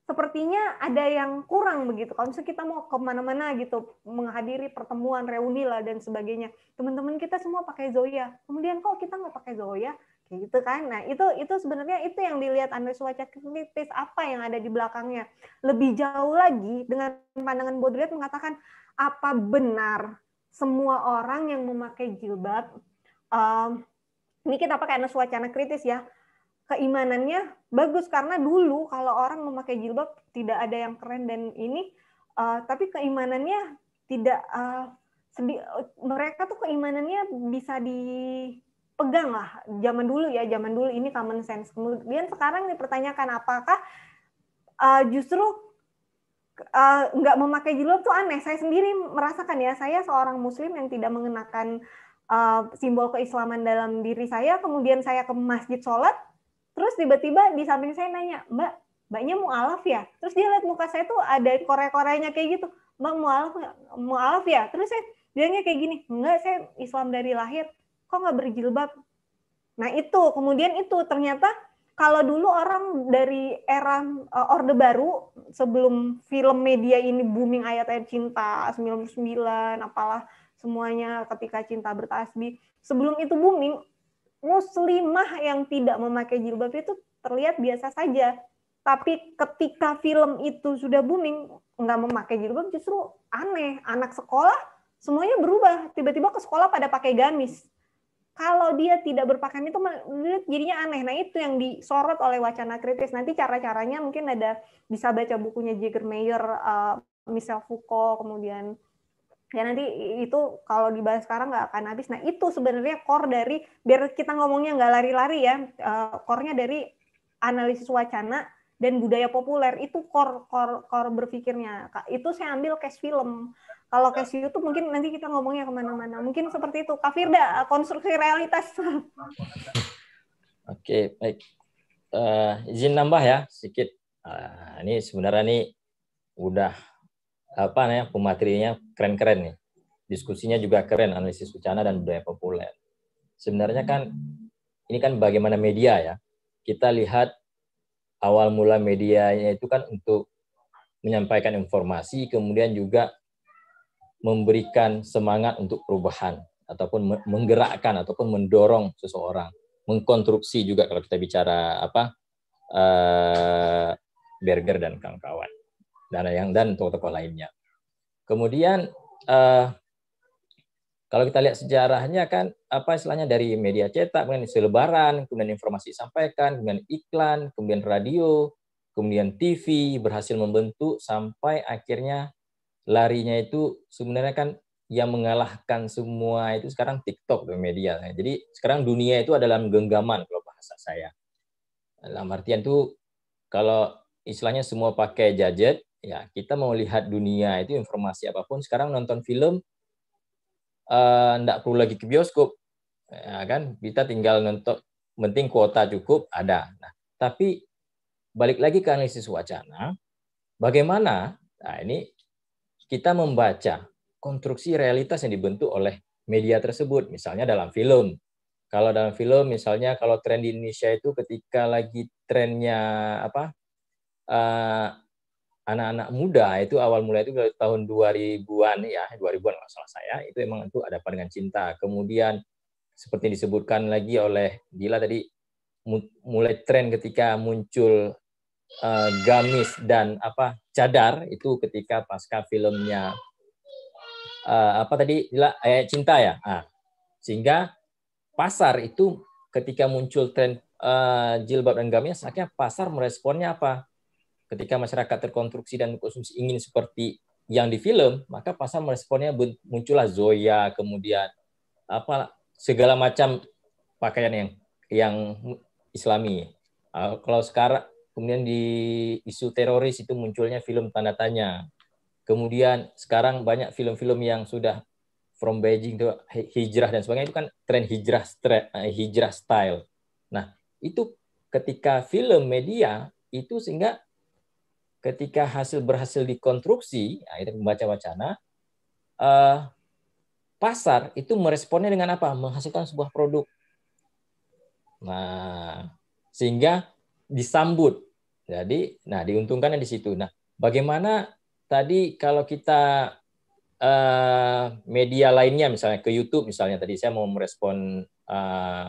sepertinya ada yang kurang begitu. Kalau misalnya kita mau ke mana-mana gitu, menghadiri pertemuan, reuni lah dan sebagainya, teman-teman kita semua pakai Zoya. Kemudian kok kita nggak pakai Zoya? Kayak gitu kan. Nah itu itu sebenarnya itu yang dilihat analis wajah kritis apa yang ada di belakangnya. Lebih jauh lagi dengan pandangan Baudrillard mengatakan apa benar semua orang yang memakai jilbab um, ini kita pakai analis wacana kritis ya keimanannya bagus. Karena dulu kalau orang memakai jilbab tidak ada yang keren dan ini uh, tapi keimanannya tidak uh, sedi mereka tuh keimanannya bisa dipegang lah. Zaman dulu ya zaman dulu ini common sense. Kemudian sekarang dipertanyakan apakah uh, justru uh, nggak memakai jilbab tuh aneh. Saya sendiri merasakan ya, saya seorang muslim yang tidak mengenakan uh, simbol keislaman dalam diri saya, kemudian saya ke masjid sholat, terus tiba-tiba di samping saya nanya, Mbak, Mbaknya mualaf ya? Terus dia lihat muka saya tuh ada korek-koreknya kayak gitu, Mbak mualaf mualaf ya? Terus saya bilangnya kayak gini, enggak saya Islam dari lahir, kok nggak berjilbab? Nah itu, kemudian itu ternyata kalau dulu orang dari era uh, Orde Baru sebelum film media ini booming ayat-ayat cinta 99 apalah semuanya ketika cinta bertasbih sebelum itu booming muslimah yang tidak memakai jilbab itu terlihat biasa saja tapi ketika film itu sudah booming nggak memakai jilbab justru aneh anak sekolah semuanya berubah tiba-tiba ke sekolah pada pakai gamis kalau dia tidak berpakaian itu jadinya aneh. Nah itu yang disorot oleh wacana kritis. Nanti cara-caranya mungkin ada bisa baca bukunya Jagermeyer, uh, Michel Foucault, kemudian ya nanti itu kalau dibahas sekarang nggak akan habis. Nah itu sebenarnya core dari biar kita ngomongnya nggak lari-lari ya, uh, core-nya dari analisis wacana dan budaya populer itu core core core berpikirnya. Itu saya ambil case film. Kalau case YouTube mungkin nanti kita ngomongnya ke mana-mana. Mungkin seperti itu. Kak Firda, konstruksi realitas. <laughs> Oke, baik. Uh, izin nambah ya sedikit. Uh, ini sebenarnya ini udah apa nih pematerinya keren-keren nih. Diskusinya juga keren, analisis bencana dan budaya populer. Sebenarnya kan ini kan bagaimana media ya. Kita lihat awal mula medianya itu kan untuk menyampaikan informasi, kemudian juga memberikan semangat untuk perubahan ataupun menggerakkan ataupun mendorong seseorang mengkonstruksi juga kalau kita bicara apa uh, Berger dan kawan-kawan dan yang dan tokoh-tokoh lainnya. Kemudian uh, kalau kita lihat sejarahnya kan apa istilahnya dari media cetak, kemudian selebaran, kemudian informasi disampaikan, kemudian iklan, kemudian radio, kemudian TV berhasil membentuk sampai akhirnya larinya itu sebenarnya kan yang mengalahkan semua itu sekarang TikTok dan media. Jadi sekarang dunia itu adalah genggaman kalau bahasa saya. Dalam artian itu kalau istilahnya semua pakai gadget, ya kita mau lihat dunia itu informasi apa pun. Sekarang nonton film enggak uh, perlu lagi ke bioskop, ya kan? Kita tinggal nonton, penting kuota cukup ada. Nah, tapi balik lagi ke analisis wacana, bagaimana? Nah ini kita membaca konstruksi realitas yang dibentuk oleh media tersebut, misalnya dalam film. Kalau dalam film, misalnya kalau tren di Indonesia itu ketika lagi trennya apa eh, anak-anak muda itu awal mulai itu dari tahun 2000-an ya 2000-an masalah saya itu emang itu ada apa dengan cinta. Kemudian seperti disebutkan lagi oleh Dila tadi mulai tren ketika muncul uh, gamis dan apa cadar itu ketika pasca filmnya uh, apa tadi ayat cinta ya? Nah, sehingga pasar itu ketika muncul tren uh, jilbab dan gamis akhirnya pasar meresponnya apa ketika masyarakat terkonstruksi dan konsumsi ingin seperti yang di film maka pasar meresponnya muncullah Zoya kemudian apa segala macam pakaian yang yang islami uh, kalau sekarang Kemudian di isu teroris itu munculnya film tanda tanya. Kemudian sekarang banyak film-film yang sudah from Beijing itu hijrah dan sebagainya itu kan tren hijrah eh, hijrah style. Nah, itu ketika film media itu sehingga ketika hasil berhasil dikonstruksi, nah itu membaca wacana, uh, pasar itu meresponnya dengan apa? Menghasilkan sebuah produk. Nah, sehingga disambut jadi, nah diuntungkannya di situ. Nah, bagaimana tadi kalau kita uh, media lainnya, misalnya ke YouTube, misalnya tadi saya mau merespon uh,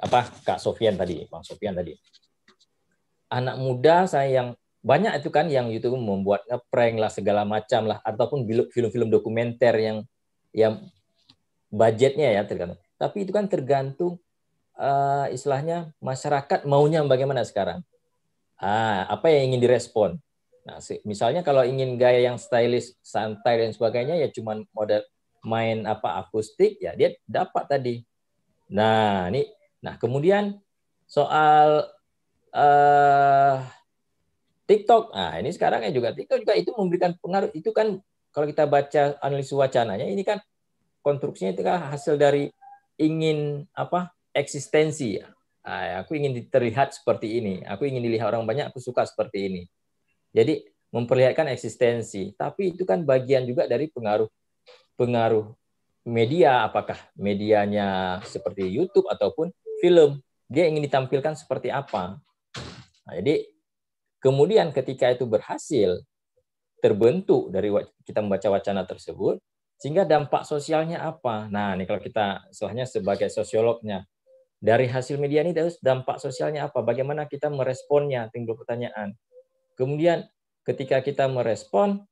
apa Kak Sofian tadi, Bang Sofian tadi. Anak muda saya yang banyak itu kan yang YouTube membuat ngeprank lah segala macam lah ataupun film-film dokumenter yang yang budgetnya ya tergantung. Tapi itu kan tergantung uh, istilahnya masyarakat maunya bagaimana sekarang. Ah, apa yang ingin direspon? Nah, misalnya kalau ingin gaya yang stylish, santai dan sebagainya ya cuman model main apa akustik ya dia dapat tadi. Nah, ini nah kemudian soal uh, TikTok. Nah, ini sekarang ya juga TikTok juga itu memberikan pengaruh. Itu kan kalau kita baca analisis wacananya ini kan konstruksinya itu kan hasil dari ingin apa? eksistensi. Nah, aku ingin terlihat seperti ini. Aku ingin dilihat orang banyak, aku suka seperti ini. Jadi memperlihatkan eksistensi, tapi itu kan bagian juga dari pengaruh pengaruh media, apakah medianya seperti YouTube ataupun film. Dia ingin ditampilkan seperti apa. Nah, jadi Kemudian ketika itu berhasil terbentuk dari kita membaca wacana tersebut, sehingga dampak sosialnya apa? Nah, ini kalau kita setelahnya sebagai sosiolognya, dari hasil media ini terus dampak sosialnya apa? Bagaimana kita meresponnya? Timbul pertanyaan. Kemudian ketika kita merespon,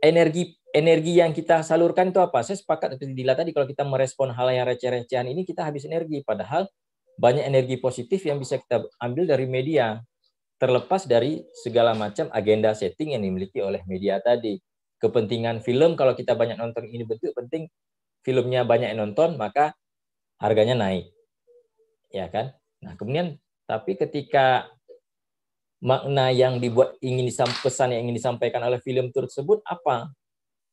energi energi yang kita salurkan itu apa? Saya sepakat seperti Dila tadi kalau kita merespon hal yang receh-recehan ini kita habis energi. Padahal banyak energi positif yang bisa kita ambil dari media terlepas dari segala macam agenda setting yang dimiliki oleh media tadi. Kepentingan film kalau kita banyak nonton ini bentuk penting filmnya banyak yang nonton maka harganya naik. Ya kan? Nah kemudian tapi ketika makna yang dibuat ingin pesan yang ingin disampaikan oleh film tersebut apa?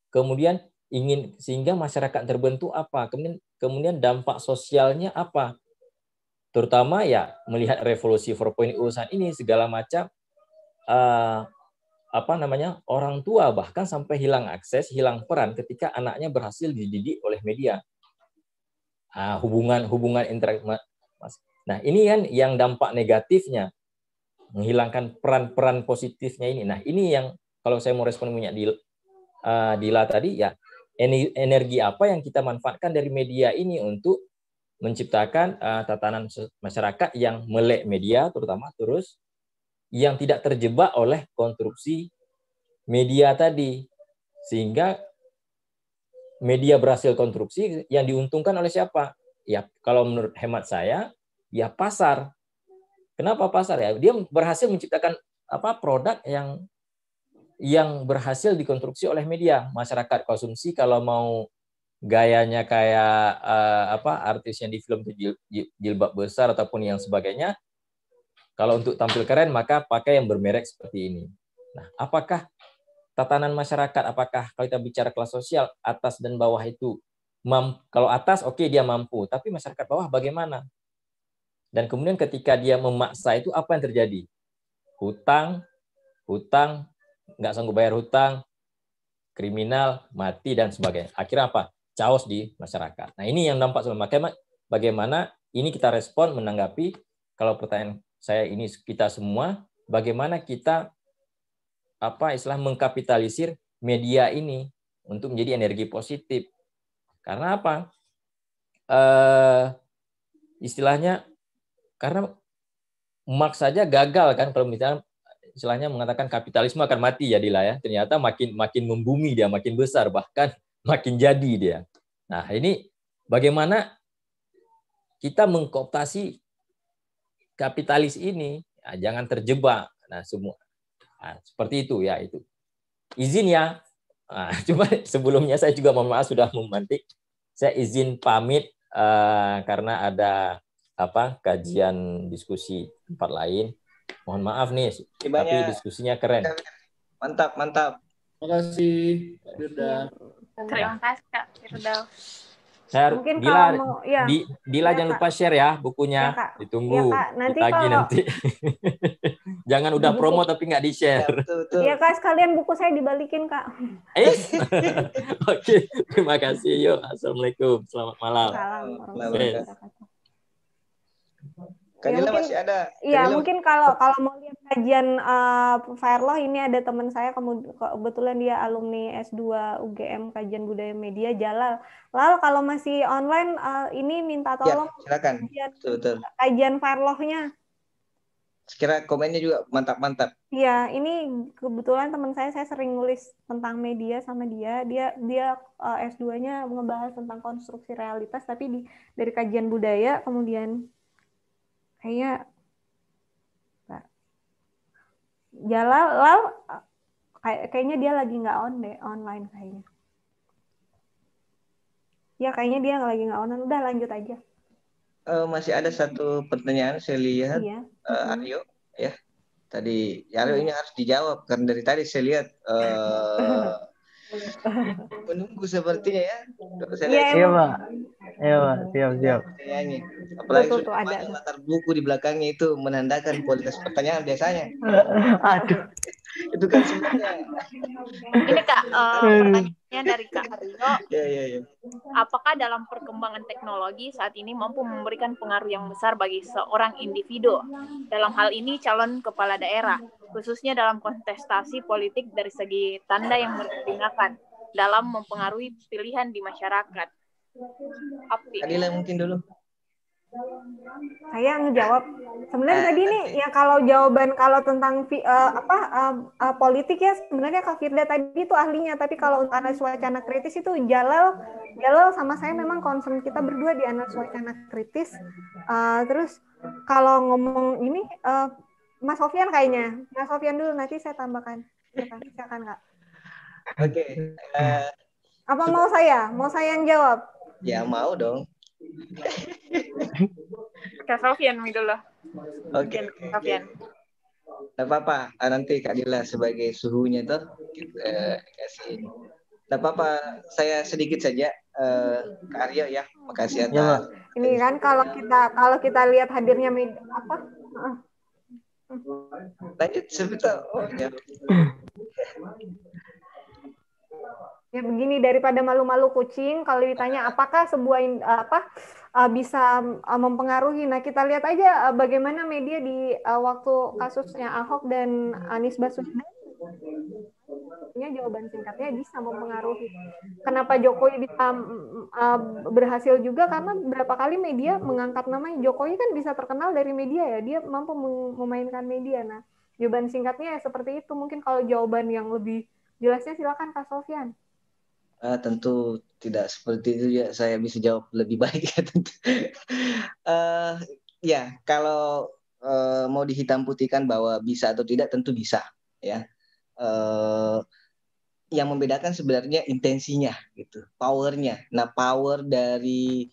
Kemudian ingin sehingga masyarakat terbentuk apa? Kemudian kemudian dampak sosialnya apa terutama ya melihat revolusi 4.0 saat ini segala macam uh, apa namanya orang tua bahkan sampai hilang akses, hilang peran ketika anaknya berhasil dididik oleh media. Nah, hubungan hubungan interak Nah, ini kan yang dampak negatifnya menghilangkan peran-peran positifnya ini. Nah, ini yang kalau saya mau respon punya di uh, Dila tadi ya energi apa yang kita manfaatkan dari media ini untuk menciptakan uh, tatanan masyarakat yang melek media terutama terus yang tidak terjebak oleh konstruksi media tadi. Sehingga media berhasil konstruksi yang diuntungkan oleh siapa? Ya kalau menurut hemat saya ya pasar. Kenapa pasar ya? Dia berhasil menciptakan apa produk yang yang berhasil dikonstruksi oleh media. Masyarakat konsumsi kalau mau gayanya kayak uh, apa artis yang di film itu jil, jilbab besar ataupun yang sebagainya kalau untuk tampil keren maka pakai yang bermerek seperti ini. Nah apakah tatanan masyarakat apakah kalau kita bicara kelas sosial atas dan bawah itu mam kalau atas oke okay, dia mampu tapi masyarakat bawah bagaimana? Dan kemudian ketika dia memaksa itu apa yang terjadi? Hutang hutang nggak sanggup bayar hutang kriminal mati dan sebagainya. Akhirnya apa chaos di masyarakat. Nah ini yang nampak bagaimana, bagaimana ini kita respon menanggapi kalau pertanyaan saya ini kita semua bagaimana kita apa istilah mengkapitalisir media ini untuk menjadi energi positif. Karena apa? Uh, istilahnya karena Marx saja gagal kan kalau misalnya istilahnya mengatakan kapitalisme akan mati Dila ya. Ternyata makin makin membumi dia, makin besar bahkan makin jadi dia. Nah, ini bagaimana kita mengkooptasi kapitalis ini, ya, jangan terjebak. Nah, semua nah, seperti itu ya itu. Izin ya. Nah, <laughs> cuma sebelumnya saya juga mohon maaf sudah memantik. Saya izin pamit uh, karena ada apa kajian diskusi tempat lain. Mohon maaf nih, tapi diskusinya keren. Mantap, mantap. Terima kasih, Kak Dirda. Terima kasih Kak Firdaus. Share, Mungkin Dila, mau, ya. di, Dila ya, jangan lupa share ya bukunya. Ya, Ditunggu. Ya, Kak. Nanti Ditagi kalau... nanti. <laughs> jangan udah promo tapi nggak di-share. Iya, Kak, sekalian buku saya dibalikin, Kak. Eh? <laughs> <laughs> Oke, terima kasih. Yuk, Assalamualaikum. Selamat malam. Assalamualaikum. Kadila ya, mungkin, masih ada. Iya, mungkin kalau kalau mau lihat kajian uh, Firelaw ini ada teman saya kebetulan dia alumni S2 UGM Kajian Budaya Media Jalal. Lalu kalau masih online uh, ini minta ya, tolong ya, silakan. kajian, betul, kajian Firelaw-nya. Sekira komennya juga mantap-mantap. Iya, ini kebetulan teman saya saya sering nulis tentang media sama dia. Dia dia uh, S2-nya ngebahas tentang konstruksi realitas tapi di dari kajian budaya kemudian kayaknya Jalal Lal kayak kayaknya dia lagi nggak on deh online kayaknya. Ya kayaknya dia lagi nggak online udah lanjut aja. Uh, masih ada satu pertanyaan saya lihat iya. uh, Aryo ya. Tadi ya ini harus dijawab karena dari tadi saya lihat <laughs> uh, menunggu sepertinya ya. Saya iya, iya Pak. Iya Pak, siap siap. Ini. Apalagi tuh, tuh, ada. latar buku di belakangnya itu menandakan kualitas pertanyaan biasanya. <laughs> Aduh. itu kan sebenarnya. Ini Kak, uh, pertanyaannya dari Kak Aryo. Iya, iya, iya. Apakah dalam perkembangan teknologi saat ini mampu memberikan pengaruh yang besar bagi seorang individu? Dalam hal ini calon kepala daerah khususnya dalam kontestasi politik dari segi tanda yang digunakan dalam mempengaruhi pilihan di masyarakat. Api. Adila mungkin dulu. Saya ngejawab. Sebenarnya eh, tadi nih ya kalau jawaban kalau tentang uh, apa uh, uh, politik ya sebenarnya Kak Firda tadi itu ahlinya, tapi kalau untuk analis wacana kritis itu Jalal Jalal sama saya memang concern kita berdua di analis wacana kritis. Uh, terus kalau ngomong ini uh, Mas Sofian kayaknya. Mas Sofian dulu nanti saya tambahkan. Silakan, Kak. Oke. Okay. Uh, eh, Apa mau saya? Mau saya yang jawab? Ya mau dong. <laughs> Kak Sofian dulu. Oke. Okay. Sofian. Tidak apa-apa, ah, nanti Kak Dila sebagai suhunya itu kita kasih. Tidak apa-apa, saya sedikit saja uh, Kak Aryo ya, makasih atas. Ya, Ini kan kalau kita kalau kita lihat hadirnya media, apa? Lanjut sebentar. Oh, ya. <laughs> ya begini daripada malu-malu kucing kalau ditanya apakah sebuah apa uh, bisa uh, mempengaruhi. Nah, kita lihat aja uh, bagaimana media di waktu kasusnya Ahok dan Anies Baswedan Artinya jawaban singkatnya bisa mempengaruhi. Kenapa Jokowi bisa uh, berhasil juga karena berapa kali media mengangkat namanya Jokowi kan bisa terkenal dari media ya. Dia mampu memainkan media. Nah, jawaban singkatnya ya seperti itu. Mungkin kalau jawaban yang lebih jelasnya silakan Kak Sofian. Uh, tentu tidak seperti itu ya saya bisa jawab lebih baik ya tentu. uh, ya kalau uh, mau dihitam putihkan bahwa bisa atau tidak tentu bisa ya uh, yang membedakan sebenarnya intensinya gitu, powernya. Nah, power dari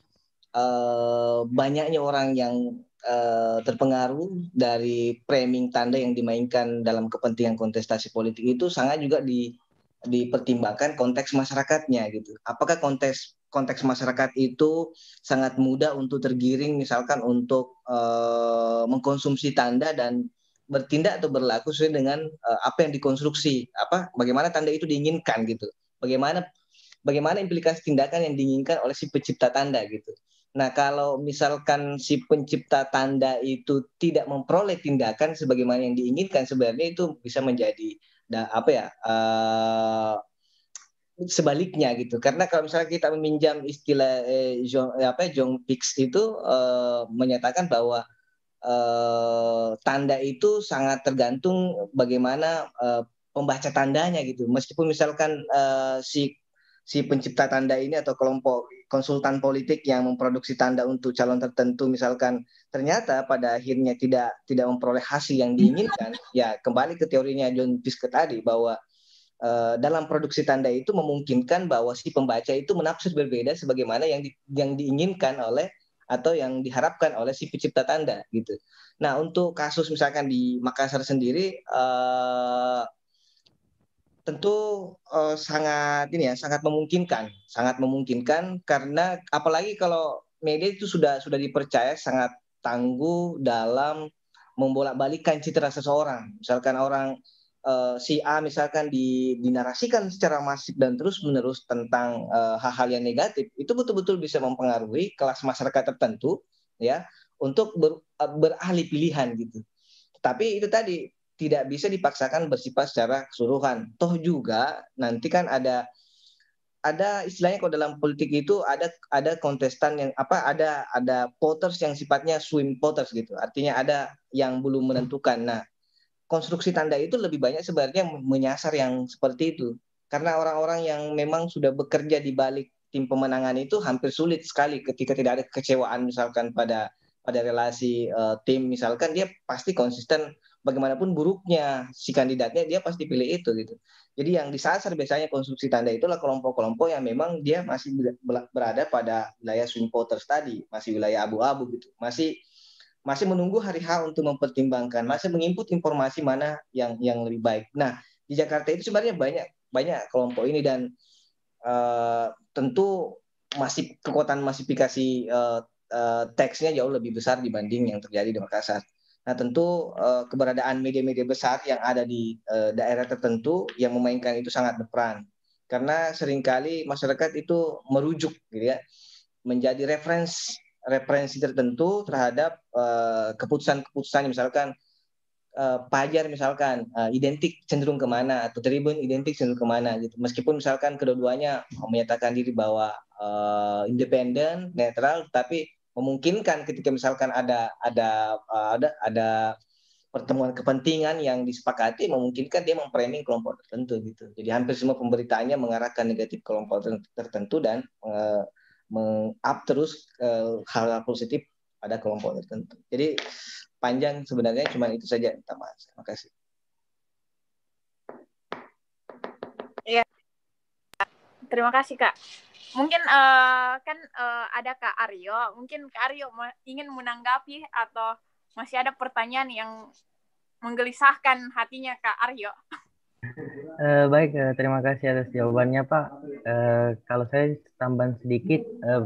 uh, banyaknya orang yang uh, terpengaruh dari framing tanda yang dimainkan dalam kepentingan kontestasi politik itu sangat juga di dipertimbangkan konteks masyarakatnya gitu. Apakah konteks konteks masyarakat itu sangat mudah untuk tergiring misalkan untuk uh, mengkonsumsi tanda dan bertindak atau berlaku sesuai dengan uh, apa yang dikonstruksi, apa bagaimana tanda itu diinginkan gitu. Bagaimana bagaimana implikasi tindakan yang diinginkan oleh si pencipta tanda gitu. Nah, kalau misalkan si pencipta tanda itu tidak memperoleh tindakan sebagaimana yang diinginkan, sebenarnya itu bisa menjadi apa ya? Uh, sebaliknya gitu. Karena kalau misalnya kita meminjam istilah eh, John, apa John Pix itu uh, menyatakan bahwa eh, tanda itu sangat tergantung bagaimana eh, pembaca tandanya gitu. Meskipun misalkan eh, si si pencipta tanda ini atau kelompok konsultan politik yang memproduksi tanda untuk calon tertentu misalkan ternyata pada akhirnya tidak tidak memperoleh hasil yang diinginkan ya kembali ke teorinya John Fiske tadi bahwa uh, dalam produksi tanda itu memungkinkan bahwa si pembaca itu menafsir berbeda sebagaimana yang di, yang diinginkan oleh atau yang diharapkan oleh si pencipta tanda gitu. Nah untuk kasus misalkan di Makassar sendiri uh, tentu uh, sangat ini ya sangat memungkinkan, sangat memungkinkan karena apalagi kalau media itu sudah sudah dipercaya sangat tangguh dalam membolak-balikan citra seseorang. Misalkan orang uh, si A misalkan di, dinarasikan secara masif dan terus menerus tentang uh, hal-hal yang negatif itu betul-betul bisa mempengaruhi kelas masyarakat tertentu ya untuk ber, uh, beralih pilihan gitu. Tapi itu tadi tidak bisa dipaksakan bersifat secara keseluruhan. Toh juga nanti kan ada ada istilahnya kalau dalam politik itu ada ada kontestan yang apa ada ada voters yang sifatnya swing voters gitu. Artinya ada yang belum menentukan. Nah, konstruksi tanda itu lebih banyak sebenarnya menyasar yang seperti itu. Karena orang-orang yang memang sudah bekerja di balik tim pemenangan itu hampir sulit sekali ketika tidak ada kekecewaan misalkan pada pada relasi uh, tim misalkan dia pasti konsisten bagaimanapun buruknya si kandidatnya dia pasti pilih itu gitu. Jadi yang disasar biasanya konstruksi tanda itulah kelompok-kelompok yang memang dia masih berada pada wilayah swing voters tadi, masih wilayah abu-abu gitu. Masih masih menunggu hari H untuk mempertimbangkan, masih menginput informasi mana yang yang lebih baik. Nah, di Jakarta itu sebenarnya banyak banyak kelompok ini dan uh, tentu masih kekuatan masifikasi uh, uh, teksnya jauh lebih besar dibanding yang terjadi di Makassar. Nah, tentu uh, keberadaan media-media besar yang ada di uh, daerah tertentu yang memainkan itu sangat berperan. Karena sering kali masyarakat itu merujuk gitu ya, menjadi referensi referensi tertentu terhadap uh, keputusan-keputusan misalkan uh, pajar misalkan uh, identik cenderung ke mana atau tribun identik cenderung ke mana gitu meskipun misalkan kedua-duanya menyatakan diri bahwa uh, independen netral tapi memungkinkan ketika misalkan ada ada uh, ada ada pertemuan kepentingan yang disepakati memungkinkan dia memframing kelompok tertentu gitu. Jadi hampir semua pemberitaannya mengarahkan negatif kelompok tertentu dan uh, meng-up terus uh, hal-hal positif pada kelompok tertentu. Jadi panjang sebenarnya cuma itu saja. Terima kasih. Iya. Terima kasih Kak. Mungkin uh, kan uh, ada Kak Aryo, mungkin Kak Aryo ingin menanggapi atau masih ada pertanyaan yang menggelisahkan hatinya Kak Aryo. Uh, <laughs> baik, uh, terima kasih atas jawabannya Pak. Uh, kalau saya tambahan sedikit, uh,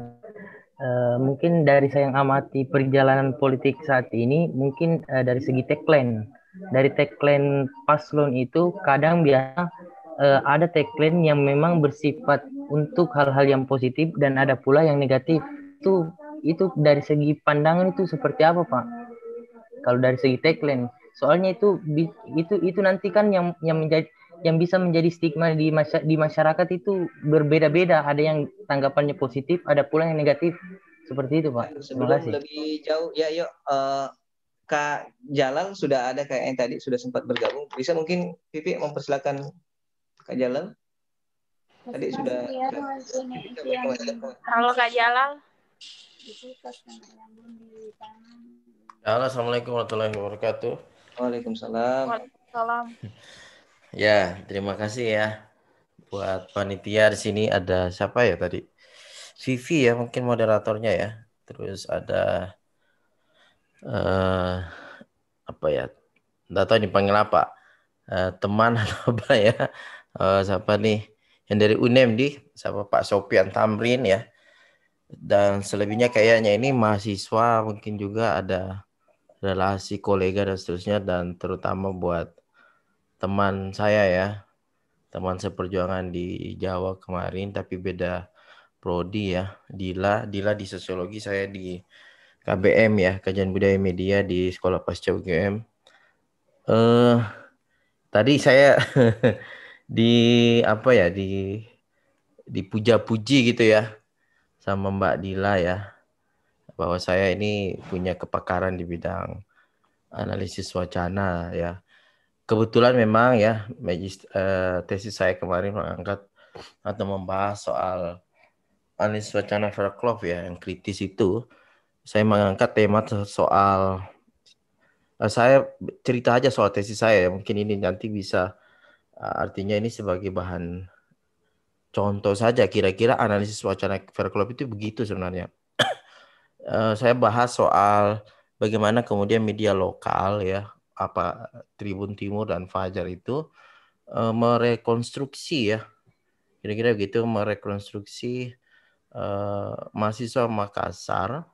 uh, mungkin dari saya yang amati perjalanan politik saat ini, mungkin uh, dari segi tagline, dari tagline paslon itu kadang biasa uh, ada tagline yang memang bersifat untuk hal-hal yang positif dan ada pula yang negatif. Itu itu dari segi pandangan itu seperti apa Pak? Kalau dari segi tagline soalnya itu itu itu nanti kan yang yang menjadi yang bisa menjadi stigma di masy di masyarakat itu berbeda-beda ada yang tanggapannya positif ada pula yang negatif seperti itu pak sebelum Terima kasih. lebih jauh ya yuk uh, kak Jalal sudah ada kayak yang tadi sudah sempat bergabung bisa mungkin Pipi mempersilahkan kak Jalal tadi sudah, halo kak Jalal Halo, Assalamualaikum warahmatullahi wabarakatuh. Waalaikumsalam. Waalaikumsalam. <laughs> Ya, terima kasih ya buat panitia di sini ada siapa ya tadi? Vivi ya mungkin moderatornya ya. Terus ada uh, apa ya? Tidak tahu dipanggil apa. Uh, teman <laughs> atau apa ya? Uh, siapa nih? Yang dari UNEM di. Siapa Pak Sopian Tamrin ya. Dan selebihnya kayaknya ini mahasiswa mungkin juga ada relasi kolega dan seterusnya. Dan terutama buat teman saya ya. Teman seperjuangan di Jawa kemarin tapi beda prodi ya. Dila. Dila di sosiologi saya di KBM ya. Kajian budaya media di sekolah pasca UGM eh tadi saya <laughs> di apa ya di dipuja-puji gitu ya sama Mbak Dila ya bahwa saya ini punya kepakaran di bidang analisis wacana ya. Kebetulan memang ya magis, uh, tesis saya kemarin mengangkat atau membahas soal analisis wacana Verklov ya yang kritis itu. Saya mengangkat tema soal uh, saya cerita aja soal tesis saya ya. Mungkin ini nanti bisa artinya ini sebagai bahan contoh saja. Kira-kira analisis wacana Verklov itu begitu sebenarnya. Uh, <coughs> saya bahas soal bagaimana kemudian media lokal ya apa Tribun Timur dan Fajar itu uh, merekonstruksi ya. Kira-kira begitu merekonstruksi uh, mahasiswa Makassar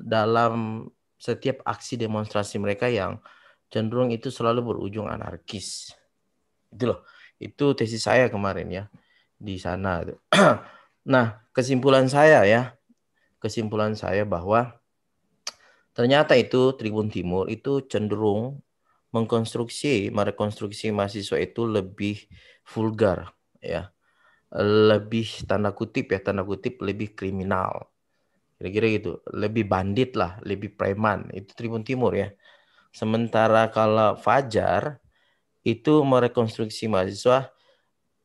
dalam setiap aksi demonstrasi mereka yang cenderung itu selalu berujung anarkis itu loh. Itu tesis saya kemarin ya di sana <clears throat> nah kesimpulan saya ya kesimpulan saya bahwa ternyata itu Tribun Timur itu cenderung mengkonstruksi, merekonstruksi mahasiswa itu lebih vulgar, ya, lebih tanda kutip ya, tanda kutip lebih kriminal, kira-kira gitu, lebih bandit lah, lebih preman, itu Tribun Timur ya. Sementara kalau Fajar itu merekonstruksi mahasiswa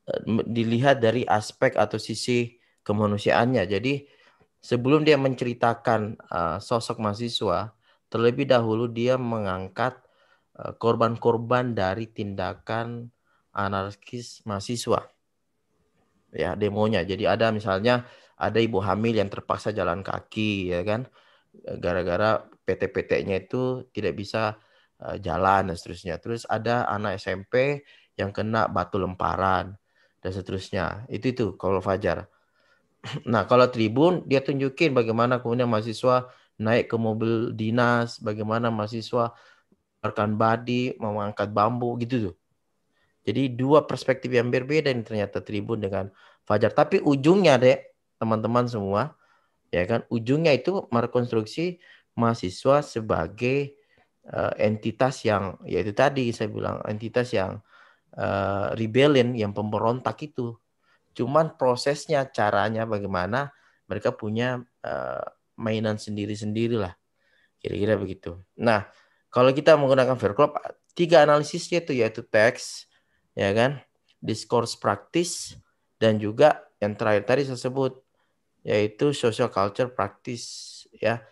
eh, dilihat dari aspek atau sisi kemanusiaannya. Jadi sebelum dia menceritakan uh, sosok mahasiswa, terlebih dahulu dia mengangkat uh, korban-korban dari tindakan anarkis mahasiswa. Ya, demonya. Jadi ada misalnya ada ibu hamil yang terpaksa jalan kaki ya kan gara-gara PT-PT-nya itu tidak bisa uh, jalan dan seterusnya. Terus ada anak SMP yang kena batu lemparan dan seterusnya. Itu itu kalau Fajar. <clears throat> Nah, kalau Tribun dia tunjukin bagaimana kemudian mahasiswa naik ke mobil dinas, bagaimana mahasiswa menerbangkan badi, mengangkat bambu gitu tuh. Jadi dua perspektif yang berbeda ini ternyata Tribun dengan Fajar. Tapi ujungnya deh teman-teman semua, ya kan, ujungnya itu merekonstruksi mahasiswa sebagai uh, entitas yang yaitu tadi saya bilang entitas yang uh, rebellion yang pemberontak itu. Cuman prosesnya, caranya bagaimana mereka punya uh, mainan sendiri-sendiri lah. Kira-kira begitu. Nah, kalau kita menggunakan Fairclough, tiga analisisnya itu yaitu teks, ya kan, discourse praktis, dan juga yang terakhir tadi saya sebut yaitu social culture practice ya.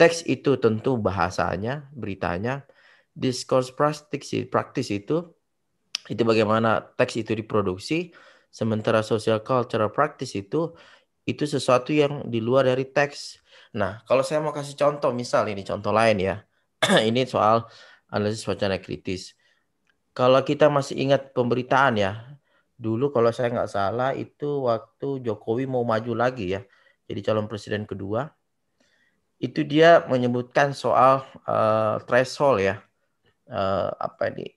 Teks itu tentu bahasanya, beritanya. Discourse praktis, praktis itu itu bagaimana teks itu diproduksi, sementara social cultural practice itu itu sesuatu yang di luar dari teks. Nah, kalau saya mau kasih contoh, misal ini contoh lain ya. <clears throat> ini soal analisis wacana kritis. Kalau kita masih ingat pemberitaan ya, dulu kalau saya nggak salah itu waktu Jokowi mau maju lagi ya, jadi calon presiden kedua, itu dia menyebutkan soal uh, threshold ya, uh, apa ini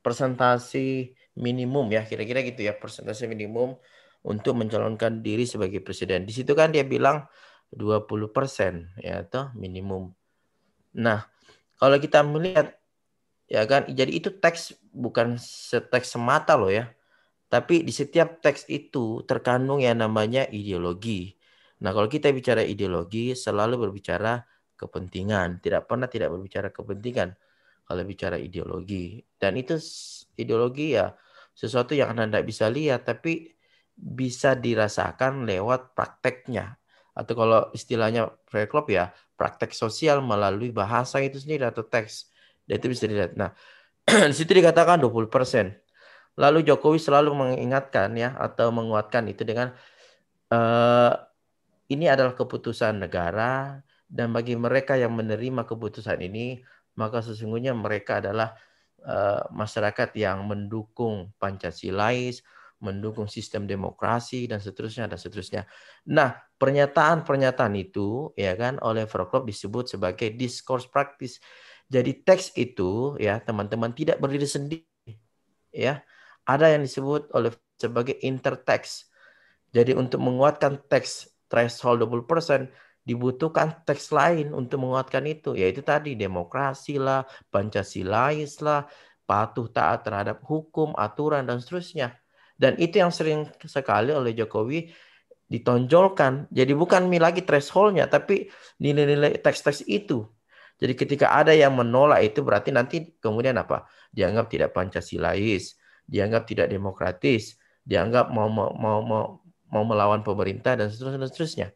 presentasi minimum ya kira-kira gitu ya presentasi minimum untuk mencalonkan diri sebagai presiden. Di situ kan dia bilang 20% ya toh minimum. Nah, kalau kita melihat ya kan jadi itu teks bukan seteks semata loh ya. Tapi di setiap teks itu terkandung yang namanya ideologi. Nah, kalau kita bicara ideologi selalu berbicara kepentingan, tidak pernah tidak berbicara kepentingan kalau bicara ideologi. Dan itu ideologi ya sesuatu yang Anda tidak bisa lihat tapi bisa dirasakan lewat prakteknya. Atau kalau istilahnya Club ya praktek sosial melalui bahasa itu sendiri atau teks. Dan itu bisa dilihat. Nah, <clears throat> di situ dikatakan 20%. Lalu Jokowi selalu mengingatkan ya atau menguatkan itu dengan uh, ini adalah keputusan negara dan bagi mereka yang menerima keputusan ini maka sesungguhnya mereka adalah uh, masyarakat yang mendukung Pancasilais, mendukung sistem demokrasi dan seterusnya dan seterusnya. Nah, pernyataan-pernyataan itu ya kan oleh Verklop disebut sebagai discourse praktis. Jadi teks itu ya teman-teman tidak berdiri sendiri. Ya. Ada yang disebut oleh sebagai intertext. Jadi untuk menguatkan teks threshold 20%, dibutuhkan teks lain untuk menguatkan itu, yaitu tadi demokrasi lah, Pancasilais lah, patuh taat terhadap hukum, aturan, dan seterusnya. Dan itu yang sering sekali oleh Jokowi ditonjolkan. Jadi bukan lagi thresholdnya, tapi nilai-nilai teks-teks itu. Jadi ketika ada yang menolak itu berarti nanti kemudian apa? Dianggap tidak Pancasilais, dianggap tidak demokratis, dianggap mau mau mau mau, mau melawan pemerintah dan seterusnya dan seterusnya.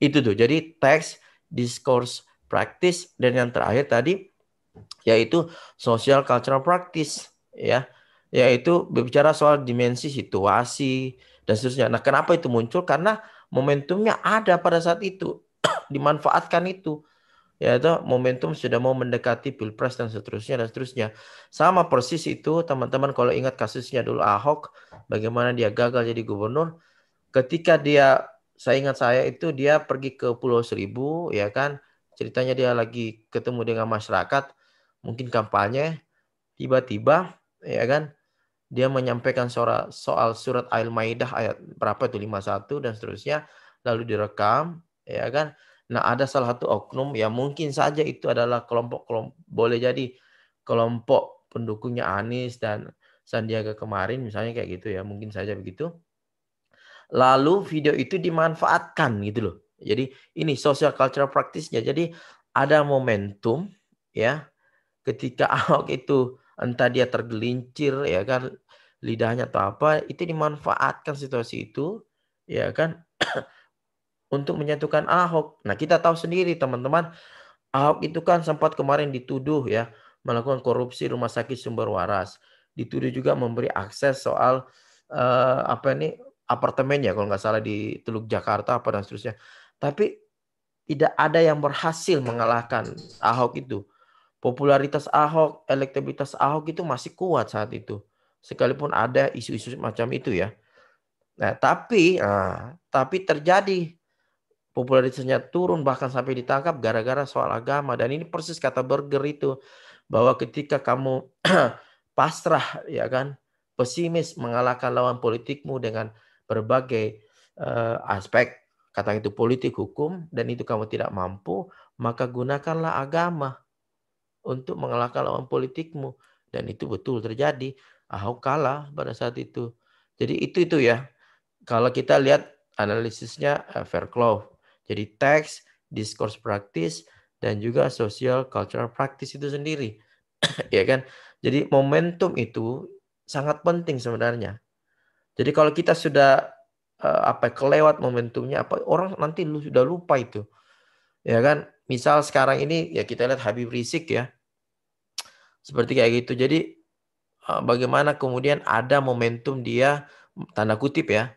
Itu tuh. Jadi teks, discourse, practice dan yang terakhir tadi yaitu social cultural practice ya yaitu berbicara soal dimensi situasi dan seterusnya. Nah, kenapa itu muncul? Karena momentumnya ada pada saat itu, <clears throat> dimanfaatkan itu. Yaitu momentum sudah mau mendekati pilpres dan seterusnya dan seterusnya. Sama persis itu teman-teman kalau ingat kasusnya dulu Ahok, bagaimana dia gagal jadi gubernur, ketika dia saya ingat saya itu dia pergi ke Pulau Seribu ya kan? Ceritanya dia lagi ketemu dengan masyarakat mungkin kampanye tiba-tiba ya kan? Dia menyampaikan soal, soal surat Al-Maidah ayat berapa itu? 51 dan seterusnya lalu direkam ya kan? Nah ada salah satu oknum yang mungkin saja itu adalah kelompok-kelompok boleh jadi kelompok pendukungnya Anies dan Sandiaga kemarin misalnya kayak gitu ya mungkin saja begitu lalu video itu dimanfaatkan gitu loh. Jadi ini social cultural practice-nya. Jadi ada momentum ya ketika <laughs> Ahok itu entah dia tergelincir ya kan lidahnya atau apa itu dimanfaatkan situasi itu ya kan <clears throat> untuk menyatukan Ahok. Nah, kita tahu sendiri teman-teman Ahok itu kan sempat kemarin dituduh ya melakukan korupsi rumah sakit sumber waras. Dituduh juga memberi akses soal uh, apa ini apartemen ya kalau nggak salah di Teluk Jakarta apa dan seterusnya. Tapi tidak ada yang berhasil mengalahkan Ahok itu. Popularitas Ahok, elektabilitas Ahok itu masih kuat saat itu. Sekalipun ada isu-isu macam itu ya. Nah, tapi nah, tapi terjadi popularitasnya turun bahkan sampai ditangkap gara-gara soal agama dan ini persis kata Burger itu bahwa ketika kamu <clears throat> pasrah ya kan pesimis mengalahkan lawan politikmu dengan berbagai uh, aspek. Kata itu politik hukum dan itu kamu tidak mampu maka gunakanlah agama untuk mengalahkan lawan politikmu. Dan itu betul terjadi. Ahok kalah pada saat itu. Jadi itu itu ya. Kalau kita lihat analisisnya uh, Fairclough. Jadi teks discourse praktis dan juga social cultural practice itu sendiri. <clears throat> Ya kan? Jadi momentum itu sangat penting sebenarnya. Jadi kalau kita sudah uh, apa kelewat momentumnya apa orang nanti lu sudah lupa itu. Ya kan? Misal sekarang ini ya kita lihat Habib Rizik ya. Seperti kayak gitu. Jadi uh, bagaimana kemudian ada momentum dia tanda kutip ya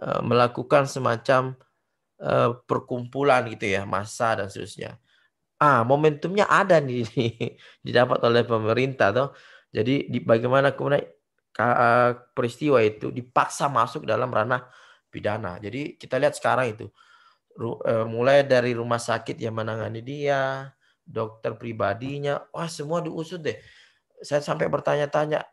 uh, melakukan semacam perkumpulan gitu ya, masa dan seterusnya. Ah, momentumnya ada nih <laughs> didapat oleh pemerintah toh. Jadi di, bagaimana kemudian peristiwa itu dipaksa masuk dalam ranah pidana. Jadi kita lihat sekarang itu uh, mulai dari rumah sakit yang menangani dia, dokter pribadinya, wah semua diusut deh. Saya sampai bertanya-tanya,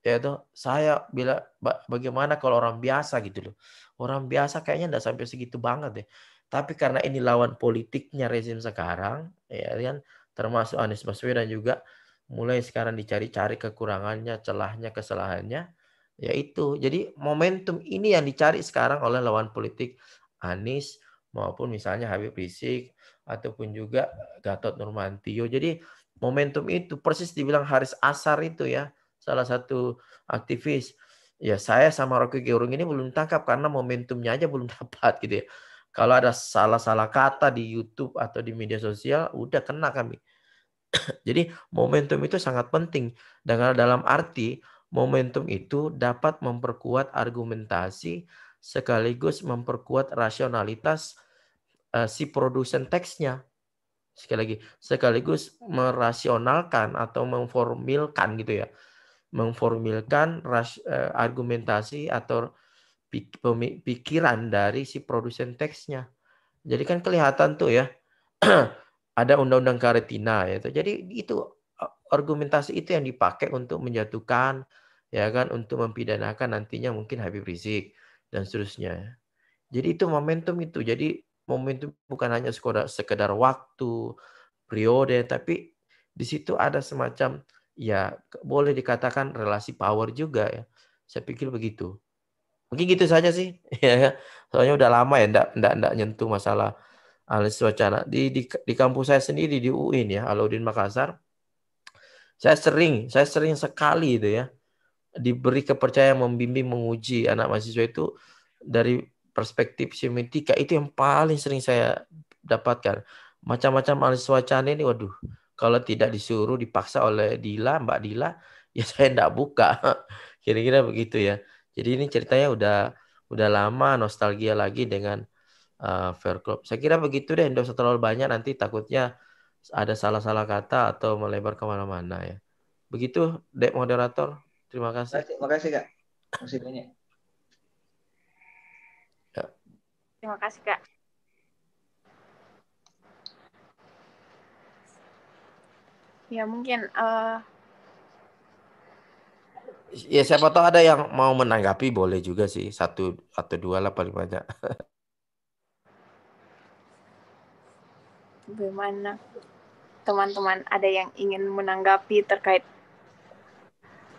ya tuh saya bila bagaimana kalau orang biasa gitu loh. Orang biasa kayaknya enggak sampai segitu banget deh. Tapi karena ini lawan politiknya rezim sekarang, ya kan termasuk Anies Baswedan juga mulai sekarang dicari-cari kekurangannya, celahnya, kesalahannya, yaitu jadi momentum ini yang dicari sekarang oleh lawan politik Anies maupun misalnya Habib Rizik ataupun juga Gatot Nurmantio. Jadi momentum itu persis dibilang Haris Asar itu ya, salah satu aktivis. Ya saya sama Rocky Gerung ini belum tangkap karena momentumnya aja belum <laughs> dapat gitu ya. Kalau ada salah-salah kata di YouTube atau di media sosial, udah kena kami. <coughs> Jadi momentum itu sangat penting. Dengan dalam arti momentum itu dapat memperkuat argumentasi sekaligus memperkuat rasionalitas uh, si produsen teksnya. Sekali lagi, sekaligus merasionalkan atau memformilkan gitu ya. Memformilkan ras, uh, argumentasi atau pikiran dari si produsen teksnya. Jadi kan kelihatan tuh ya <clears throat> ada undang-undang karantina ya. Jadi itu argumentasi itu yang dipakai untuk menjatuhkan ya kan untuk mempidanakan nantinya mungkin Habib Rizik dan seterusnya. Jadi itu momentum itu. Jadi momentum bukan hanya sekedar, sekedar waktu, periode, tapi di situ ada semacam ya boleh dikatakan relasi power juga ya. Saya pikir begitu. Mungkin gitu saja sih. <laughs> ya. Soalnya udah lama ya enggak enggak enggak nyentuh masalah analisis wacana di, di di kampus saya sendiri di UIN ya Alauddin Makassar saya sering saya sering sekali itu ya diberi kepercayaan membimbing menguji anak mahasiswa itu dari perspektif semiotika. Itu yang paling sering saya dapatkan. Macam-macam analisis wacana ini waduh kalau tidak disuruh dipaksa oleh Dila Mbak Dila <laughs> ya saya tidak buka. <laughs> Kira-kira begitu ya. Jadi ini ceritanya udah udah lama nostalgia lagi dengan uh, fair club. Saya kira begitu deh, tidak usah terlalu banyak nanti takutnya ada salah-salah kata atau melebar ke mana-mana ya. Begitu, Dek moderator. Terima kasih. Terima kasih, Kak. Terima kasih banyak. Ya. Terima kasih, Kak. Ya, mungkin uh... Ya siapa tahu ada yang mau menanggapi boleh juga sih satu atau dua lah paling banyak. <laughs> bagaimana teman-teman ada yang ingin menanggapi terkait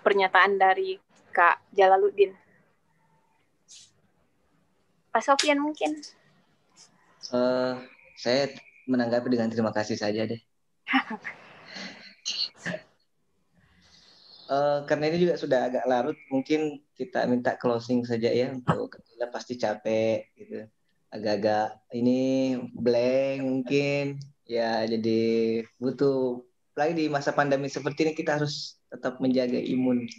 pernyataan dari Kak Jalaluddin? Pak Sofian mungkin? Uh, saya menanggapi dengan terima kasih saja deh. uh, <laughs> karena ini juga sudah agak larut, mungkin kita minta closing saja ya untuk kita pasti capek gitu agak-agak ini blank mungkin ya jadi butuh lagi di masa pandemi seperti ini kita harus tetap menjaga imun. <laughs>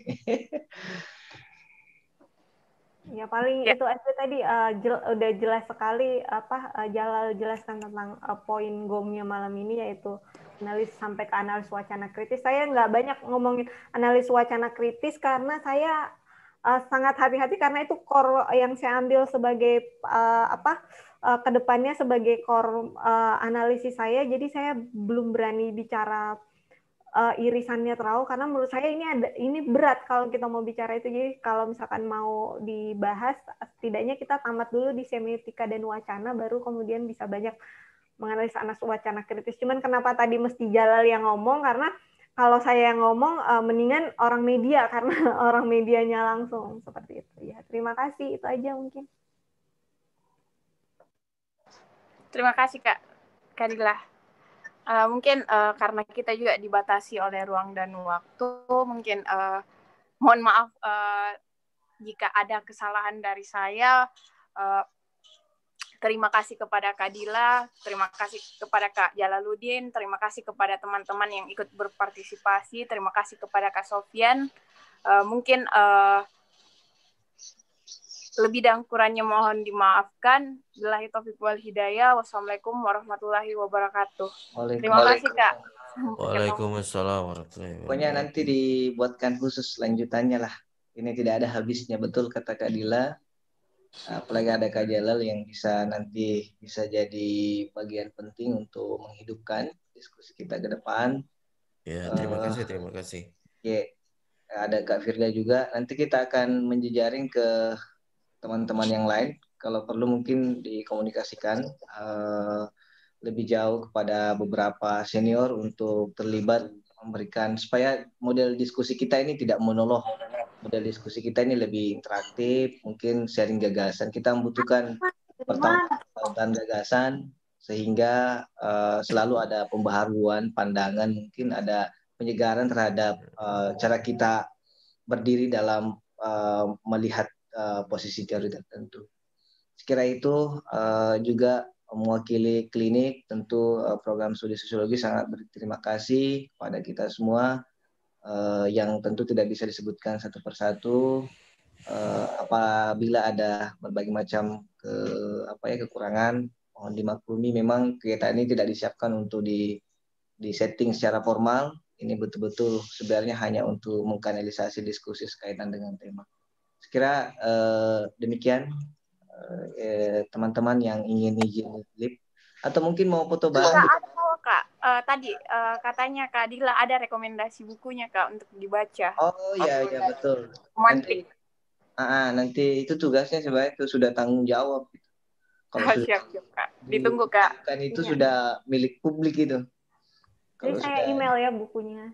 Ya paling ya. itu aja tadi uh, jel, udah jelas sekali apa uh, Jalal jelaskan tentang uh, poin gomnya malam ini yaitu analis sampai ke analis wacana kritis. Saya nggak banyak ngomongin analis wacana kritis karena saya uh, sangat hati-hati karena itu core yang saya ambil sebagai uh, apa uh, ke depannya sebagai core uh, analisis saya. Jadi saya belum berani bicara uh, irisannya terlalu karena menurut saya ini ada ini berat kalau kita mau bicara itu. Jadi kalau misalkan mau dibahas setidaknya kita tamat dulu di semiotika dan wacana baru kemudian bisa banyak menganalisa anas wacana kritis. Cuman kenapa tadi mesti Jalal yang ngomong? Karena kalau saya yang ngomong uh, mendingan orang media <laughs> karena orang medianya langsung. Seperti itu. Ya terima kasih. Itu aja mungkin. Terima kasih kak Kadilah Uh, mungkin uh, karena kita juga dibatasi oleh ruang dan waktu, mungkin uh, mohon maaf uh, jika ada kesalahan dari saya. Uh, terima kasih kepada Kak Dila, terima kasih kepada Kak Jalaluddin, terima kasih kepada teman-teman yang ikut berpartisipasi, terima kasih kepada Kak Sofian. Uh, mungkin uh, lebih dan kurangnya mohon dimaafkan. Billahi taufiq wal hidayah. Wassalamualaikum warahmatullahi wabarakatuh. Terima kasih Kak. Waalaikumsalam warahmatullahi wabarakatuh. Pokoknya nanti dibuatkan khusus lanjutannya lah. Ini tidak ada habisnya betul kata Kak Dila. Apalagi ada Kak Jalal yang bisa nanti bisa jadi bagian penting untuk menghidupkan diskusi kita ke depan. Ya, terima uh, kasih, terima kasih. Ya, ada Kak Firda juga. Nanti kita akan menjejaring ke teman-teman yang lain kalau perlu mungkin dikomunikasikan uh, lebih jauh kepada beberapa senior untuk terlibat memberikan supaya model diskusi kita ini tidak monolog model diskusi kita ini lebih interaktif mungkin sharing gagasan kita membutuhkan pertanyaan gagasan sehingga uh, selalu ada pembaharuan pandangan mungkin ada penyegaran terhadap uh, cara kita berdiri dalam uh, melihat uh, posisi teori tertentu. Sekira itu uh, juga mewakili klinik tentu uh, program studi sosiologi sangat berterima kasih kepada kita semua uh, yang tentu tidak bisa disebutkan satu persatu. Uh, apabila ada berbagai macam ke apa ya kekurangan mohon dimaklumi memang kegiatan ini tidak disiapkan untuk di di setting secara formal. Ini betul-betul sebenarnya hanya untuk mengkanalisasi diskusi sekaitan dengan tema. Kira uh, demikian eh, teman-teman uh, yang ingin izin lip atau mungkin mau foto bareng uh, tadi uh, katanya kak Dila ada rekomendasi bukunya kak untuk dibaca. Oh iya iya betul. Nanti uh, nanti itu tugasnya sebenarnya itu sudah tanggung jawab kalau oh, siap siap kak. ditunggu kak kan itu iya. sudah milik publik itu jadi saya sudah... email ya bukunya.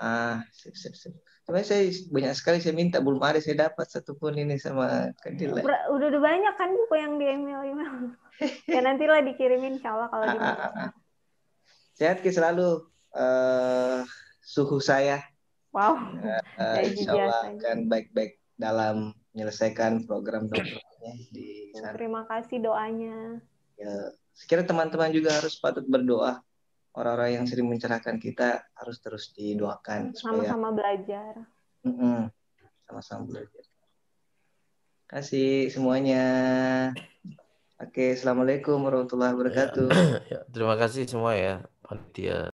Ah sip sip sip. Cuma saya banyak sekali saya minta belum ada saya dapat satupun ini sama Kadila. Udah, udah banyak kan buku yang di email email. <laughs> ya nantilah dikirimin insya Allah kalau ah, ah, ah, Sehat ke selalu uh, suhu saya. Wow. Uh, insya Allah akan baik-baik dalam menyelesaikan program dokternya di sana. Terima kasih doanya. Ya, sekiranya teman-teman juga harus patut berdoa orang-orang yang sering mencerahkan kita harus terus didoakan sama-sama belajar sama-sama belajar kasih semuanya oke assalamualaikum warahmatullahi wabarakatuh <clears throat> ya, terima kasih semua ya panitia